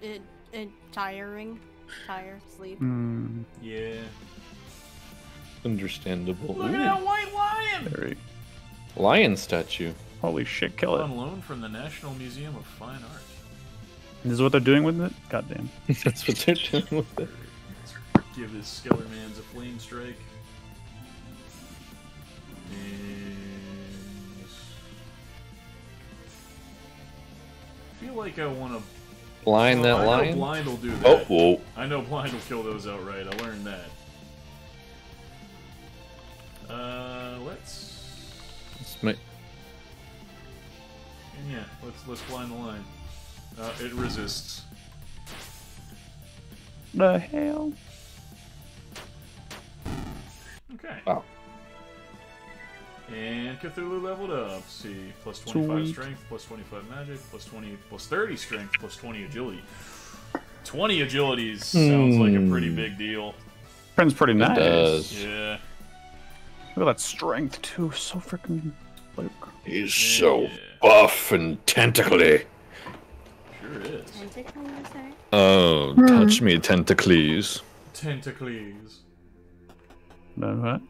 it it tiring, tire, sleep. Hmm. Yeah. Understandable. Look at that white lion! Very. lion statue. Holy shit, kill it. On loan from the National Museum of Fine Art. This is what they're doing with it? Goddamn. That's what they're doing with it. Give this Skellerman's a flame strike. And... I feel like I want to. Blind that I lion? know blind will do Oh, that. whoa. I know blind will kill those outright. I learned that. Uh, let's. It's my- And yeah, let's let's blind the line. Uh, it resists. The hell? Okay. Wow. And Cthulhu leveled up. See, plus 25 Sweet. strength, plus 25 magic, plus 20, plus 30 strength, plus 20 agility. 20 agilities sounds like a pretty Hmm. big deal. Friend's pretty nice. does. Yeah. Look at that strength, too. So freaking. Like, He's so buff and tentacly. Sure is. Tentacle, you say? Oh, touch me, tentacles. Tentacles. Uh, what?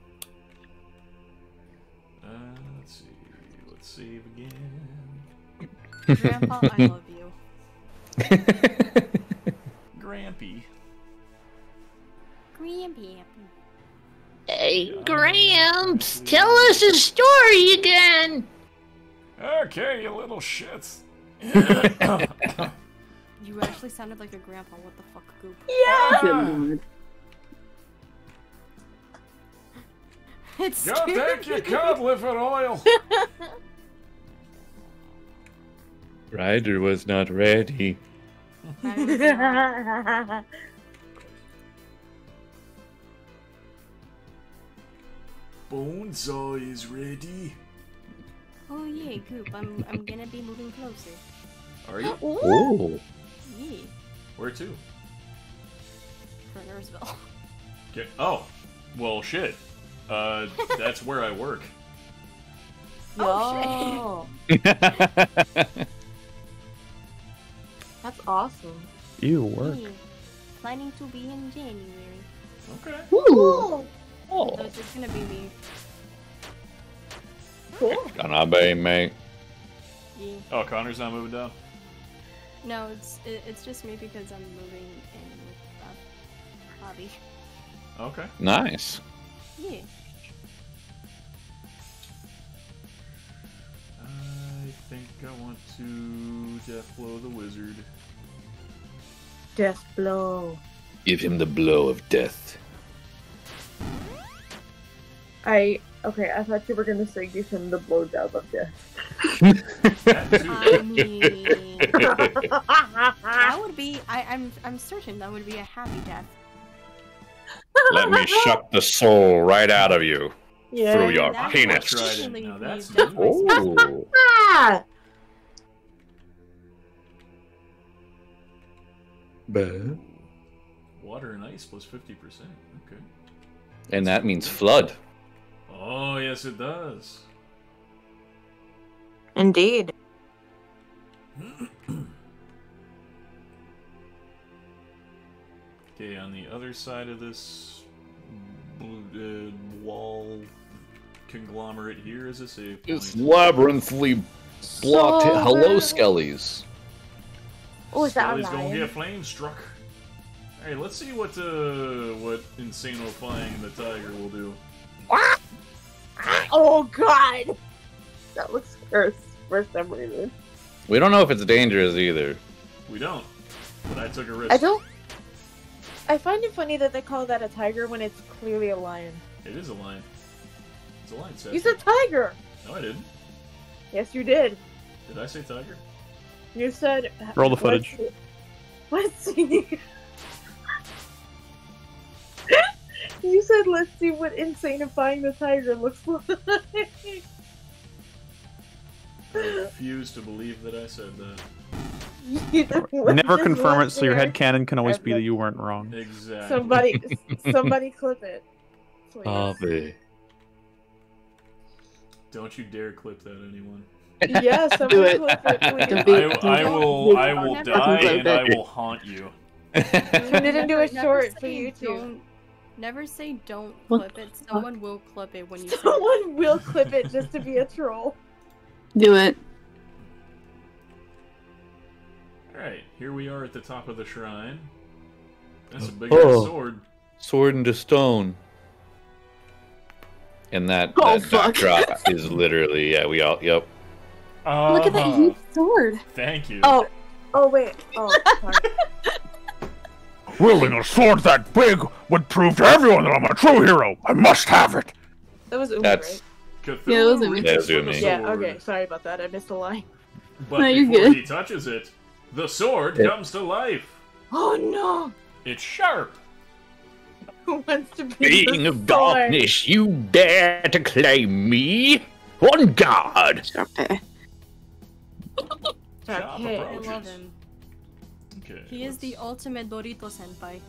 Uh, let's see. Let's save again. Grandpa, I love you. Grampy. Grampy. Hey, Gramps, tell us a story again. Okay, you little shits. You actually sounded like a grandpa. What the fuck, Goop? Good It's Go take your cod liver oil. Ryder was not ready. Bonesaw is ready. Oh yeah, Goop. I'm I'm gonna be moving closer. Are you? Oh. Yeah, Where to? Printersville. Get, oh, well, shit. Uh, that's where I work. Oh That's awesome. You work. Yeah. Planning to be in January. Okay. Ooh. So it's just gonna be me. Gonna be me. Yeah. Oh, Connor's not moving down. No, it's it, it's just me because I'm moving in with uh, Bobby. Okay. Nice. Yeah. I want to Deathblow the Wizard. Death blow. Give him the blow of death. I okay. I thought you were gonna say give him the blow blowjob of death. I mean, that would be. I, I'm I'm certain that would be a happy death. Let me suck the soul right out of you Yeah. through your That penis. definitely Now that's pays definitely Oh. Ah! Water and ice plus 50%. Okay. And that means flood. Oh, yes, it does. Indeed. Okay, on the other side of this blue, uh, wall conglomerate here is a save It's labyrinthly blocked. So Hello, horrible. Skellies. Oh, is that a Skelly's gonna lion? get flame struck. Alright, let's see what uh what insanifying the tiger will do. Oh god! That looks cursed for some reason. We don't know if it's dangerous either. We don't. But I took a risk. I don't. I find it funny that they call that a tiger when it's clearly a lion. It is a lion. It's a lion set. You said tiger! No, I didn't. Yes, you did. Did I say tiger? You said. Roll the let's footage. see- Let's see. you said, let's see what insanifying the tiger looks like. I refuse to believe that I said that. Never Just confirm it, so your there. head canon can always be that you weren't wrong. Exactly. Somebody, somebody clip it. please. Ave. Don't you dare clip that, anyone. Yeah, somebody clip it, Don't please. I, I will I will Never die and I will haunt you. Turn it into a short for say YouTube. Never say don't clip it. Someone will clip it when you say. Someone will clip it just to be a troll. Do it. Alright, here we are at the top of the shrine. That's a big Oh. sword. Sword into stone. And that, Oh, that fuck. backdrop is literally, yeah, we all, yep. Look at that Uh-huh. huge sword. Thank you. Oh, oh wait. Oh, sorry. Wielding a sword that big would prove to everyone that I'm a true hero. I must have it. that was Umi, That's, right? Cthulhu Yeah, it was a- reaches Yeah, Umi. Yeah. Okay. Sorry about that. I missed a line. But No, you're before good. he touches it, the sword Yeah. comes to life. Oh no! It's sharp. Who wants to be Being the of sword? darkness, you dare to claim me? On guard! Stop it. Sharp Okay. I love him. Okay. He is the ultimate Dorito senpai.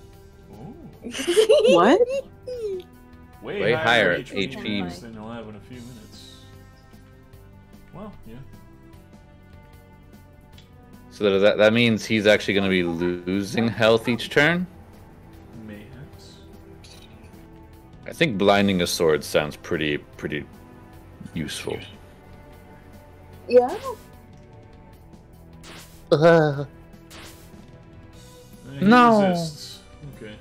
Ooh. What? Way, Way higher HP, HP. than you'll have in a few minutes. Well, yeah. So that, that, that means he's actually going to be losing health each turn? Mayhaps. I think blinding a sword sounds pretty, pretty useful. Yeah. Uh, No. resists. Okay.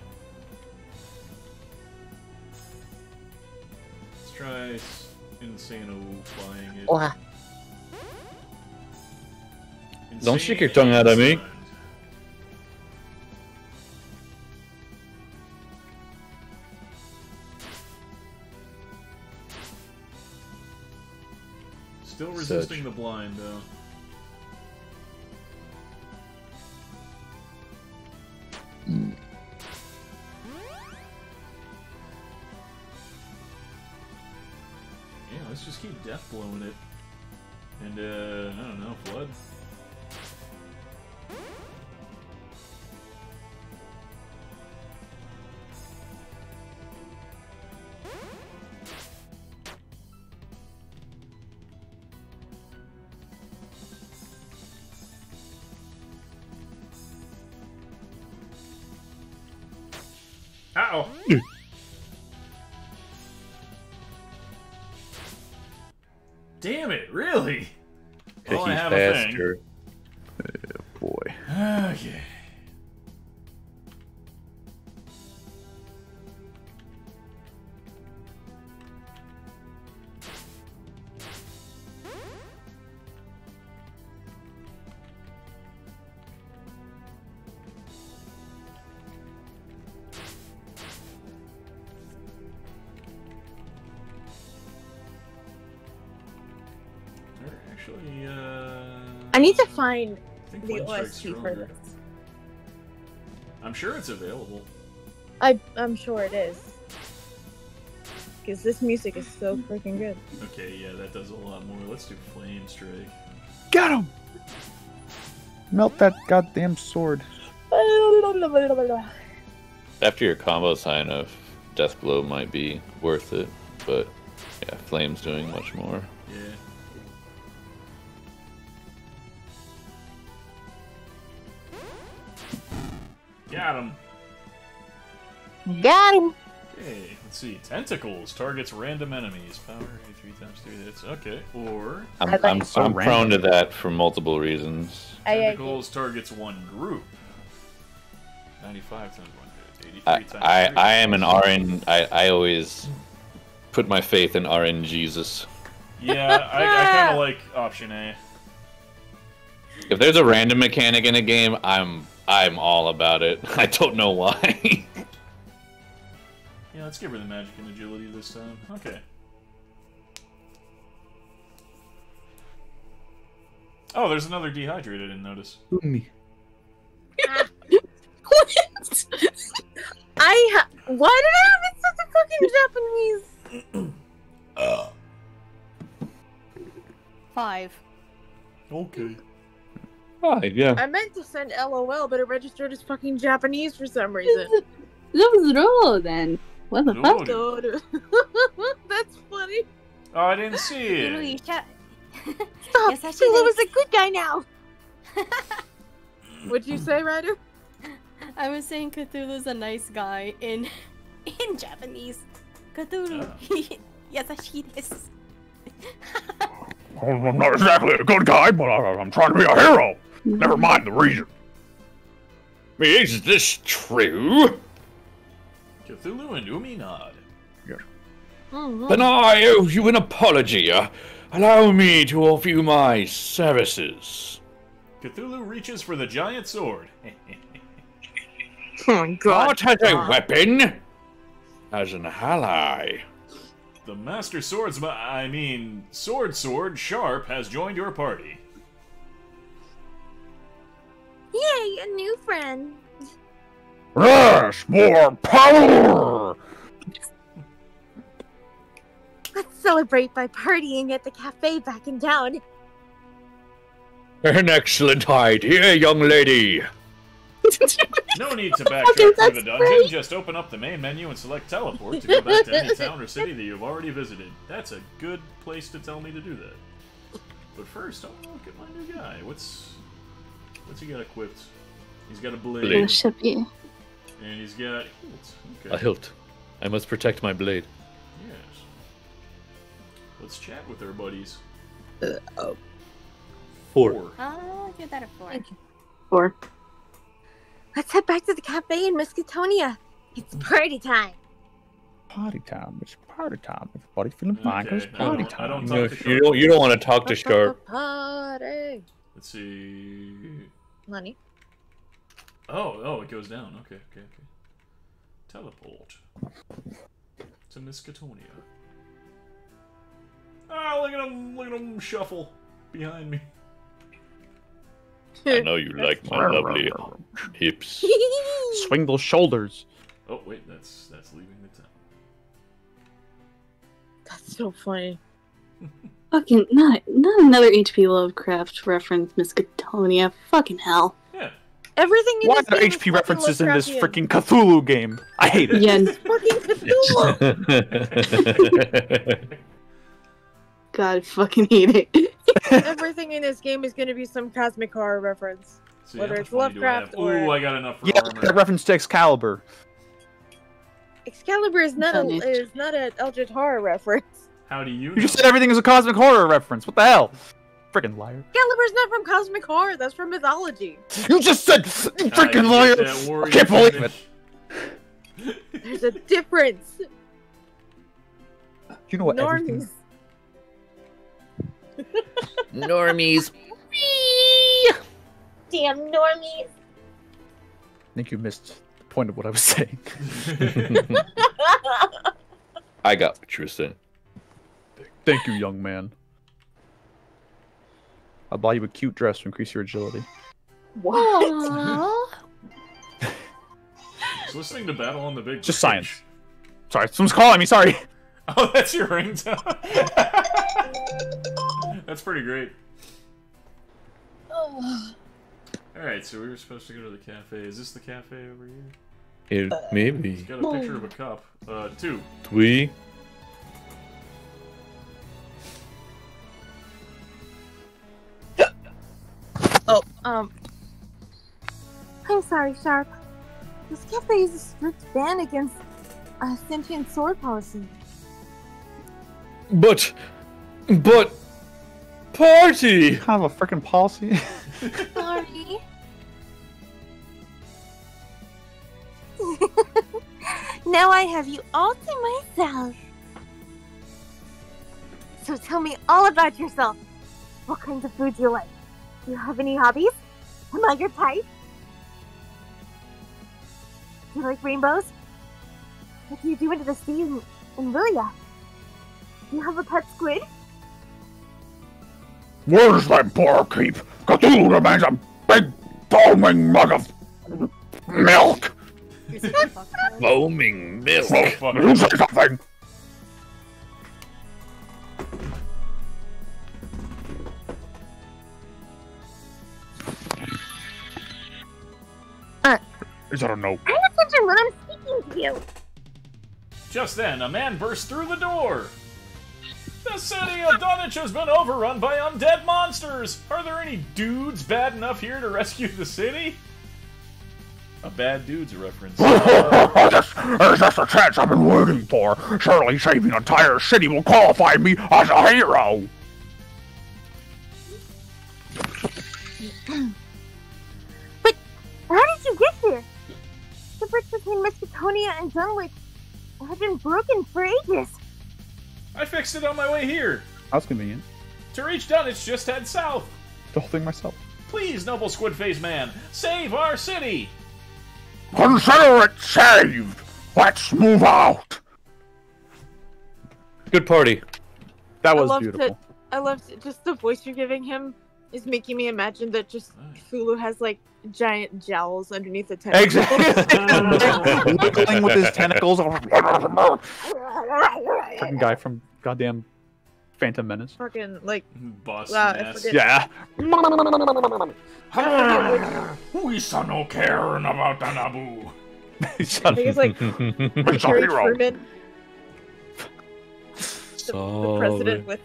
Let's try s- Insanifying it. Don't stick your tongue out at me. Still resisting Search. the blind, though. Yeah, let's just keep death blowing it. And, uh, I don't know, flood. Uh-oh. Damn need to find the Flame OST for this. I'm sure it's available. I I'm sure it is. Because this music is so freaking good. Okay, yeah, that does a lot more. Let's do Flame Strike. Got him! Melt that goddamn sword. After your combo sign of Death Blow might be worth it, but yeah, Flame's doing much more. See. Tentacles targets random enemies. Power three times three hits. Okay, or I'm, I like I'm. So I'm prone to that for multiple reasons. I, I, tentacles targets one group. Ninety-five times one hit. Eighty-three I, times I, three I am an hits. RN. I, I always put my faith in RN Jesus. Yeah, I, I kind of like option A. If there's a random mechanic in a game, I'm I'm all about it. I don't know why. Yeah, let's give her the magic and agility this time. Okay. Oh, there's another dehydrated. I didn't notice. Me. what? I ha- why did I have it such a fucking Japanese? Five. Okay. Five, yeah. I meant to send LOL, but it registered as fucking Japanese for some reason. That was Rolo then. What the fuck? That's funny. Oh, I didn't see Literally, it. chat. Stop! Yes, I Sulu is a good guy now. What'd you say, Ryder? I was saying Cthulhu's a nice guy in in Japanese. Cthulhu. Ah. Yasashi desu. I'm not exactly a good guy, but I- I'm trying to be a hero. Never mind the reason. Mm-hmm. Is this true? Cthulhu and Umi nod. Then I owe you an apology. Uh, allow me to offer you my services. Cthulhu reaches for the giant sword. Oh my Not as a weapon, as an ally. the master swordsman, I mean, sword sword Sharpe has joined your party. Yay, a new friend. Yes, more power. Let's celebrate by partying at the cafe back in town. An excellent idea, young lady. No need to Okay, backtrack through the dungeon. great. Just open up the main menu and select teleport to go back to any town or city that you've already visited. That's a good place to tell me to do that. But first, I want to look at my new guy. What's what's he got equipped? He's got a blade, Blade. Ship you. And he's got hilt. Okay. A hilt. I must protect my blade. Yes. Let's chat with our buddies. Uh, oh. Four. I'll give that a four. Thank you. Four. Let's head back to the cafe in Miskatonia. It's party time. Party time. It's party time. Everybody feeling fine? 'cause Okay, It's I party don't- I don't time. You, to you don't. You don't want to talk to Sharpe. Party. Let's see. Honey. Oh, oh, it goes down. Okay, okay, okay. Teleport to Miskatonia. Ah, look at him! Look at him shuffle behind me. I know you like my lovely hips. Swing those shoulders. Oh wait, that's that's leaving the town. That's so funny. Fucking not not another HP Lovecraft reference, Miskatonia. Fucking hell. Yeah. Everything in Why this are there game is HP fucking references in this freaking Cthulhu game? I hate it. Yeah, Fucking Cthulhu. God, I fucking hate it. Everything in this game is gonna be some cosmic horror reference. See, Whether how it's much money do I Lovecraft or- Ooh, I got enough for Yeah, armor. that reference to Excalibur. Excalibur is not a is not an Eldritch horror reference. How do you know? You just said everything is a cosmic horror reference. What the hell? Freaking liar. Excalibur's not from cosmic horror. That's from mythology. You just said, you freaking you liar. get that I can't believe it. There's a difference. You know what? Everything. Normies. Normies. Damn normies. I think you missed the point of what I was saying. I got what you were saying. Thank you, young man. I'll buy you a cute dress to increase your agility. What? Just listening to Battle on the Big Just science. Sorry, someone's calling me. Sorry. Oh, that's your ringtone. that's pretty great. Alright, so we were supposed to go to the cafe. Is this the cafe over here? It, maybe. It's got a picture of a cup. Uh, two. Twee. Oh, um, I'm sorry, Sharpe. This cafe is a strict ban against a sentient sword policy. But, but, party. Kind of a freaking policy. Sorry. now I have you all to myself. So tell me all about yourself. What kinds of food do you like? Do you have any hobbies? Am I your type? Do you like rainbows? What do you do into the sea in, in Lilia? Do you have a pet squid? Where's that barkeep? Cthulhu demands a big foaming mug of milk. Foaming milk. Oh, you say something. Is that a no? pay attention when I'm speaking to you. Just then, a man burst through the door. The city of Dunwich has been overrun by undead monsters. Are there any dudes bad enough here to rescue the city? A bad dude's a reference. this, is this the chance I've been waiting for? Surely saving an entire city will qualify me as a hero. bridge between Miskatonia and Dunwich had been broken for ages. I fixed it on my way here. That's convenient. To reach Dunwich, just head south. The whole thing myself. Please, noble squid face man, save our city. Consider it saved. Let's move out. Good party. That was loved beautiful. It. I loved it. Just the voice you're giving him is making me imagine that just mm. Cthulhu has like giant jowls underneath the tentacles. Exactly. Wiggling with his tentacles. Fucking guy from goddamn Phantom Menace. Fucking like Boss wow, I Nass. forget- Yeah. We saw no caring about the Naboo. I think it's like It's a Harry hero. The president with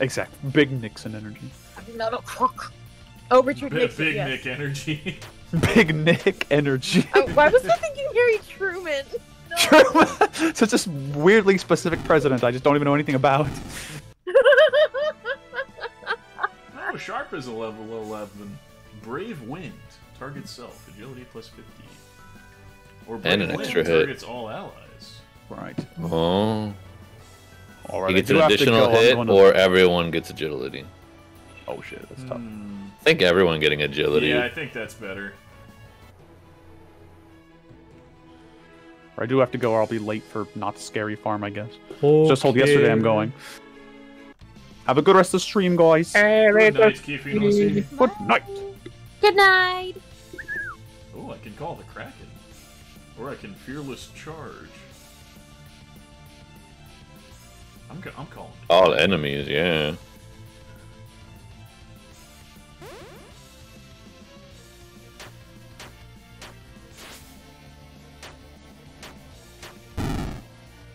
Exact. Big Nixon energy. not a fuck. Oh, Richard Big, Nixon. big yes. Nick energy. Big Nick energy. Oh, why was I thinking Harry Truman? Truman. Such a weirdly specific president I just don't even know anything about. Oh, Sharpe is a level 11. Brave Wind. Target self. Agility plus 50. Or Brave And an Wind extra hit. targets all allies. Right. Oh. All right. He I gets do an additional hit, going to- or everyone gets agility. Oh shit, that's tough. Hmm. I think everyone getting agility. Yeah, I think that's better. Or I do have to go, or I'll be late for not scary farm, I guess. Just told yesterday I'm going. Have a good rest of the stream, guys. Good night, Kifinosi. Good night. Good night. Oh, I can call the Kraken. Or I can Fearless Charge. I'm, go- I'm calling. All enemies, yeah.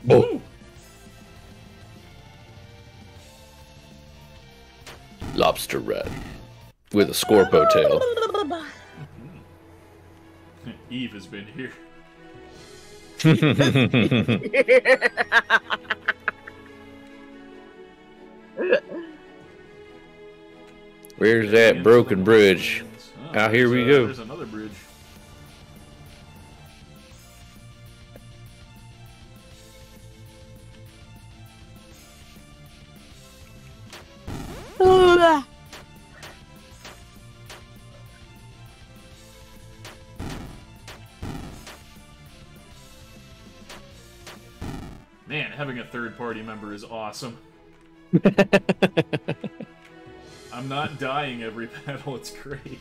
Oh. Lobster red with a scorpo tail. Eve has been here. Where's that broken bridge? Oh, Out here we uh, go. There's another bridge. Man, having a third party member is awesome. I'm not dying every battle, it's great.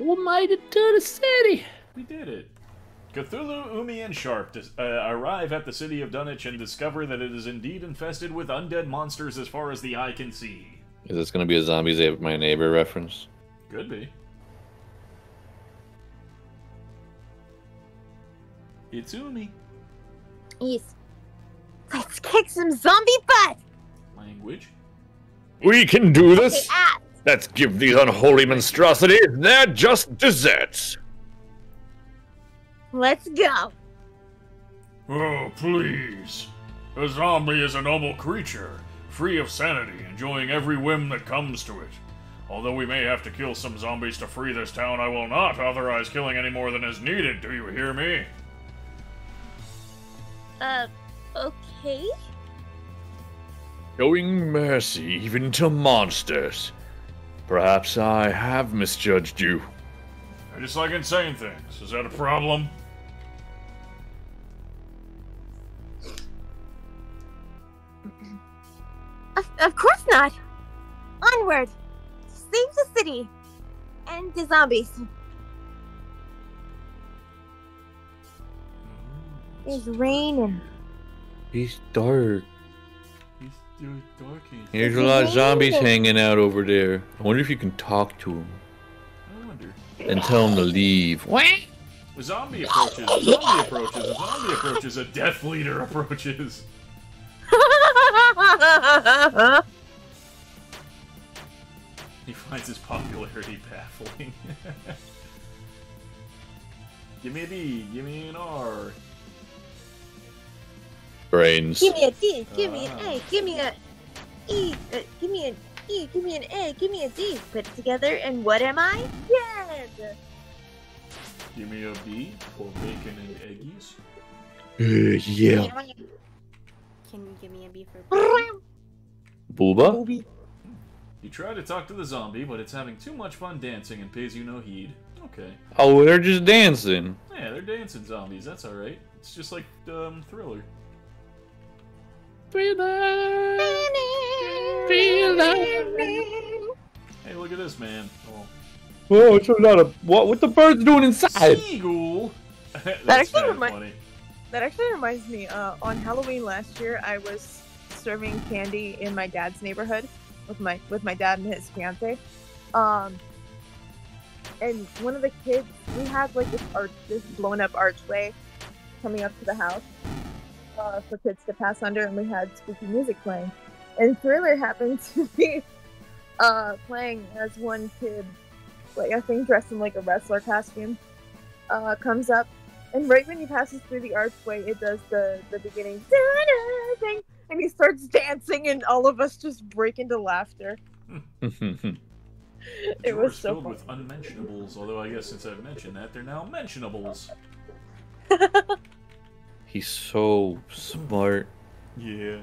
We made it to the city! We did it. Cthulhu, Umi, and Sharpe dis- uh, arrive at the city of Dunwich and discover that it is indeed infested with undead monsters as far as the eye can see. Is this gonna be a zombies ate my neighbor reference? Could be. It's Umi. Yes. Let's kick some zombie butt! Language. We can do this. Okay, Let's give these unholy monstrosities their just desserts. Let's go. Oh, please. A zombie is a noble creature, free of sanity, enjoying every whim that comes to it. Although we may have to kill some zombies to free this town, I will not authorize killing any more than is needed. Do you hear me? Uh, okay. Showing mercy even to monsters. Perhaps I have misjudged you. I just like insane things. Is that a problem? Of, of course not. Onward. Save the city. And the zombies. It's raining. He's dark. He's doing darky. There's a lot of zombies hanging out over there. I wonder if you can talk to them. I wonder. and tell them to leave. What? A zombie approaches. A zombie approaches. A zombie approaches. A death leader approaches. He finds his popularity baffling. give me a D. Give me an R. Brains. give me a D. Give me an A. Give me a E. Uh, give me an E. Give me an A. Give me a D. Put it together, and what am I? Dead. Give me a B for bacon and eggies. Uh, yeah. Can you give me a B for Booba? You try to talk to the zombie, but it's having too much fun dancing and pays you no heed. Okay. Oh, they're just dancing. Yeah, they're dancing zombies. That's alright. It's just like um, Thriller. Hey, look at this man. Oh. Whoa, it's not a what? What the birds doing inside? Seagull. That's That actually kinda funny. That actually reminds me. Uh, on Halloween last year, I was serving candy in my dad's neighborhood with my with my dad and his fiance. Um, and one of the kids, we had like this arch, this blown up archway coming up to the house uh, for kids to pass under, and we had spooky music playing. And Thriller happened to be uh, playing as one kid, like I think dressed in like a wrestler costume, uh, comes up and right when he passes through the archway, it does the the beginning thing, and he starts dancing, and all of us just break into laughter. It was so filled funny. with unmentionables. Although I guess since I've mentioned that, they're now mentionables. He's so smart. Yeah.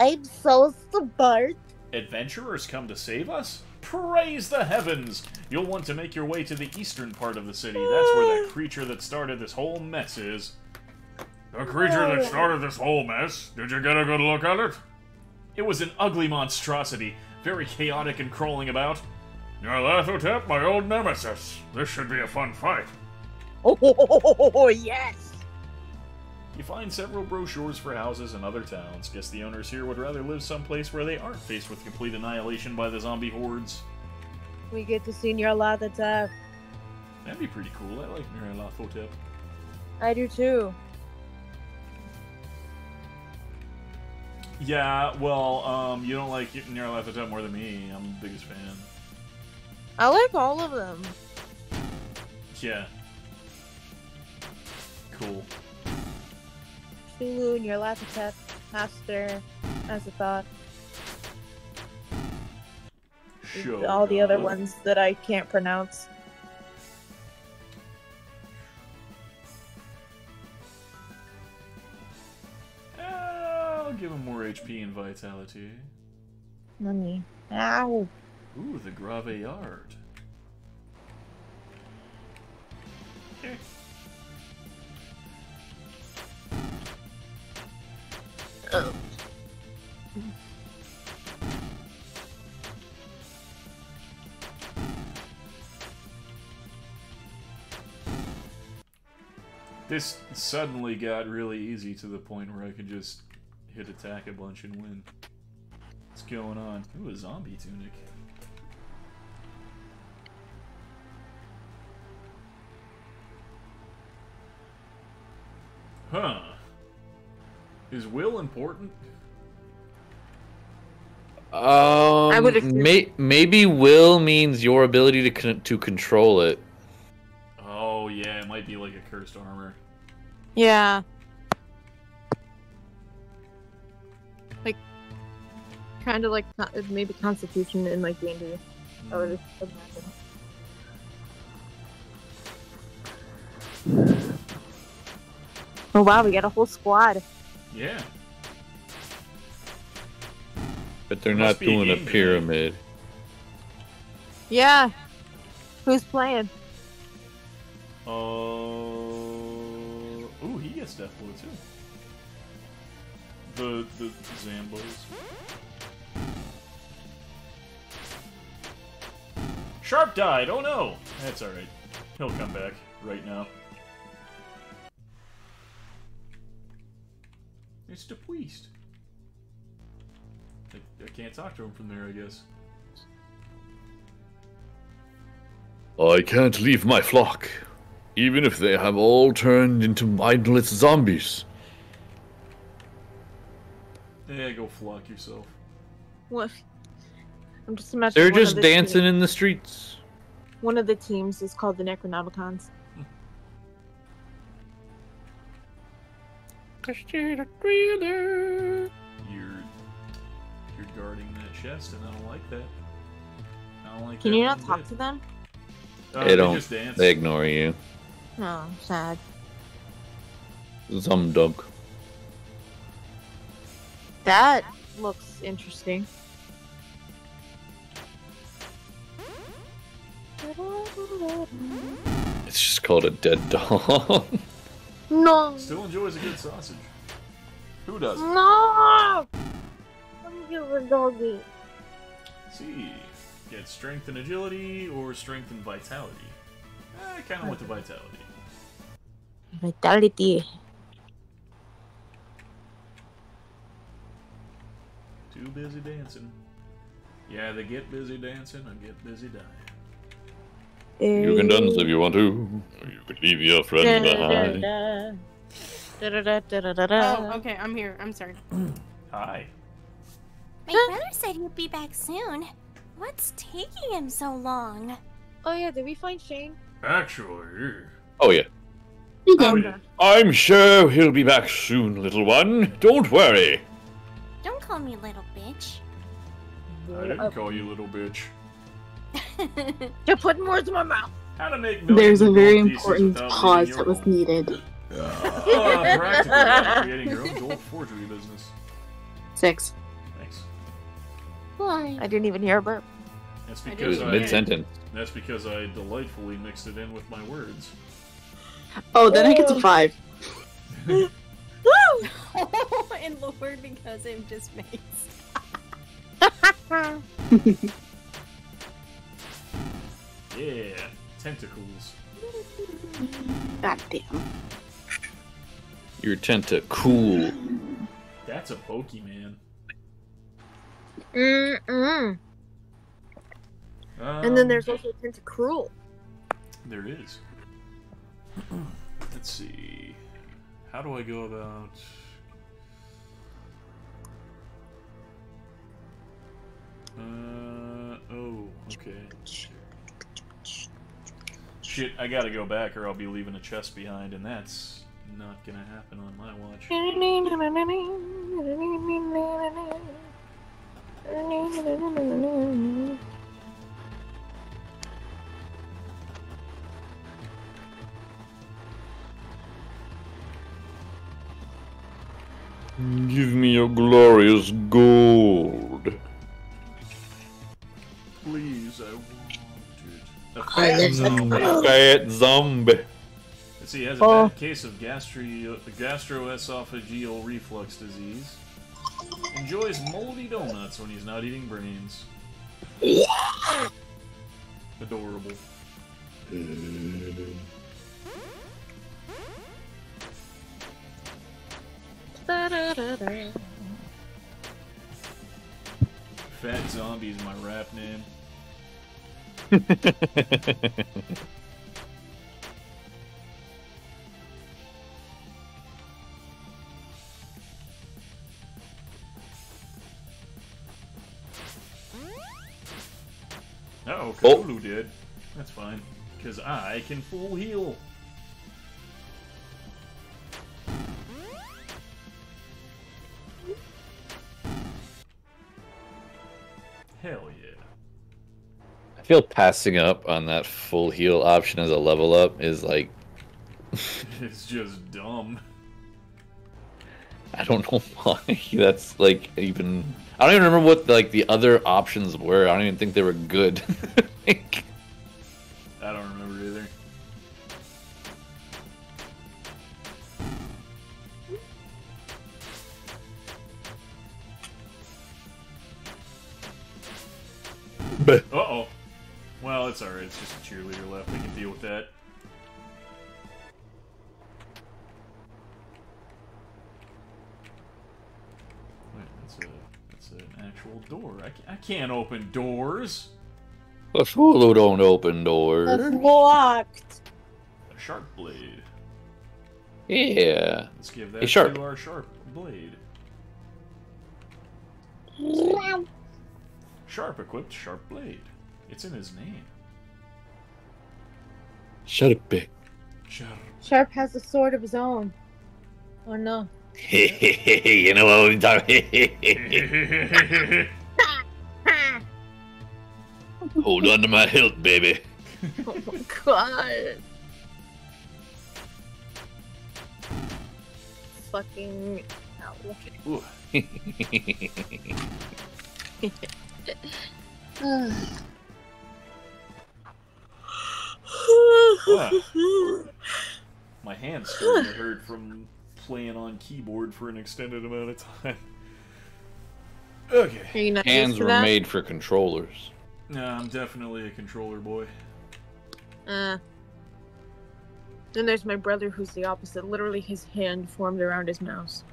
I'm so smart. Adventurers come to save us? Praise the heavens! You'll want to make your way to the eastern part of the city. That's where that creature that started this whole mess is. The creature that oh. started this whole mess? Did you get a good look at it? It was an ugly monstrosity, very chaotic and crawling about. Nyarlathotep, my old nemesis. This should be a fun fight. Oh yes! You find several brochures for houses in other towns. Guess the owners here would rather live someplace where they aren't faced with complete annihilation by the zombie hordes. We get to see Nyarlathotep. That'd be pretty cool. I like Nyarlathotep. I do too. Yeah, well, um, you don't like Nyarlathotep more than me. I'm the biggest fan. I like all of them. Yeah. Cool. Cthulhu, Nyarlathotep, Hastur, Azathoth, Show. all the other ones that I can't pronounce. Ah, I'll give him more HP and vitality. Money. Ow. Ooh, the Grave Art. Okay. This suddenly got really easy to the point where I could just hit attack a bunch and win. What's going on? Ooh, a zombie tunic. Huh. Is will important? Um, would may, maybe will means your ability to con- to control it. Oh, yeah, it might be like a cursed armor. Yeah. Like, kind of like maybe Constitution in like D&D. Would imagine. Oh wow, we got a whole squad. Yeah. But they're not be a doing a pyramid. Yeah. Who's playing? Uh, ooh, he gets death blow too. The the Zambos. Sharpe died. Oh no, that's all right. He'll come back right now. It's Depuist. I, I can't talk to him from there, I guess. I can't leave my flock, even if they have all turned into mindless zombies. Yeah, go flock yourself. What? I'm just imagining. They're just the dancing team- in the streets. One of the teams is called the Necronomicons. You're you're guarding that chest, and I don't like that. I don't like Can that you not talk bit. to them? Uh, they don't. just dance. They ignore you. Oh, sad. Zumdug. That looks interesting. It's just called a dead dog. No. Still enjoys a good sausage. Who doesn't? No. Give a doggy. see. Get strength and agility or strength and vitality. Eh, I kind of want the vitality. Vitality. Too busy dancing. Yeah, they get busy dancing or get busy dying. You can dance if eh. you want to. You could leave your friend behind. Oh, okay, I'm here. I'm sorry. Hi. My brother said he'd be back soon. What's taking him so long? Oh yeah, did we find Shane? Actually, Oh yeah. We Oh, did. yeah. I'm sure he'll be back soon, little one. Don't worry. Don't call me little bitch. I didn't call you little bitch. You're putting words in my mouth. How to make There's a very important pause that was needed. Uh, practically creating your own gold forgery business. Six. Thanks. Why? I didn't even hear a burp. That's I It because was mid sentence. That's because I delightfully mixed it in with my words. Oh, then I get to five. and lowered because it just makes. Tentacles. God damn. Your Tentacool. That's a Pokemon. Mm-mm. And then Um, there's also Tentacruel. There is. Let's see. How do I go about. Uh, oh, okay. Shit, I gotta go back or I'll be leaving a chest behind, and that's not gonna happen on my watch. Give me your glorious gold. Fat live zombie. Fat zombie. Let's see, he has a Oh. bad case of gastri- gastroesophageal reflux disease. Enjoys moldy donuts when he's not eating brains. Adorable. Da-da-da-da. Fat Zombie is my rap name. Oh, Cthulhu did. That's fine. Because I can full heal. Hell yeah. I feel passing up on that full heal option as a level up is like It's just dumb. I don't know why that's like even. I don't even remember what like the other options were. I don't even think they were good. I don't remember either. Uh oh. Well, it's alright. It's just a cheerleader left. We can deal with that. Wait, that's a that's an actual door. I, ca- I can't open doors. A fool who don't open doors. Locked. A sharp blade. Yeah. Let's give Hey, that Sharp. to our sharp blade. Sharpe equipped sharp blade. It's in his name. Shut up, big. Sharp. Sharpe has a sword of his own. Oh no. you know what we're talking. Hold on to my hilt, baby. Oh my god. Fucking. Ow, okay. My hands starting to hurt from playing on keyboard for an extended amount of time. Okay. Are you not Hands were that? made for controllers. Nah, I'm definitely a controller boy. Uh. Then there's my brother who's the opposite. Literally, his hand formed around his mouse.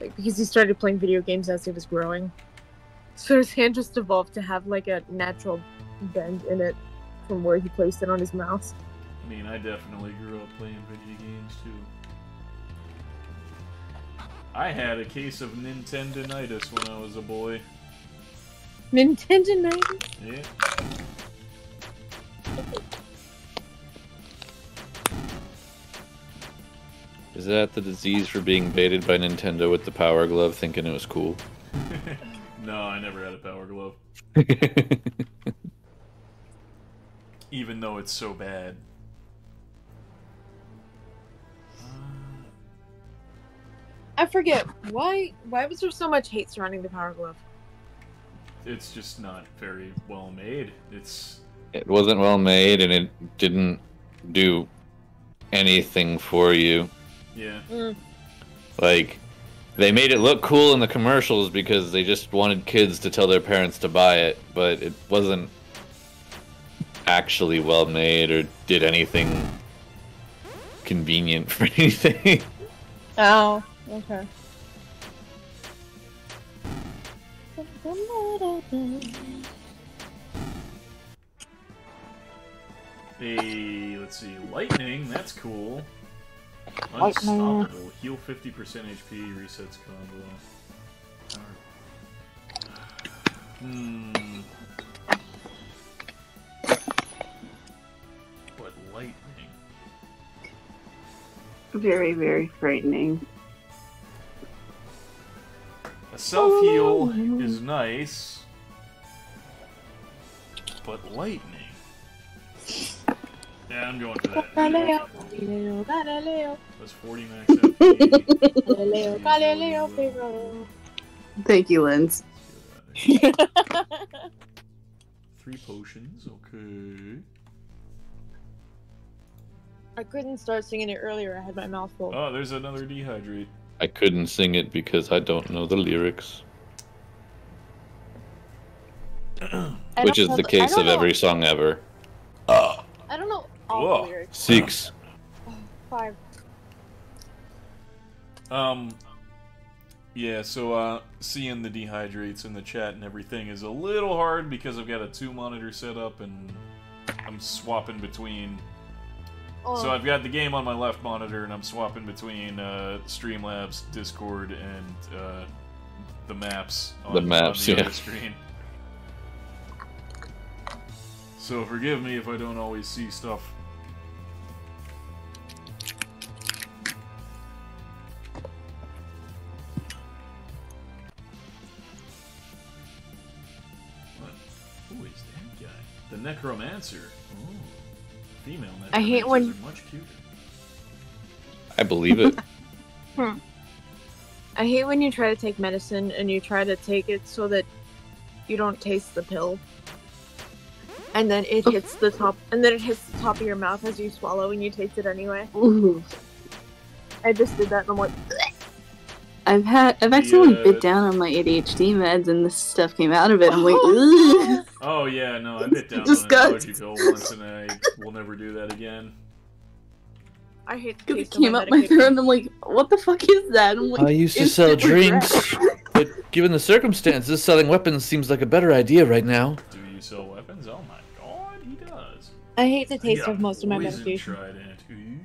Like, because he started playing video games as he was growing. So his hand just evolved to have like a natural bend in it from where he placed it on his mouse. I mean, I definitely grew up playing video games too. I had a case of Nintendonitis when I was a boy. Nintendo 90? Yeah. Is that the disease for being baited by Nintendo with the Power Glove, thinking it was cool? no, I never had a power glove. Even though it's so bad. Uh, I forget why. Why was there so much hate surrounding the Power Glove? It's just not very well made. It's It wasn't well made and it didn't do anything for you. yeah. Mm. Like, they made it look cool in the commercials because they just wanted kids to tell their parents to buy it, but it wasn't actually well made or did anything convenient for anything. Oh, okay. A let's see, lightning. That's cool. Lightning. Unstoppable. Heal 50% HP. Resets combo. Hmm. But lightning. Very, very frightening. A self heal is nice, but lightning. Yeah, I'm going for that. Galileo, Galileo, Galileo, That's 40 max HP. Galileo, Galileo, Figaro. Thank you, Lindz. Three potions, okay. I couldn't start singing it earlier. I had my mouth full. Oh, there's another dehydrate. I couldn't sing it because I don't know the lyrics. Which is the the- case of know- every song ever. I don't know all Whoa. the lyrics. Six. Five. Um. Yeah, so uh, seeing the dehydrates in the chat and everything is a little hard because I've got a two monitor setup and I'm swapping between. Oh. So I've got the game on my left monitor and I'm swapping between uh, Streamlabs, Discord, and uh, the maps on, The maps, on the yeah. other screen. So forgive me if I don't always see stuff. Necromancer. Ooh. Female I hate when- are much cuter. I believe it. Hmm. I hate when you try to take medicine and you try to take it so that you don't taste the pill. And then it hits the top and then it hits the top of your mouth as you swallow and you taste it anyway. Ooh. I just did that and I'm like I've had I've accidentally uh, bit down on my ADHD meds and this stuff came out of it. I'm like, Ugh. Oh yeah, no, I bit down on an Disgust. allergy pill once and I will never do that again. I hate Because it came my up my throat and I'm like, what the fuck is that? I'm like, I used to sell drinks, but given the circumstances, selling weapons seems like a better idea right now. Do you sell weapons? Oh my god, he does. I hate the taste got of most of my poison medication. Trident. Ooh.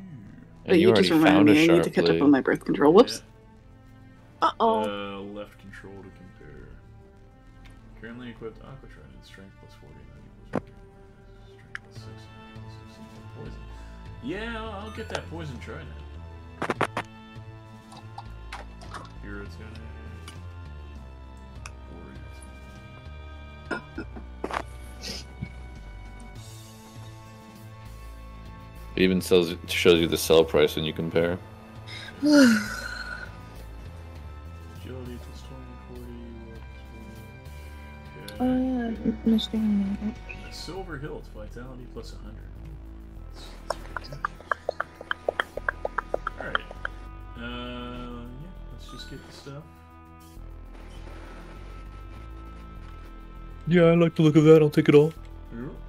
But you, just reminded me I need to catch up on my birth control. Whoops. Uh oh. Uh, left control to compare. Currently equipped Aqua Trident, strength plus 40, 90 plus 40, strength plus 6, 60 poison. Yeah, I'll, I'll get that poison trident. Hero tunic. Warrior It even sells shows you the sell price when you compare. Oh yeah, made it. Silver hilt, vitality plus 100. Alright. Uh, yeah, let's just get the stuff. Yeah, I like the look of that. I'll take it all.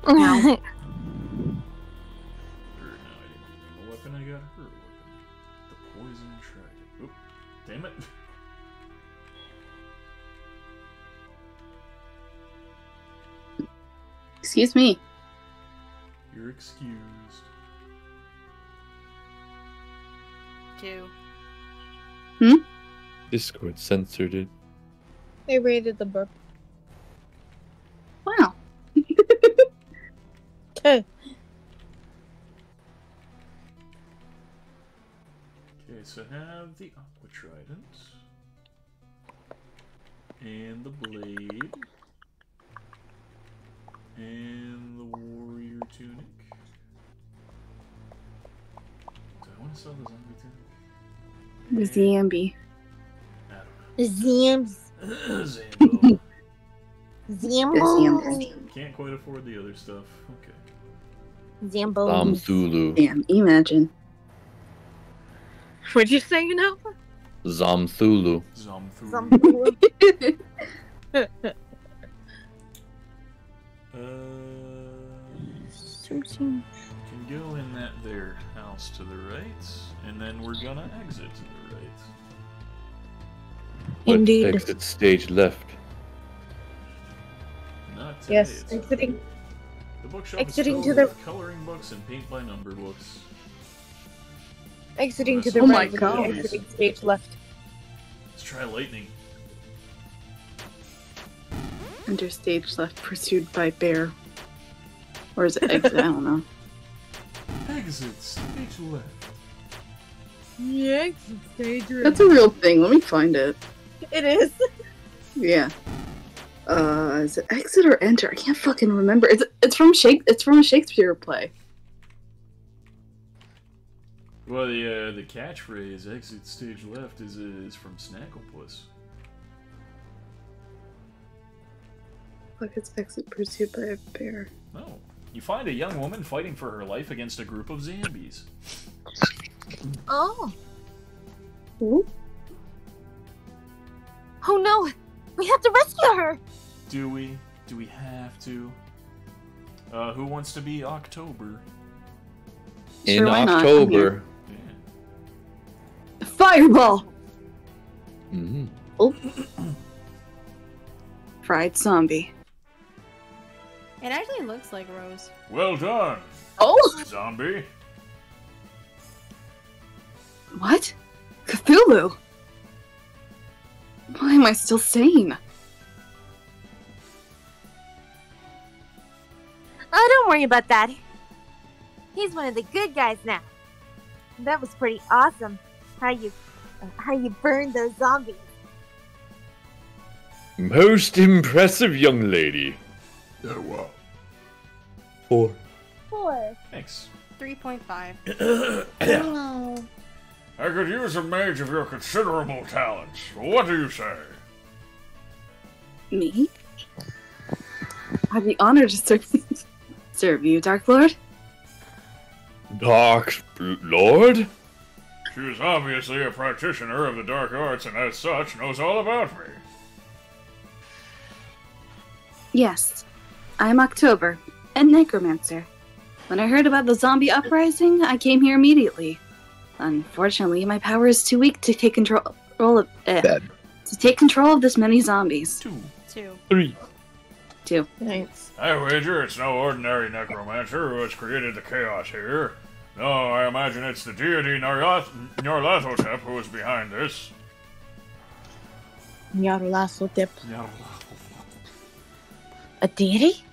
Or, Excuse me. You're excused. Two. Hmm? Discord censored it. They rated the book. Wow. Okay. Okay, so have the Aqua Trident. And the Blade. And the Warrior Tunic. Do I want to sell the Zombie Tunic? The ZMB. Zams. Zambo. Zambo. Can't quite afford the other stuff. Okay. Zambo. Zamthulu. Damn, imagine. What'd you say, you know? Zamthulu. Zomthulu. Uh, can go in that there house to the right, and then we're gonna exit to the right. What Indeed. Exit stage left. Not today. Yes, it's exiting. The bookshop exiting is to the- with coloring books and paint by number books. Exiting to the Oh my right. with the God. Exiting stage left. Let's try lightning. Enter stage left, pursued by bear. Or is it exit? I don't know. Exit stage left. Yeah, exit stage That's a real thing. Let me find it. It is. Yeah. Uh, is it exit or enter? I can't fucking remember. It's it's from Shake. It's from a Shakespeare play. Well, the uh, the catchphrase "exit stage left" is is from Snagglepuss. Fuck, it's exit pursued by a bear. Oh, you find a young woman fighting for her life against a group of zombies. Oh. Ooh. Oh no! We have to rescue her! Do we? Do we have to? Uh, who wants to be October? In why not? I'm October. Fireball! Mhm. Oh. Fried zombie. It actually looks like Rose. Well done, Oh! zombie. What? Cthulhu? Why am I still sane? Oh, don't worry about that. He's one of the good guys now. That was pretty awesome. How you, uh, how you burned those zombies. Most impressive young lady. Yeah, well. Four. Four. Thanks. 3.5. Oh. I could use a mage of your considerable talents. What do you say? Me? I'd be honored to serve, serve you, Dark Lord. Dark Lord? She is obviously a practitioner of the dark arts and as such knows all about me. Yes, I'm October, a necromancer. When I heard about the zombie uprising, I came here immediately. Unfortunately, my power is too weak to take control of eh, to take control of this many zombies. Two. Two. Three. Two. Thanks. I wager it's no ordinary necromancer who has created the chaos here. No, I imagine it's the deity Nyarlath- Nyarlathotep who is behind this. Nyarlathotep. A deity?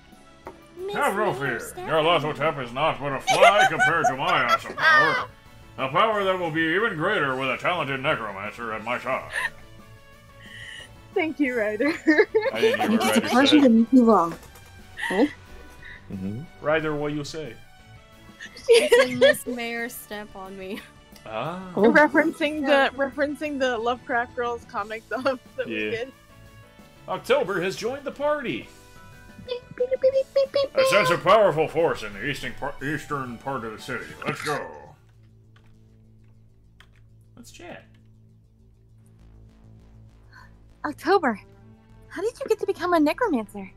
Have no fear. Nyarlathotep is not but a fly compared to my awesome power. A power that will be even greater with a talented necromancer at my side. Thank you, Ryder. I didn't hear what It's a Ryder pleasure to said. meet you all. Oh, Mm-hmm. Ryder, what you say? It's a Miss Mayor step on me. Ah. referencing the referencing the Lovecraft Girls comic that, that we did. October has joined the party. I sense a powerful force in the eastern par- eastern part of the city. Let's go. Let's chat. October. How did you get to become a necromancer?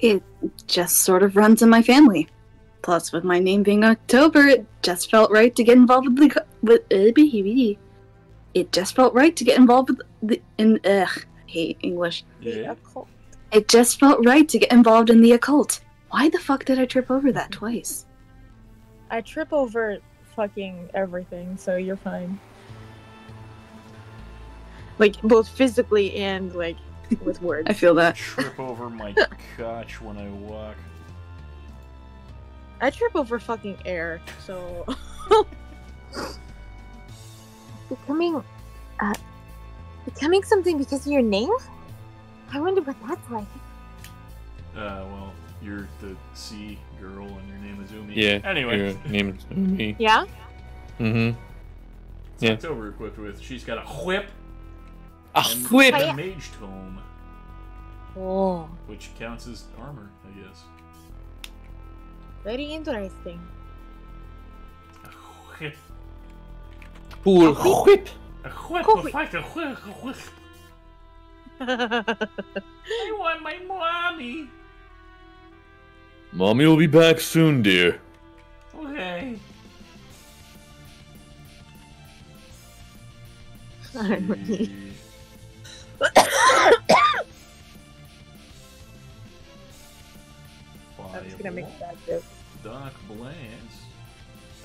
it just sort of runs in my family. Plus, with my name being October, it just felt right to get involved with the with uh, it just felt right to get involved with the in ugh, I hate English. Yeah. It just felt right to get involved in the occult. Why the fuck did I trip over that twice? I trip over fucking everything, so you're fine. Like both physically and like with words. I feel that. Trip over my couch when I walk. I trip over fucking air, so Becoming, uh, becoming something because of your name? I wonder what that's like. Uh, well, you're the sea girl and your name is Umi. Yeah. Anyway. Your name is me. yeah. Mm-hmm. Yeah. It's over equipped with. She's got a whip. A and whip. A mage tome, Oh, which counts as armor, I guess. very interesting. A whip. Cool whip. A whip Cool will whip. a whip. A whip. I want my mommy. Mommy will be back soon, dear. Okay. I was gonna make that joke. Doc Blance.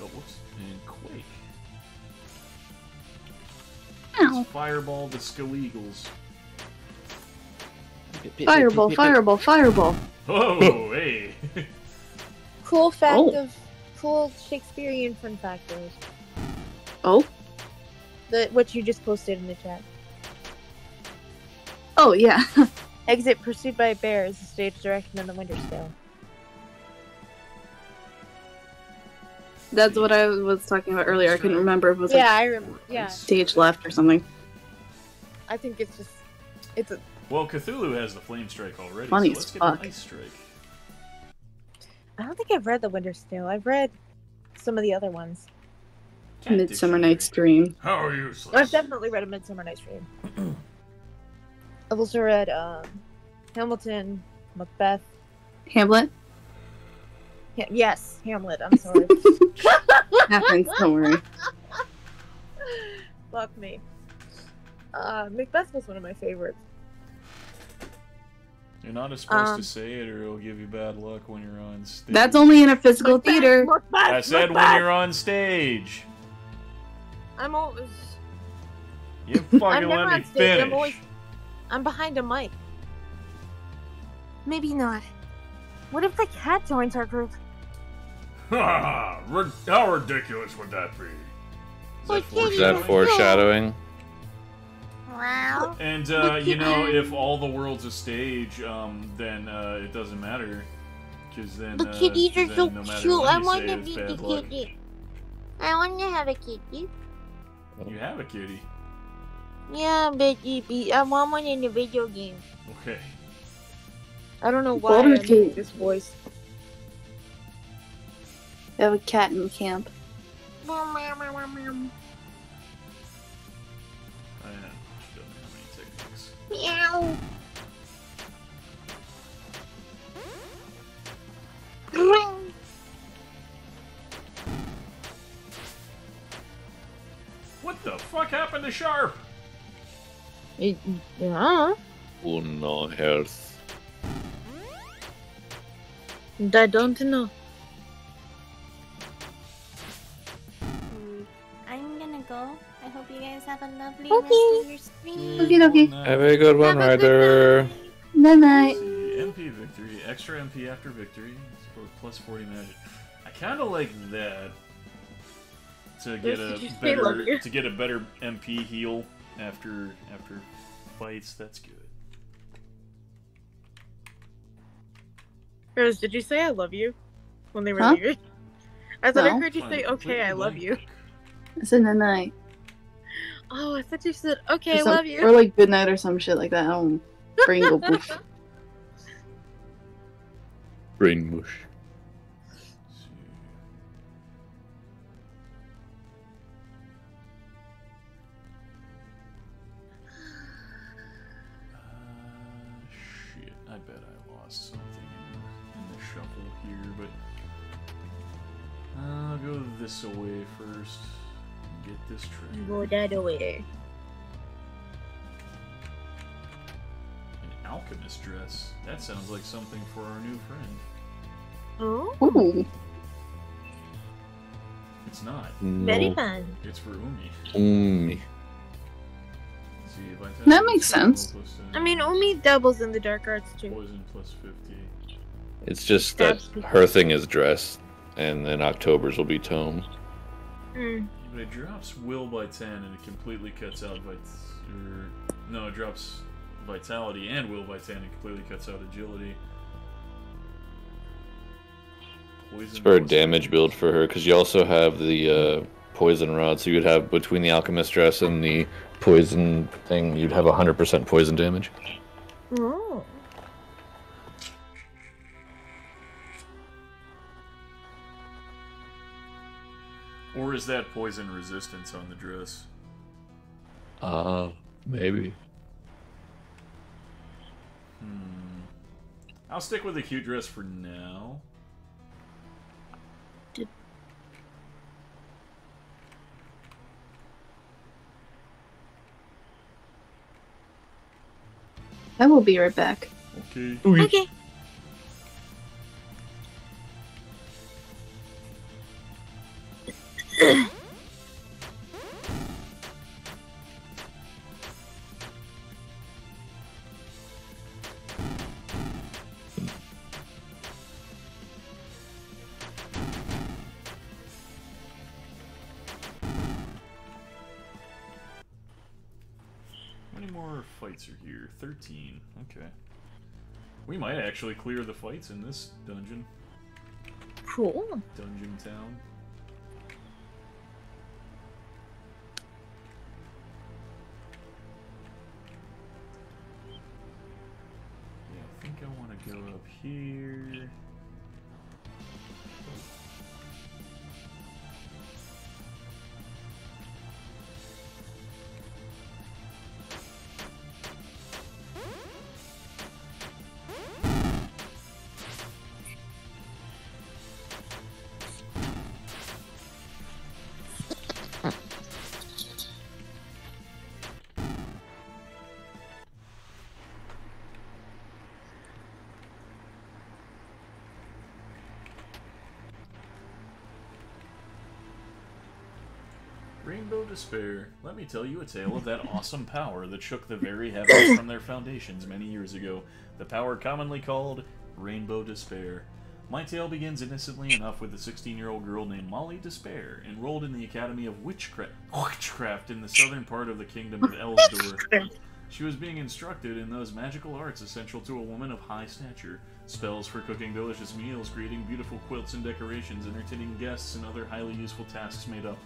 Oh, whoops. And Quake. Ow. Fireball the Skelegals. Fireball, fireball, fireball. Oh, hey. Cool fact Oh. of cool Shakespearean fun fact is Oh, the what you just posted in the chat. oh yeah. Exit pursued by a bear is the stage direction in the Winter's Tale. That's what I was talking about earlier. I couldn't remember if it was Yeah, like I remember. Yeah, stage left or something. I think it's just it's a Well, Cthulhu has the Flame Strike already, Funny so as let's get fuck. an Ice Strike. I don't think I've read the Winter's Tale. I've read some of the other ones. Midsummer Night's Dream. How useless. I've definitely read a Midsummer Night's Dream. I've also read um, Hamilton, Macbeth. Hamlet. Ha- yes, Hamlet. I'm sorry. Happens, don't worry. Fuck me. Uh, Macbeth was one of my favorites. You're not supposed Um, to say it, or it'll give you bad luck when you're on stage. That's only in a physical theater. I said when you're on stage. I'm always. You I'm fucking never let me on stage. I'm finish. always. I'm behind a mic. Maybe not. What if the cat joins our group? Rid- How ridiculous would that be? Is that foreshadowing? Wow. And uh, you know, if all the world's a stage, um, then uh, it doesn't matter, because then, The uh, kitties are then so no cute. I want say, to be bad the luck. kitty. I want to have a kitty. You have a kitty. Yeah, but you be- I want one in the video game. Okay. I don't know why Boulder I'm King. doing this voice. I have a cat in camp. Techniques. Meow. What the fuck happened to Sharpe? It, yeah. Oh no, health. I don't know. Hmm, I'm gonna go. I hope you guys have a lovely Okay. rest of your stream. Okie dokie. Have a good one, Ryder. Night night. MP victory, extra MP after victory, for plus 40 magic. I kind of like that to get a Did you say love better you? to get a better MP heal after after fights. That's good. Rose, did you say I love you when they were Huh? leaving? I thought I heard you say, "Okay, I love you." I said night night. Oh, I thought you said, "Okay, I some- love you." Or like good night or some shit like that. I don't brain go poof. Brain mush. Shit, I bet I lost something in the, in the shuffle here, but I'll go this away first. And Get this treasure. Go that away. An alchemist dress. That sounds like something for our new friend. Oh, Ooh. It's not. very fun. It's for Umi. Mm. See That makes sense. I mean, Umi doubles in the dark arts too. Poison plus 50. It's just that her thing is dress, and then October's will be tome. Mm. But it drops will by 10 and it completely cuts out vit- or No, it drops vitality and will by 10 and completely cuts out agility. Poison It's for a plus- damage build for her, because you also have the uh, poison rod, so you'd have between the alchemist dress and the poison thing, you'd have 100% poison damage. Oh. Or is that poison resistance on the dress? Uh, maybe. Hmm. I'll stick with the cute dress for now. I will be right back. Okay. Okay. 13. Okay. We might actually clear the fights in this dungeon. Cool. Dungeon Town. Yeah, I think I want to go up here. Rainbow Despair. Let me tell you a tale of that awesome power that shook the very heavens from their foundations many years ago. The power commonly called Rainbow Despair. My tale begins innocently enough with a 16 year old girl named Molly Despair, enrolled in the Academy of Witchcraft, Witchcraft in the southern part of the kingdom of Elsdor. She was being instructed in those magical arts essential to a woman of high stature spells for cooking delicious meals, creating beautiful quilts and decorations, entertaining guests, and other highly useful tasks made up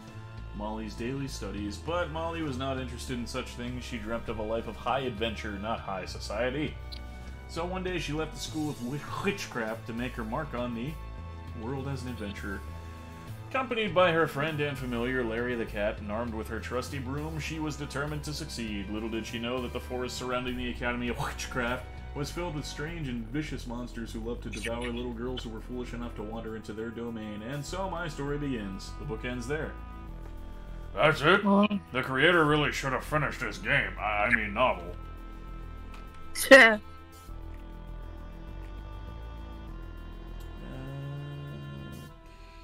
Molly's daily studies. But Molly was not interested in such things. She dreamt of a life of high adventure, not high society. So one day she left the school of witchcraft to make her mark on the world as an adventurer. Accompanied by her friend and familiar Larry the cat, and armed with her trusty broom, she was determined to succeed. Little did she know that the forest surrounding the Academy of Witchcraft was filled with strange and vicious monsters who loved to devour little girls who were foolish enough to wander into their domain. And so my story begins. The book ends there. That's it? The creator really should have finished this game. I, I mean, novel. Yeah.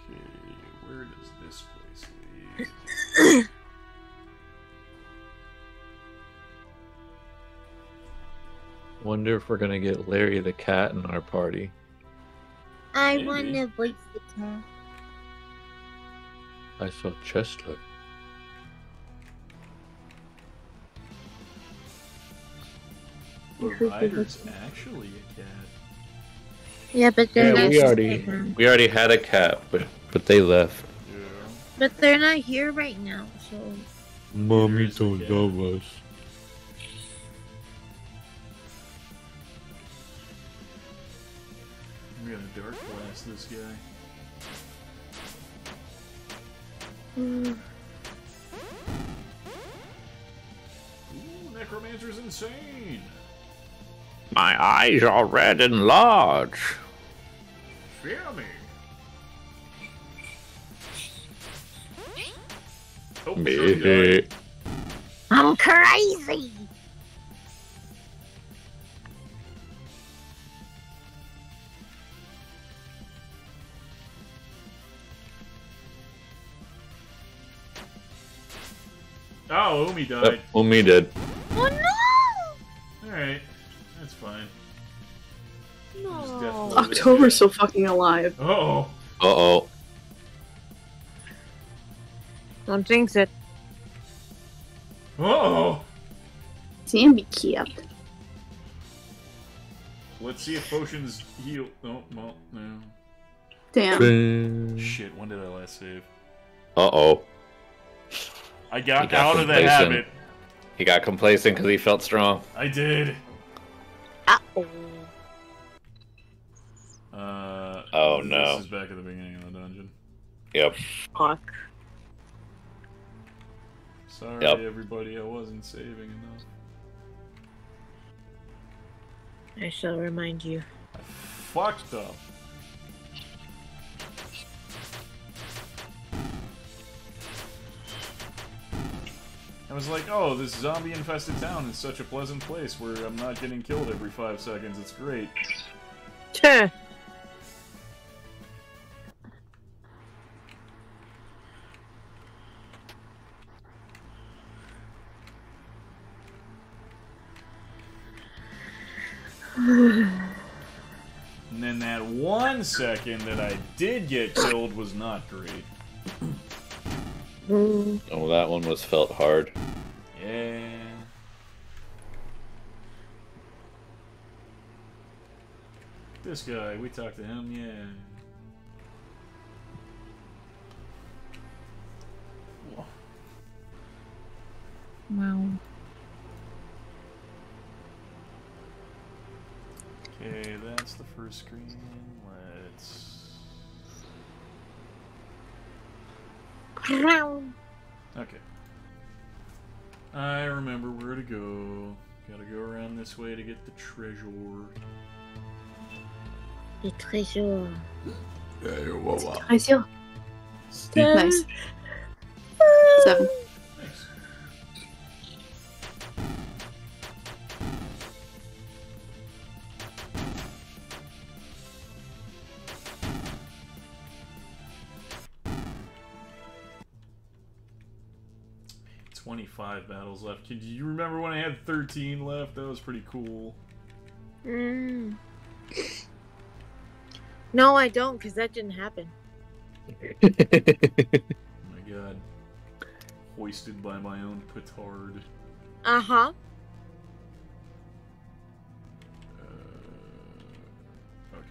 Okay, where does this place lead? Wonder if we're gonna get Larry the cat in our party. I Maybe. want to voice the cat. I saw Chester. Ryder's actually a cat. Yeah, but they're Yeah, not. we already we already had a cat, but but they left. But they're not here right now, so. Mommy don't love us. I'm gonna dark blast this guy. Mm. Ooh, Necromancer's insane! My eyes are red and large. Fear me! Oh, sure he Meh. I'm crazy. Oh, Umi died. Yep, Umi did. Oh no! Alright, that's fine. No. October's so fucking alive. Oh. Uh oh. Don't jinx it. Oh! Zambi kept. Let's see if potions heal. Oh, well, no. Damn. Shit, when did I last save? Uh oh. I got, out of the habit. He got complacent because he felt strong. I did. Uh-oh. Uh, Oh, no. This is back at the beginning of the dungeon. Yep. Fuck. Sorry, Yep. everybody, I wasn't saving enough. I shall remind you. Fucked up. I was like, oh, this zombie infested town is such a pleasant place where I'm not getting killed every five seconds. It's great. And then that one second that I did get killed was not great. Mm. Oh, that one was felt hard. Yeah. This guy, we talked to him, yeah. Wow. Okay, that's the first screen. Let's. Okay. I remember where to go. Gotta go around this way to get the treasure. The treasure. I feel nice. Seven. Twenty-five battles left. Can you remember when I had thirteen left? That was pretty cool. Mm. No, I don't, because that didn't happen. Oh my god. Hoisted by my own petard. Uh huh. Okay,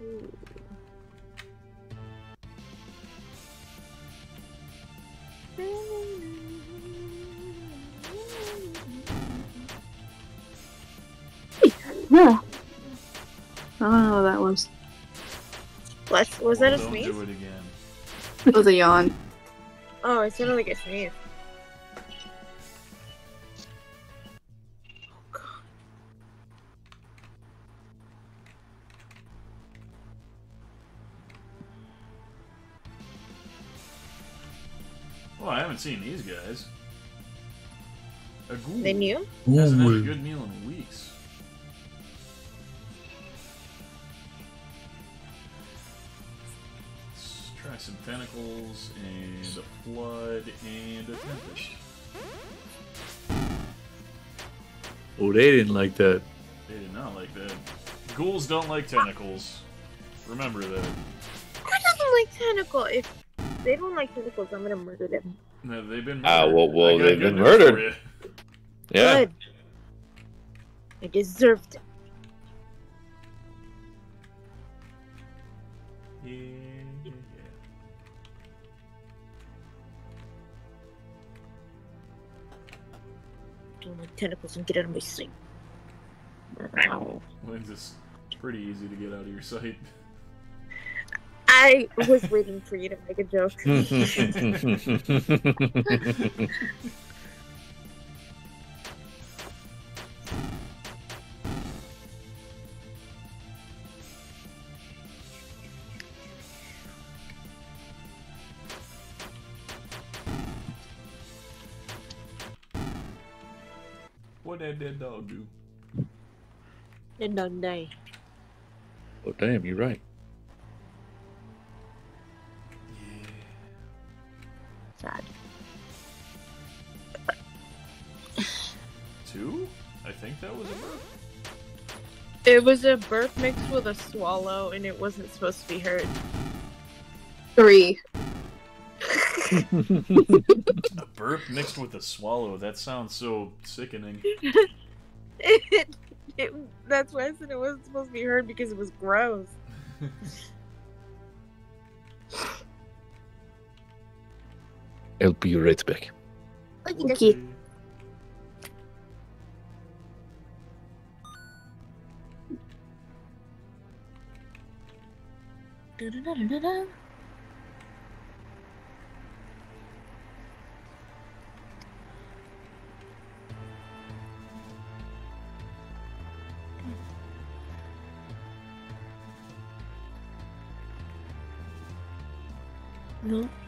yeah. Yeah. I don't know what that was. Was, was that a Don't sneeze? do it again. It was a yawn. Oh, it sounded like a sneeze. Oh god. Well, I haven't seen these guys. A ghoul. They knew? Hasn't had a good meal in weeks. Some tentacles and a flood and a tempest. Oh, they didn't like that. They did not like that. Ghouls don't like tentacles. Remember that. Who doesn't like tentacle? If they don't like tentacles, I'm gonna murder them. No, they've been Ah, murdered. well, I well they've been murdered. Yeah. Good. I deserved it. Yeah, yeah, Don't like tentacles and get out of my sight. yeah. When's this? Pretty easy to get out of your sight. I was waiting for you to make a joke. What that dead dog do? and don't die. oh, damn, you're right. Sad. Two? I think that was a bird. It was a burp mixed with a swallow, and it wasn't supposed to be heard. Three. A burp mixed with a swallow. That sounds so sickening. it, it, that's why I said it wasn't supposed to be heard because it was gross. I'll be right back. Okay. Da-da-da-da-da. No.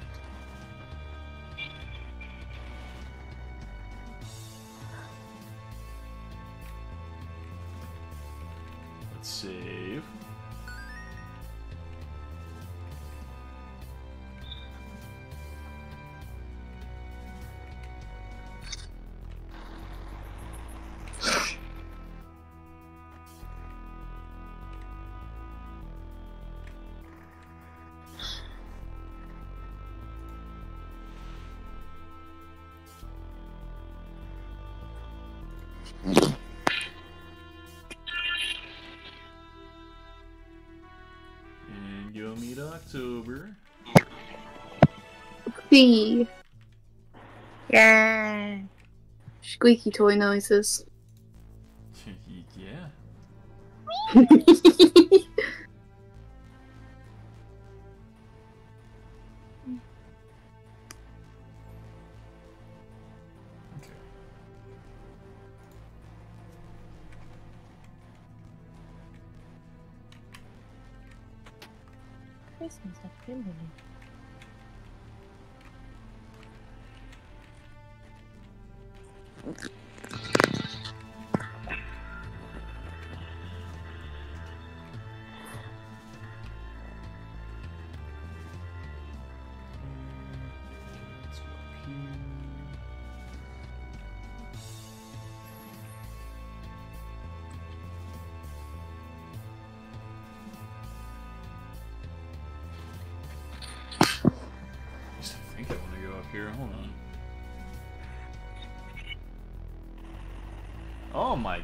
B. Yeah. Squeaky toy noises.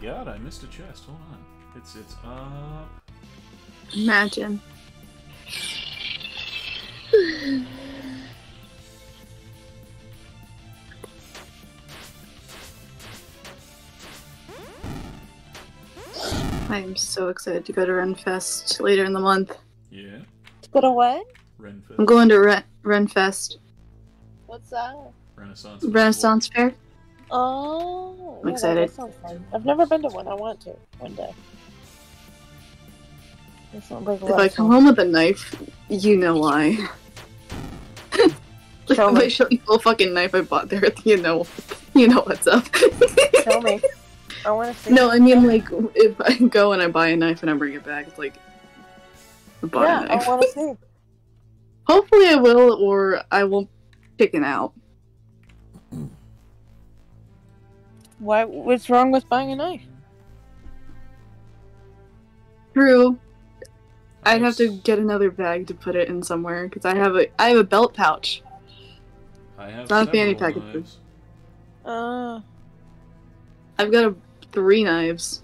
God, I missed a chest. Hold on. It's it's up. Imagine. I am so excited to go to Renfest later in the month. Yeah. To Go to what? Renfest. I'm going to Ren- Renfest What's that? Renaissance. Renaissance Fair. Oh, I'm yeah, excited. Sounds fun. I've never been to one. I want to one day. If I come home with a knife, you know why. like, Show if I me. show you a fucking knife I bought there, you know, you know what's up. Show me. I want to see. No, I mean like if I go and I buy a knife and I bring it back, it's like I bought yeah, a knife. I want to see. Hopefully I will, or I won't chicken out. Why? What's wrong with buying a knife? True. I'd have to get another bag to put it in somewhere because I have a I have a belt pouch. I have not a fanny pack. package. knives. Uh, I've got a, three knives.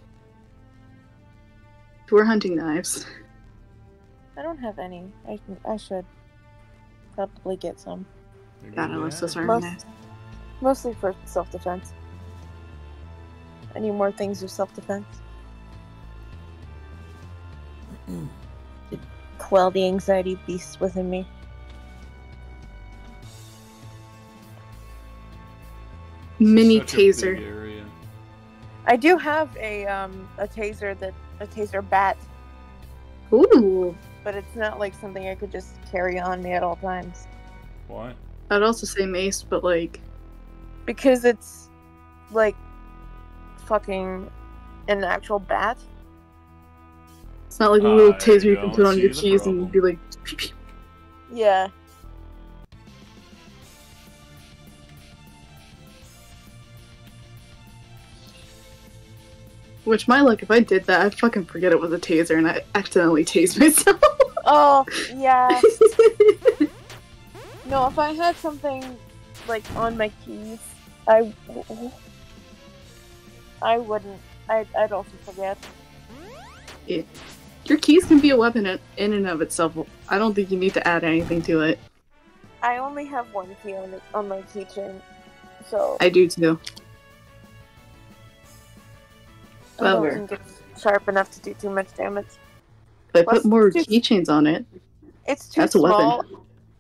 Two are hunting knives. I don't have any. I I should probably get some. God, I love those are Most- knives. Mostly for self defense. I need more things of self defense. To quell the anxiety beast within me. Mini Such a big taser. I do have a um a taser that a taser bat, Ooh. but it's not like something I could just carry on me at all times Why? I'd also say mace, but like because it's like fucking an actual bat. it's not like a little I taser you can put on your the keys and be like pew, pew. Yeah. Which my luck, if I did that, I'd fucking forget it was a taser and I accidentally tased myself. Oh yeah. no, if I had something like on my keys, I w- I wouldn't. I'd, I'd also forget. Yeah. Your keys can be a weapon in in and of itself. I don't think you need to add anything to it. I only have one key on it, on my keychain, so I do too. I don't However, think it's sharp enough to do too much damage. if I Plus, put more keychains on it, It's too That's a weapon. small.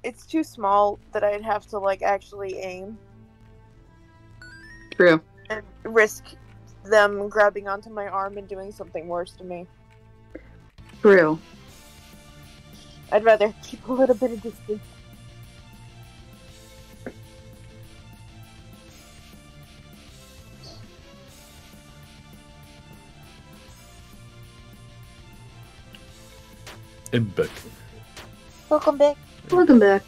It's too small that I'd have to like actually aim true. and risk them grabbing onto my arm and doing something worse to me. True. I'd rather keep a little bit of distance. And back. Welcome back. Welcome back.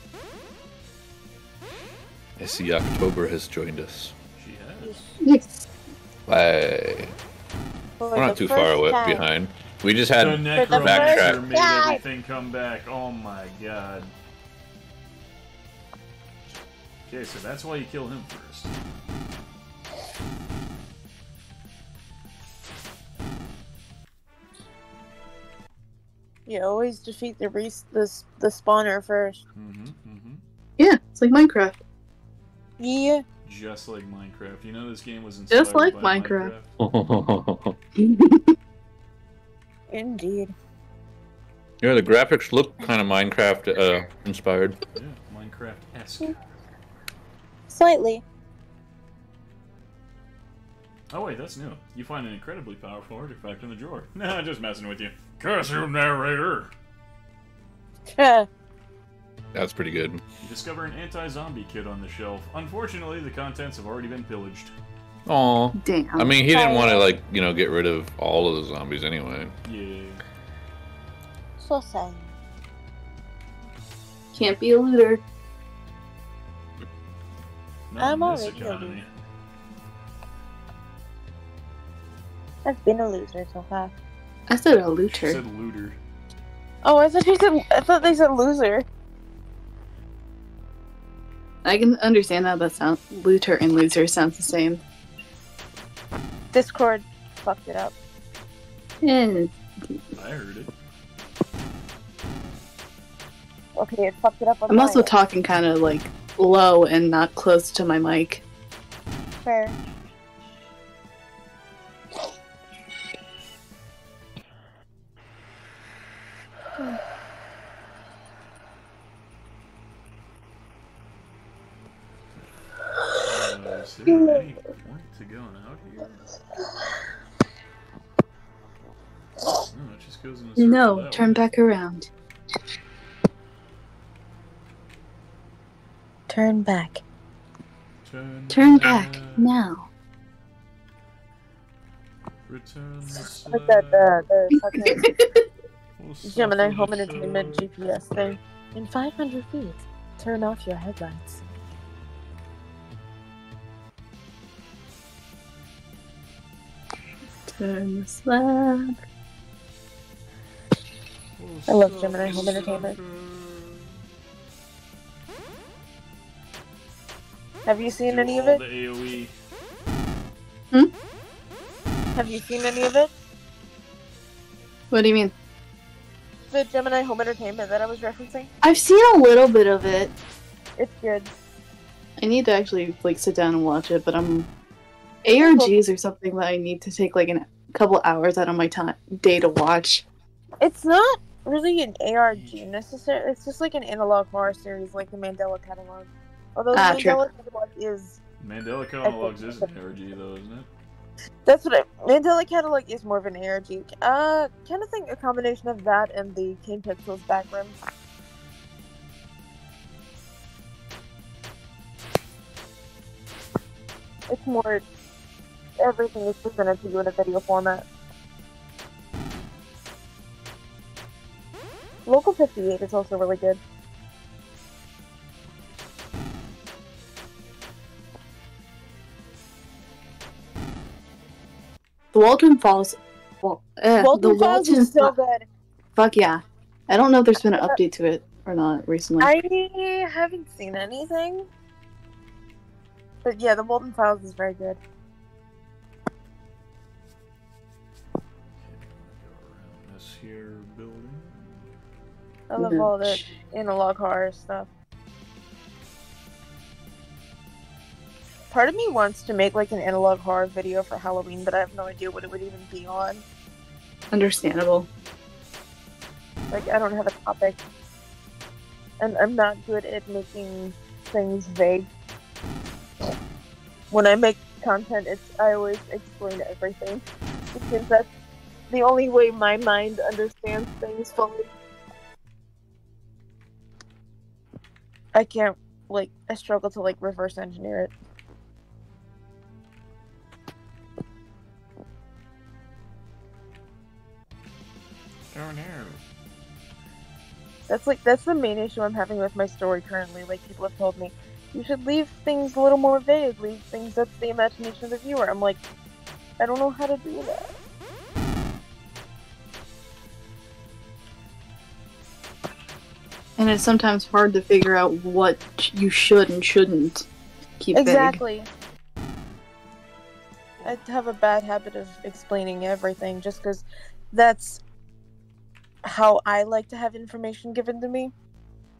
I see October has joined us. She has. Yes. Hey. For We're not too far away time. behind. We just had the necromancer backtrack. made everything come back. Oh my god. Okay, so that's why you kill him first. You always defeat the re- the, the spawner first. Mm-hmm, mm-hmm. Yeah, it's like Minecraft. Yeah. Just like Minecraft. You know this game was inspired Just like by Minecraft. Indeed. Yeah, the graphics look kind of Minecraft uh, inspired. Yeah, Minecraft-esque. Slightly. Oh wait, that's new. You find an incredibly powerful artifact in the drawer. Nah, just messing with you. Curse you, narrator. That's pretty good. You discover an anti-zombie kit on the shelf. Unfortunately, the contents have already been pillaged. Aw. Damn. I mean, he didn't want to like you know get rid of all of the zombies anyway. Yeah. So sad. Can't be a looter. Not I'm in this already a economy. loser. I've been a loser so far. I said a She looter. said looter. Oh, I thought you said. I thought they said loser. I can understand how that sounds. Looter and loser sounds the same. Discord fucked it up. Yeah. I heard it. Okay, it fucked it up. on I'm also end. talking kind of like low and not close to my mic. Fair. Is there any point to going out here? No, it just goes in a circle No, turn way. back around. Turn back. Turn, Turn back now. Return the Like that, the, the fucking We'll Gemini Home Entertainment. GPS thing. In 500 feet, turn off your headlights. Turn the slab. I love Gemini Home Entertainment. Have you seen Do any of it? The. AoE. Hmm? Have you seen any of it? What do you mean? The Gemini Home Entertainment that I was referencing? I've seen a little bit of it. It's good. I need to actually like sit down and watch it, but I'm ARGs or something that I need to take like a couple hours out of my time day to watch. It's not really an ARG necessarily. It's just like an analog horror series, like the Mandela Catalog. Although the Ah, true. Mandela Catalog is Mandela Catalogs is an ARG though, isn't it? that's what I, Mandela Catalog is more of an ARG. Uh, kind of think a combination of that and the Kane Pixels background. It's more everything is presented to you in a video format. Local 58 is also really good. The Waldron Falls. Well, eh, Walton the Falls Walton is so Fa- good. Fuck yeah! I don't know if there's been an update to it or not recently. I haven't seen anything. But yeah, the Walten Files is very good. Here building. I love all the mm-hmm. analog horror stuff. Part of me wants to make like an analog horror video for Halloween, but I have no idea what it would even be on. Understandable. Like I don't have a topic. And I'm not good at making things vague. When I make content it's I always explain everything. Because that's the only way my mind understands things fully. I can't like I struggle to like reverse engineer it. Oh no. That's like that's the main issue I'm having with my story currently. Like people have told me, you should leave things a little more vague, leave things up to the imagination of the viewer. I'm like, I don't know how to do that. And it's sometimes hard to figure out what you should and shouldn't keep vague. Exactly. I have a bad habit of explaining everything just because that's how I like to have information given to me.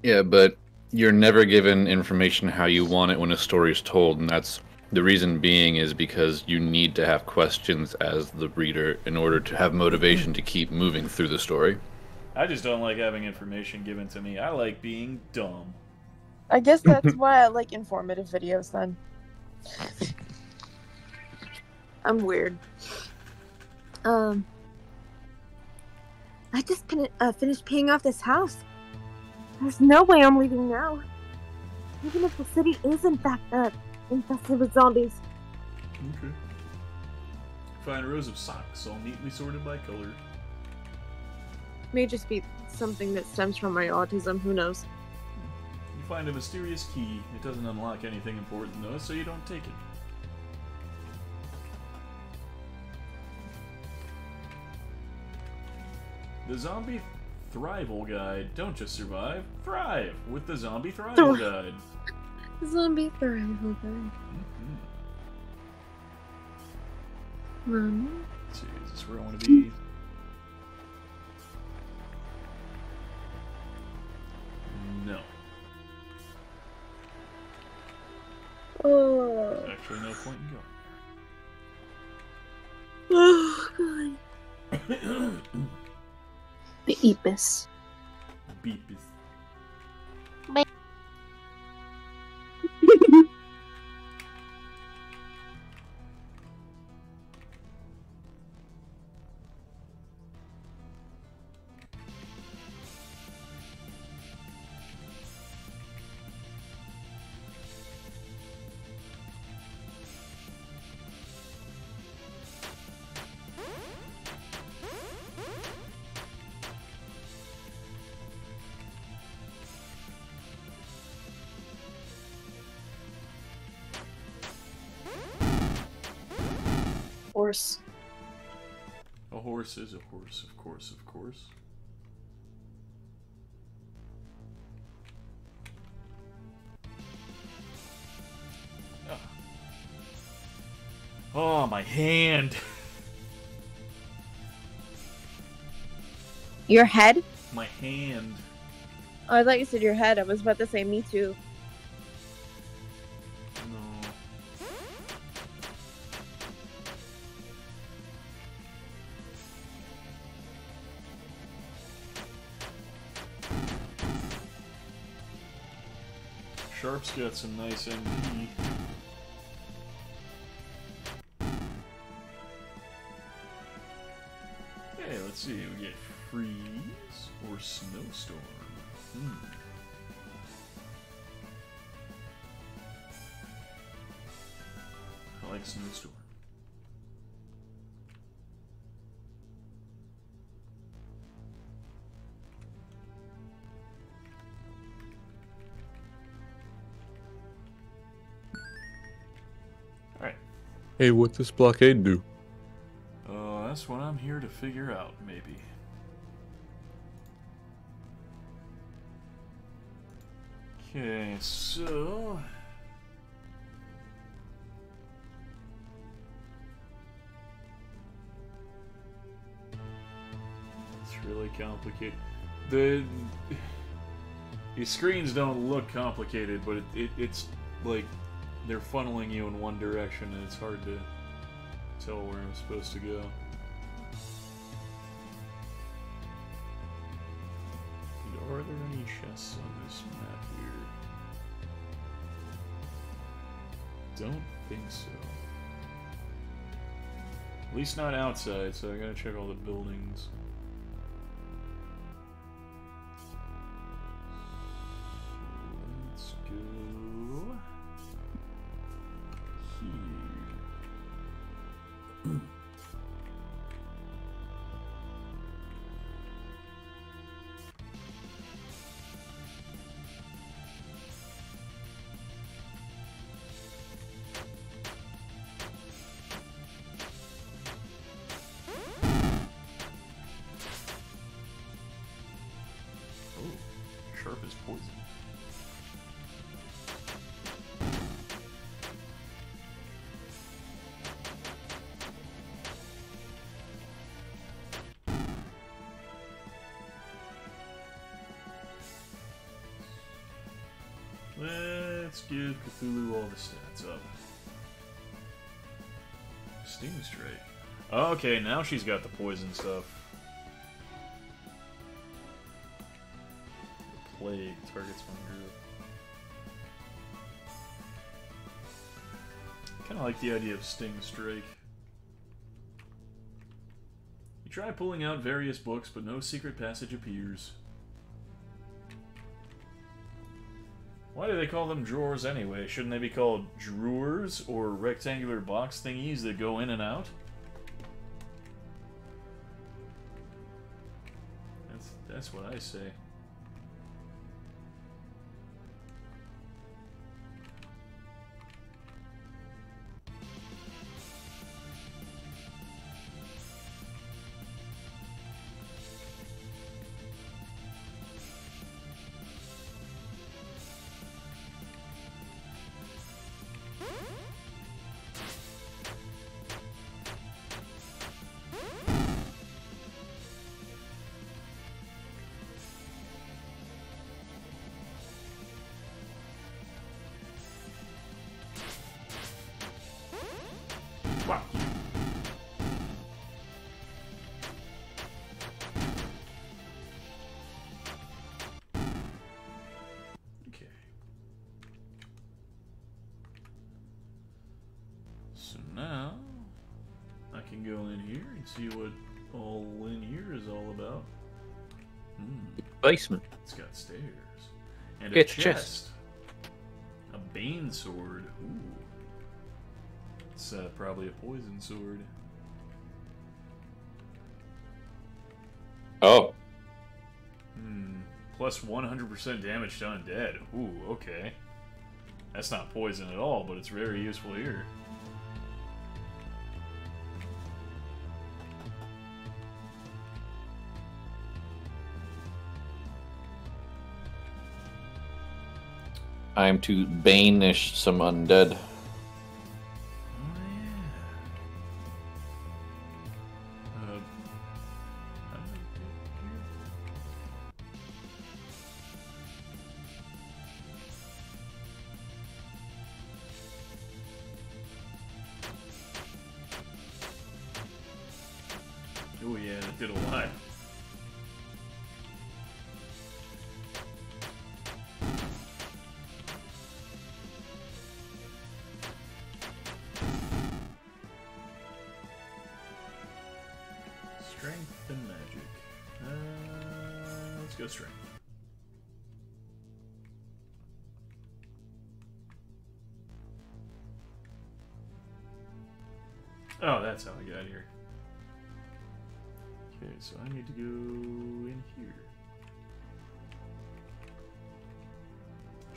Yeah, but you're never given information how you want it when a story is told, and that's the reason being is because you need to have questions as the reader in order to have motivation to keep moving through the story. I just don't like having information given to me. I like being dumb. I guess that's why I like informative videos then. I'm weird. Um, I just fin- uh, finished paying off this house. There's no way I'm leaving now. Even if the city is in fact uh, infested with zombies. Okay. Find rows of socks, all neatly sorted by color. May just be something that stems from my autism. Who knows? You find a mysterious key. It doesn't unlock anything important, though, so you don't take it. The Zombie Thrival Guide. Don't just survive, thrive with the Zombie Thrival Thri- Guide. Zombie thrival. Mm-hmm. Let's see, is this where I want to be? No. Oh. There's actually no point in Oh god. going. The Epis. Beepis. Horse. A horse is a horse, of course, of course. Ah. Oh, my hand. Your head? My hand. Oh, I thought you said your head. I was about to say me too. Sharpe's got some nice MP. Okay, let's see. We get freeze or snowstorm. Hmm. I like snowstorm. Hey, what this blockade do? Uh, that's what I'm here to figure out, maybe. Okay, so. It's really complicated. The. These screens don't look complicated, but it, it, it's like they're funneling you in one direction and it's hard to tell where I'm supposed to go. Are there any chests on this map here? Don't think so. At least not outside, so I gotta check all the buildings. Cthulhu all the stats up. Sting Strike. Oh, okay, now she's got the poison stuff. The plague targets one group. Kind of like the idea of Sting Strike. You try pulling out various books, but no secret passage appears. Why do they call them drawers anyway? Shouldn't they be called drawers or rectangular box thingies that go in and out? That's that's what I say. See what all in here is all about. Hmm. Basement. It's got stairs. And It's a a chest. chest. A bane sword. Ooh. It's uh, probably a poison sword. Oh. Hmm. Plus 100% damage to undead. Ooh, okay. That's not poison at all, but it's very useful here. Am to banish some undead.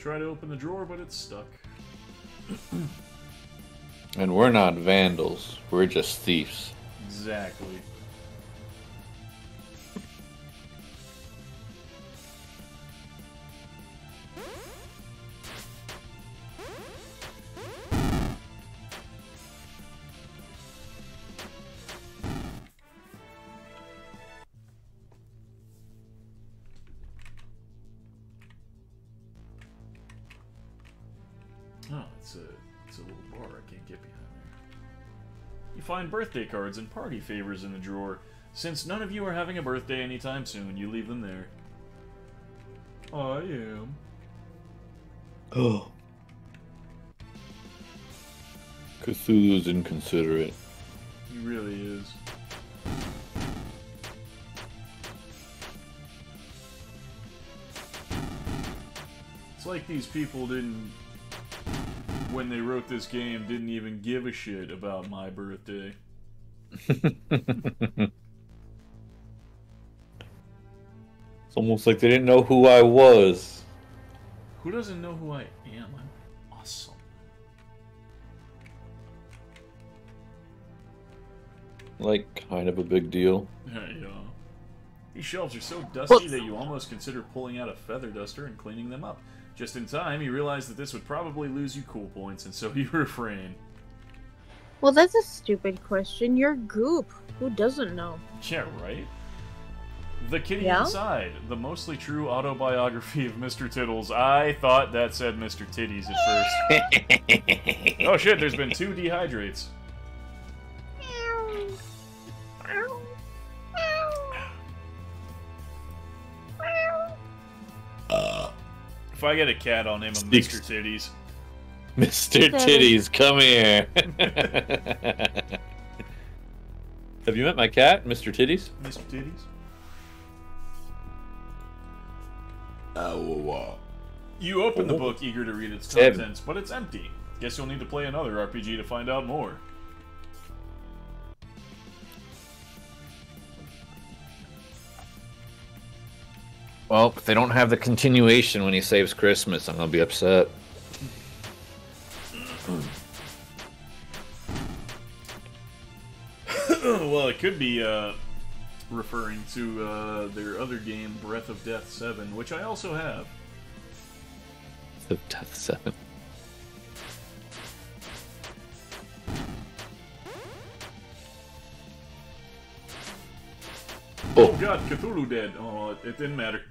Try to open the drawer, but it's stuck. And we're not vandals. We're just thieves. Exactly. Birthday cards and party favors in the drawer. Since none of you are having a birthday anytime soon, you leave them there. I am. Oh. Cthulhu's inconsiderate. He really is. It's like these people didn't, when they wrote this game, didn't even give a shit about my birthday. It's almost like they didn't know who I was. Who doesn't know who I am? I'm awesome. Like, kind of a big deal. Yeah. These shelves are so dusty that you almost consider pulling out a feather duster and cleaning them up. Just in time, you realize that this would probably lose you cool points, and so you refrain. Well, that's a stupid question. You're goop. Who doesn't know? Yeah, right? The Kitty Yeah? Inside, the mostly true autobiography of Mr. Tittles. I thought that said Mr. Titties at first. oh shit, there's been two dehydrates. If I get a cat, I'll name him Speaks- Mr. Titties. Mr. Titties, come here. Have you met my cat, Mr. Titties? Mr. Titties? Oh, You open the book eager to read its contents, but it's empty. Guess you'll need to play another RPG to find out more. Well, if they don't have the continuation when he saves Christmas, I'm gonna be upset. well, it could be uh, referring to uh, their other game, Breath of Death 7, which I also have. The Death Seven. Oh, god, Cthulhu dead. Oh, it didn't matter.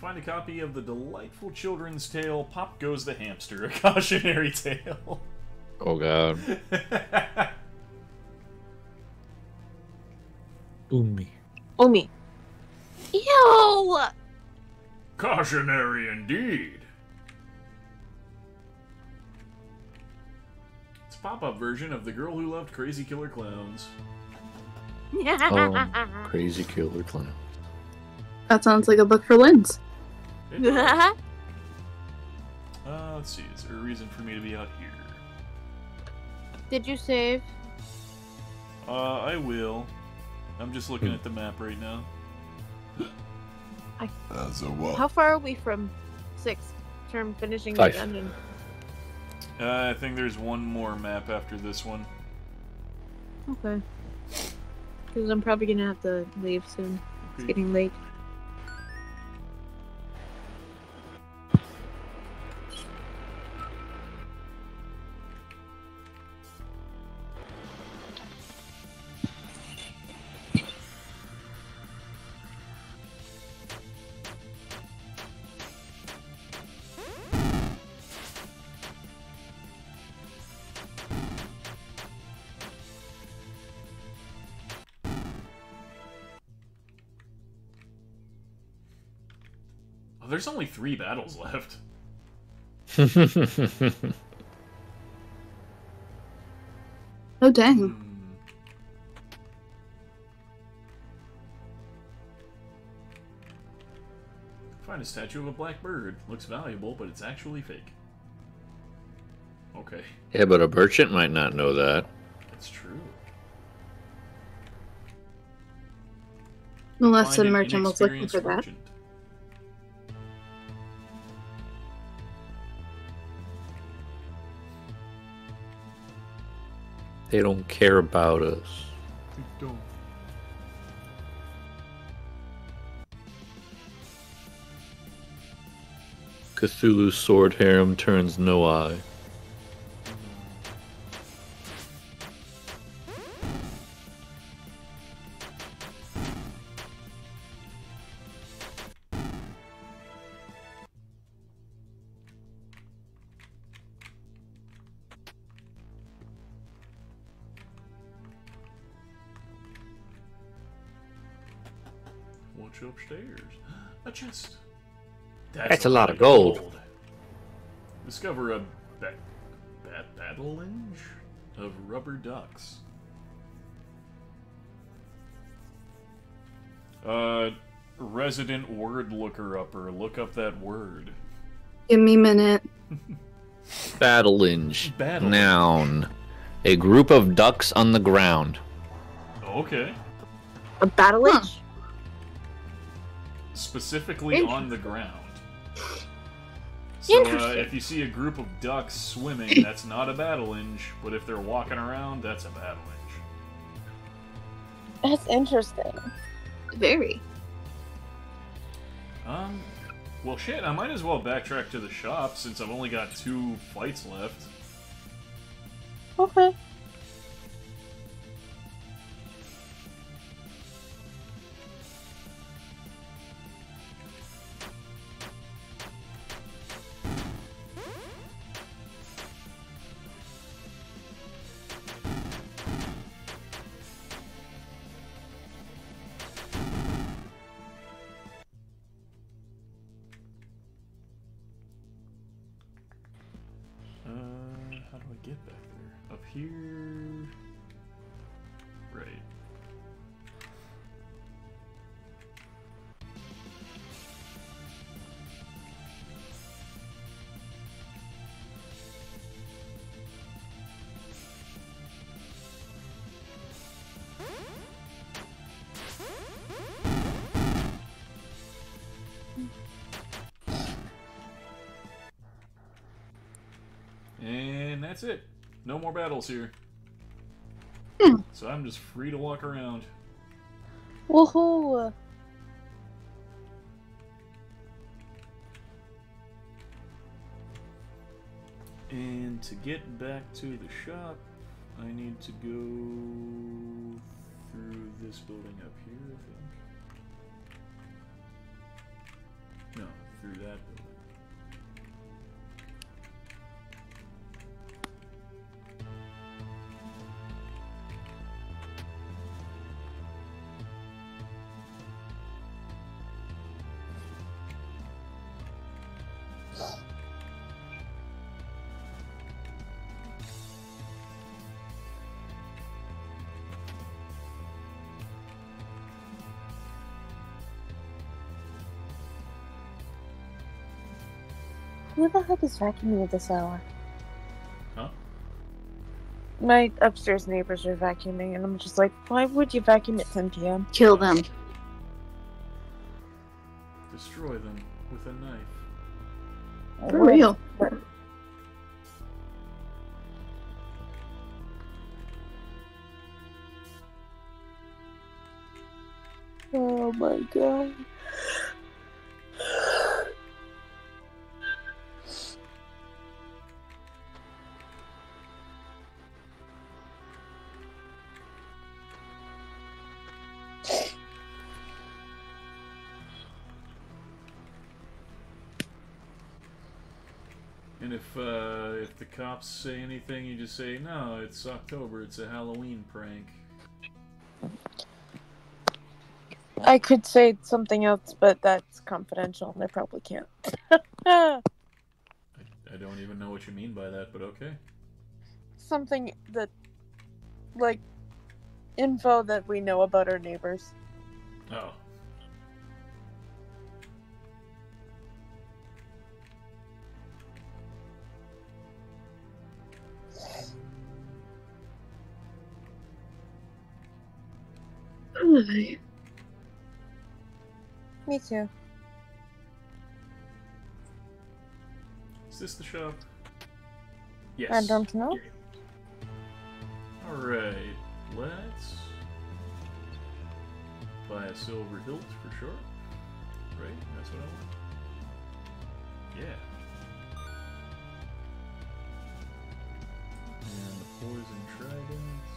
Find a copy of the delightful children's tale Pop Goes the Hamster, a cautionary tale. Oh god. Umi. Umi. Ew! Cautionary indeed. It's a pop-up version of The Girl Who Loved Crazy Killer Clowns. Oh, crazy killer Clowns. That sounds like a book for Lindz. Uh, let's see, is there a reason for me to be out here? Did you save? Uh, I will. I'm just looking at the map right now. As a what? How far are we from six? Term finishing Five. the dungeon. Uh, I think there's one more map after this one. Okay. Because I'm probably gonna have to leave soon. It's getting late. There's only three battles left. Oh dang. Hmm. Find a statue of a black bird. Looks valuable, but it's actually fake. Okay, Yeah, but a merchant might not know that. that's true. Unless Find the an merchant was looking inexperienced for that. They don't care about us. Cthulhu's sword harem turns no eye. That's a lot of gold. Discover a ba- ba- battlinge of rubber ducks. Uh, resident word looker upper. Look up that word. Give me a minute. Battlinge. Battle. Noun. A group of ducks on the ground. Okay. A battle itch? Specifically on the ground. So uh, if you see a group of ducks swimming, that's not a battlinge. But if they're walking around, that's a battlinge. That's interesting. Very. Um, well, shit. I might as well backtrack to the shop since I've only got two fights left. Okay. That's it. No more battles here. Hmm. So I'm just free to walk around. Woohoo! And to get back to the shop, I need to go through this building up here, I think. No, through that Who the heck is vacuuming at this hour? Huh? My upstairs neighbors are vacuuming, and I'm just like, why would you vacuum at 10 p.m.? Kill them. Destroy them with a knife. For real. Oh my god. Cops say anything, you just say, "No, it's October. It's a Halloween prank." I could say something else, but that's confidential, and I probably can't. I don't even know what you mean by that, but okay. something that, like, info that we know about our neighbors. Oh. Me too. Is this the shop? Yes. I don't know. Alright, let's buy a silver hilt for sure. Right? That's what I want. Yeah. And the poison trident.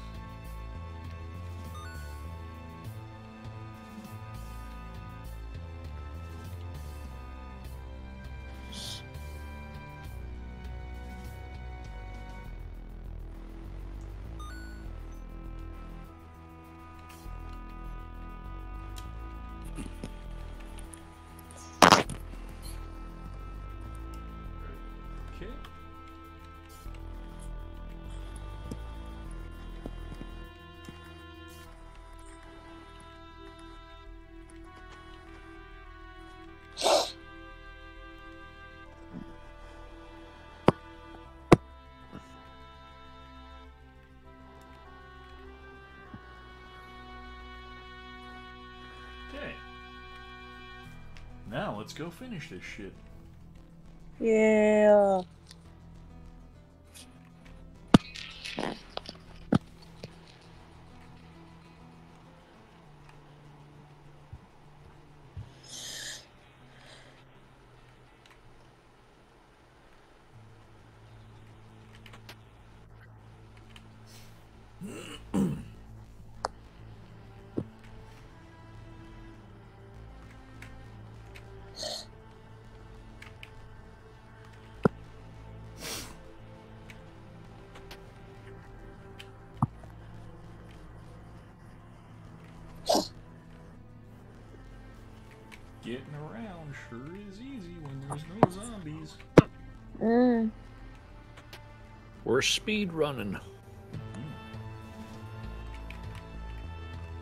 Now let's go finish this shit. Yeah. Getting around sure is easy when there's no zombies. Mm. We're speed running.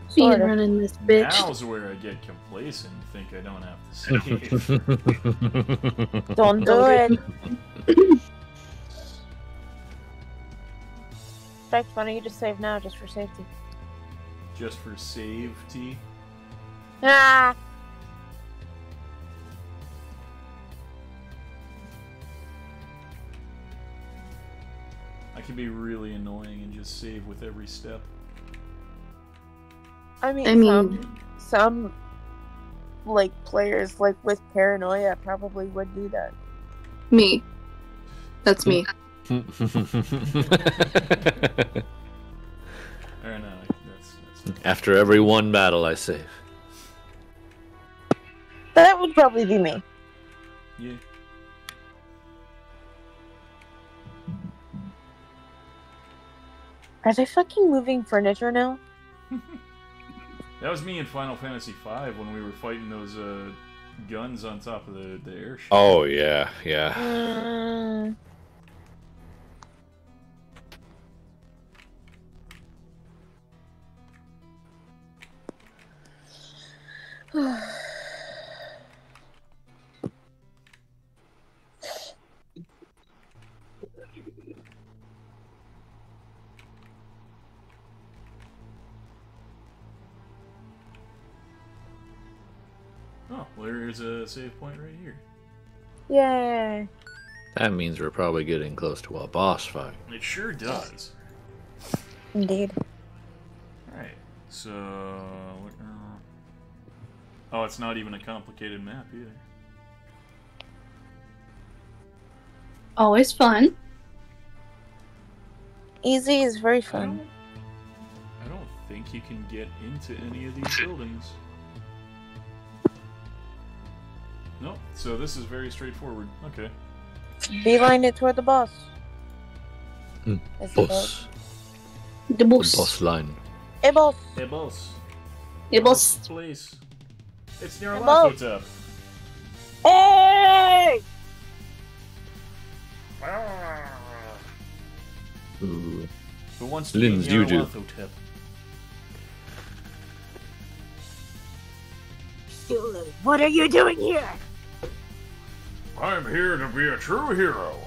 Speed sort of. running this bitch. Now's where I get complacent and think I don't have to save. don't do it. Spike, why don't you just save now, just for safety? Just for safety? Ah. With every step. I mean, I mean- some, some like players like with paranoia probably would do that. Me. That's me. Or no, that's, that's After every one battle, I save. That would probably be me. yeah. Are they fucking moving furniture now? That was me in Final Fantasy V when we were fighting those uh, guns on top of the, the airship. Oh yeah, yeah. Mm. save point right here. Yay! That means we're probably getting close to a boss fight. It sure does. Indeed. Alright, so. what- uh, Oh, it's not even a complicated map either. Always fun. Easy is very I fun. don't, I don't think you can get into any of these buildings. So this is very straightforward. Okay. Beeline it toward the boss. Hmm. I suppose. Boss. The boss. Boss line. Hey, boss. Hey, boss. The boss. Place. It's near Hey, a boss. Lapotep. Hey! Ooh. Who wants to Lindz, be near you do. Lapotep? Cthulhu, what are you doing here? I'm here to be a true hero.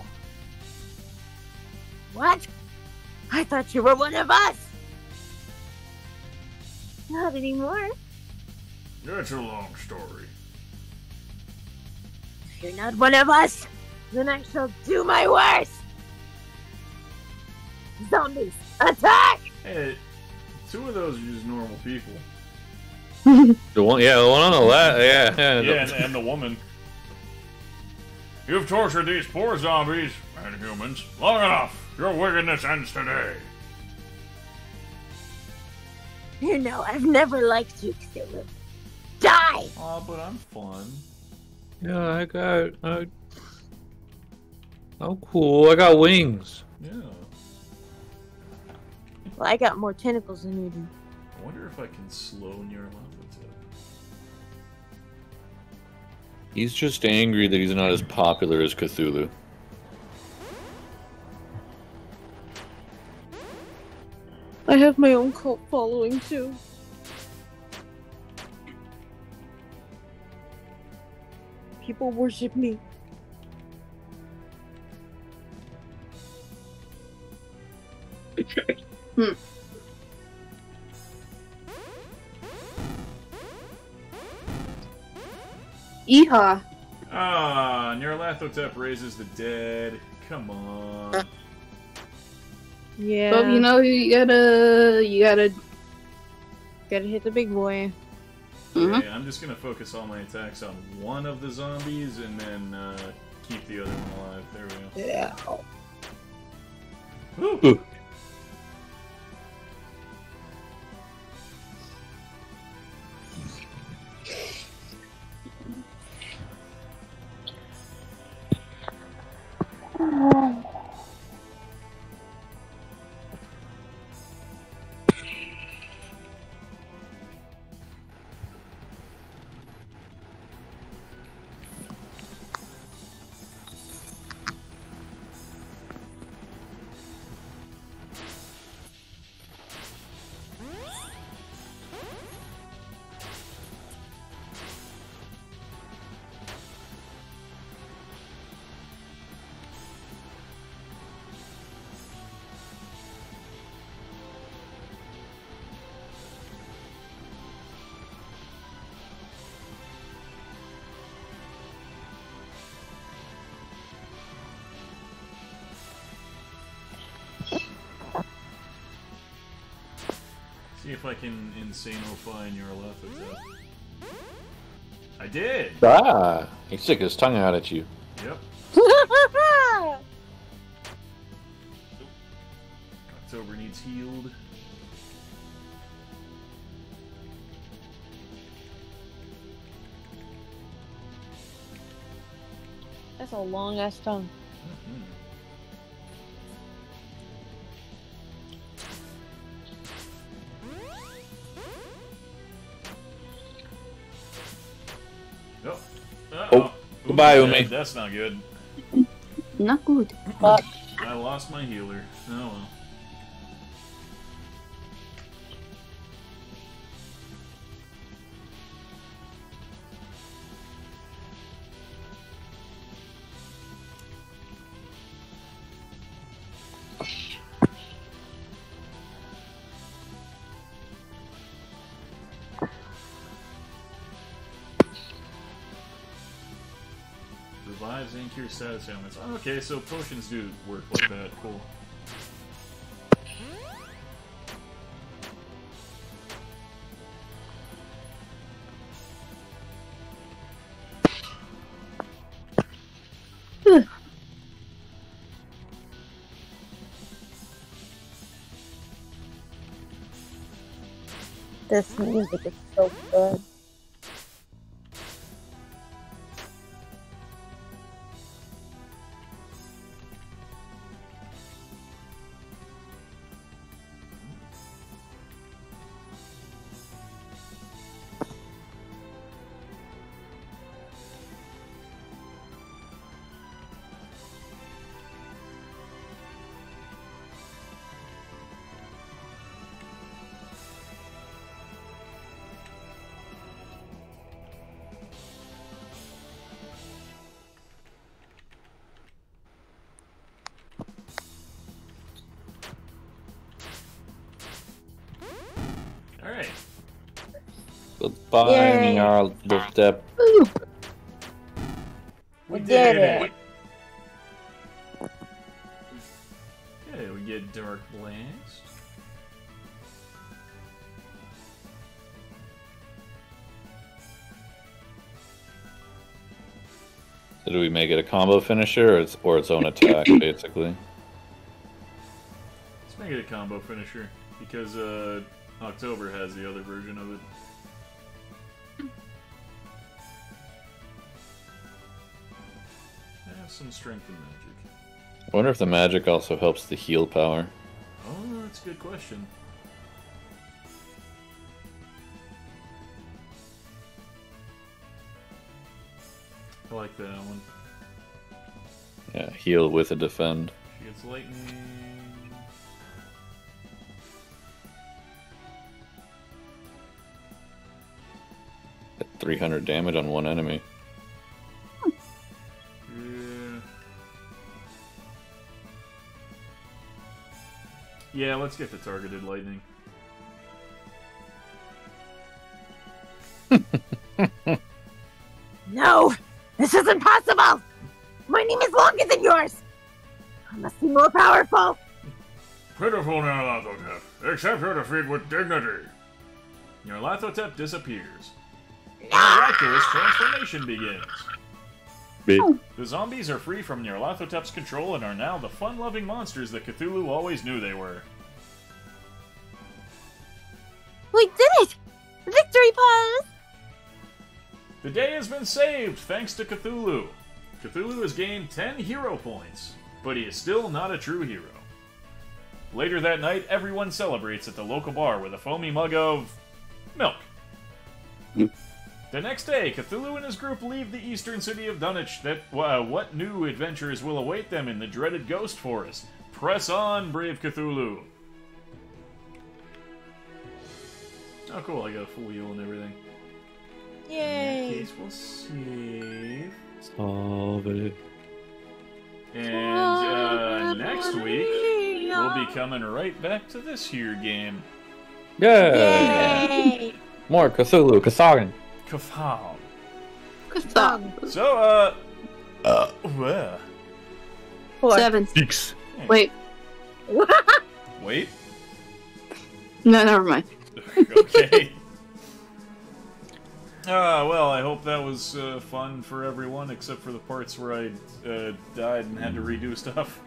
What? I thought you were one of us. Not anymore. That's a long story. If you're not one of us, then I shall do my worst. Zombies, attack! Hey, two of those are just normal people. The one, yeah, the one on the left, yeah, yeah. Yeah, and, and the woman. You've tortured these poor zombies and humans long enough. Your wickedness ends today. You know, I've never liked you, Cthulhu. Die! Aw, but I'm fun. Yeah, I got. I, oh, cool! I got wings. Yeah. Well, I got more tentacles than you do. I wonder if I can slow Nyarlathotep. He's just angry that he's not as popular as Cthulhu. I have my own cult following too. People worship me. Hmm. Yeehaw. Ah, Nyarlathotep raises the dead. Come on. Yeah. But you know, you gotta, you gotta. gotta hit the big boy. Mhm. Okay, I'm just gonna focus all my attacks on one of the zombies and then uh, keep the other one alive. There we go. Yeah. Woo. Oh. See if I can insanofy Nyarlathotep. I did! Ah, he stick his tongue out at you. Yep. October needs healed. That's a long ass tongue. Goodbye, Ooh, Umi. That's not good. Not good. I lost my healer. Oh well. Cures status ailments. Oh, okay, so potions do work like that. Cool. This music is so Goodbye, Yay. Nyarlathotep. We did did it. it! Okay, we get Dark Blast. So do we make it a combo finisher or its, or its own attack, basically? Let's make it a combo finisher because uh, October has the other version of it. Strength and magic. I wonder if the magic also helps the heal power. Oh, that's a good question. I like that one. Yeah, heal with a defend. She gets lightning. At 300 damage on one enemy. Let's get the targeted lightning. No! This is impossible! My name is longer than yours! I must be more powerful! Pitiful Nyarlathotep, accept your defeat with dignity. Nyarlathotep disappears. Ah! Miraculous transformation begins. Hmm. The zombies are free from Nyarlathotep's control and are now the fun-loving monsters that Cthulhu always knew they were. The day has been saved thanks to Cthulhu. Cthulhu has gained 10 hero points, but he is still not a true hero. Later that night, everyone celebrates at the local bar with a foamy mug of milk. The next day, Cthulhu and his group leave the eastern city of Dunwich. That uh, what new adventures will await them in the dreaded Ghost Forest? Press on, brave Cthulhu! Oh, cool! I got a full heal and everything. In that Yay! case, we'll save. Solve it. And uh, next week, we'll be coming right back to this here game. Yeah! More Cthulhu, Kathagan. Kafal. Katham. So, uh. Uh. Well. Seven. Six. Wait. Wait. No, never mind. okay. Ah, well, I hope that was uh, fun for everyone, except for the parts where I uh, died and had to redo stuff.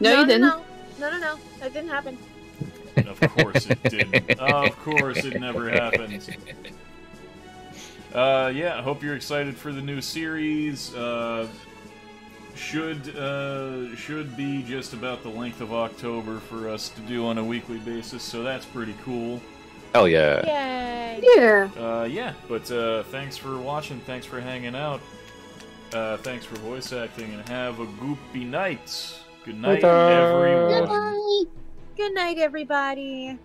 No, you didn't. No, no, no, no. That didn't happen. Of course it didn't. of course it never happened. Uh, yeah, I hope you're excited for the new series. Uh, should uh, should be just about the length of October for us to do on a weekly basis, so that's pretty cool. Hell yeah. Yay! Yeah. Uh, yeah, but uh, thanks for watching. Thanks for hanging out. Uh, thanks for voice acting, and have a goopy night. Good night, Bye-bye. everyone. Bye. Good night, everybody.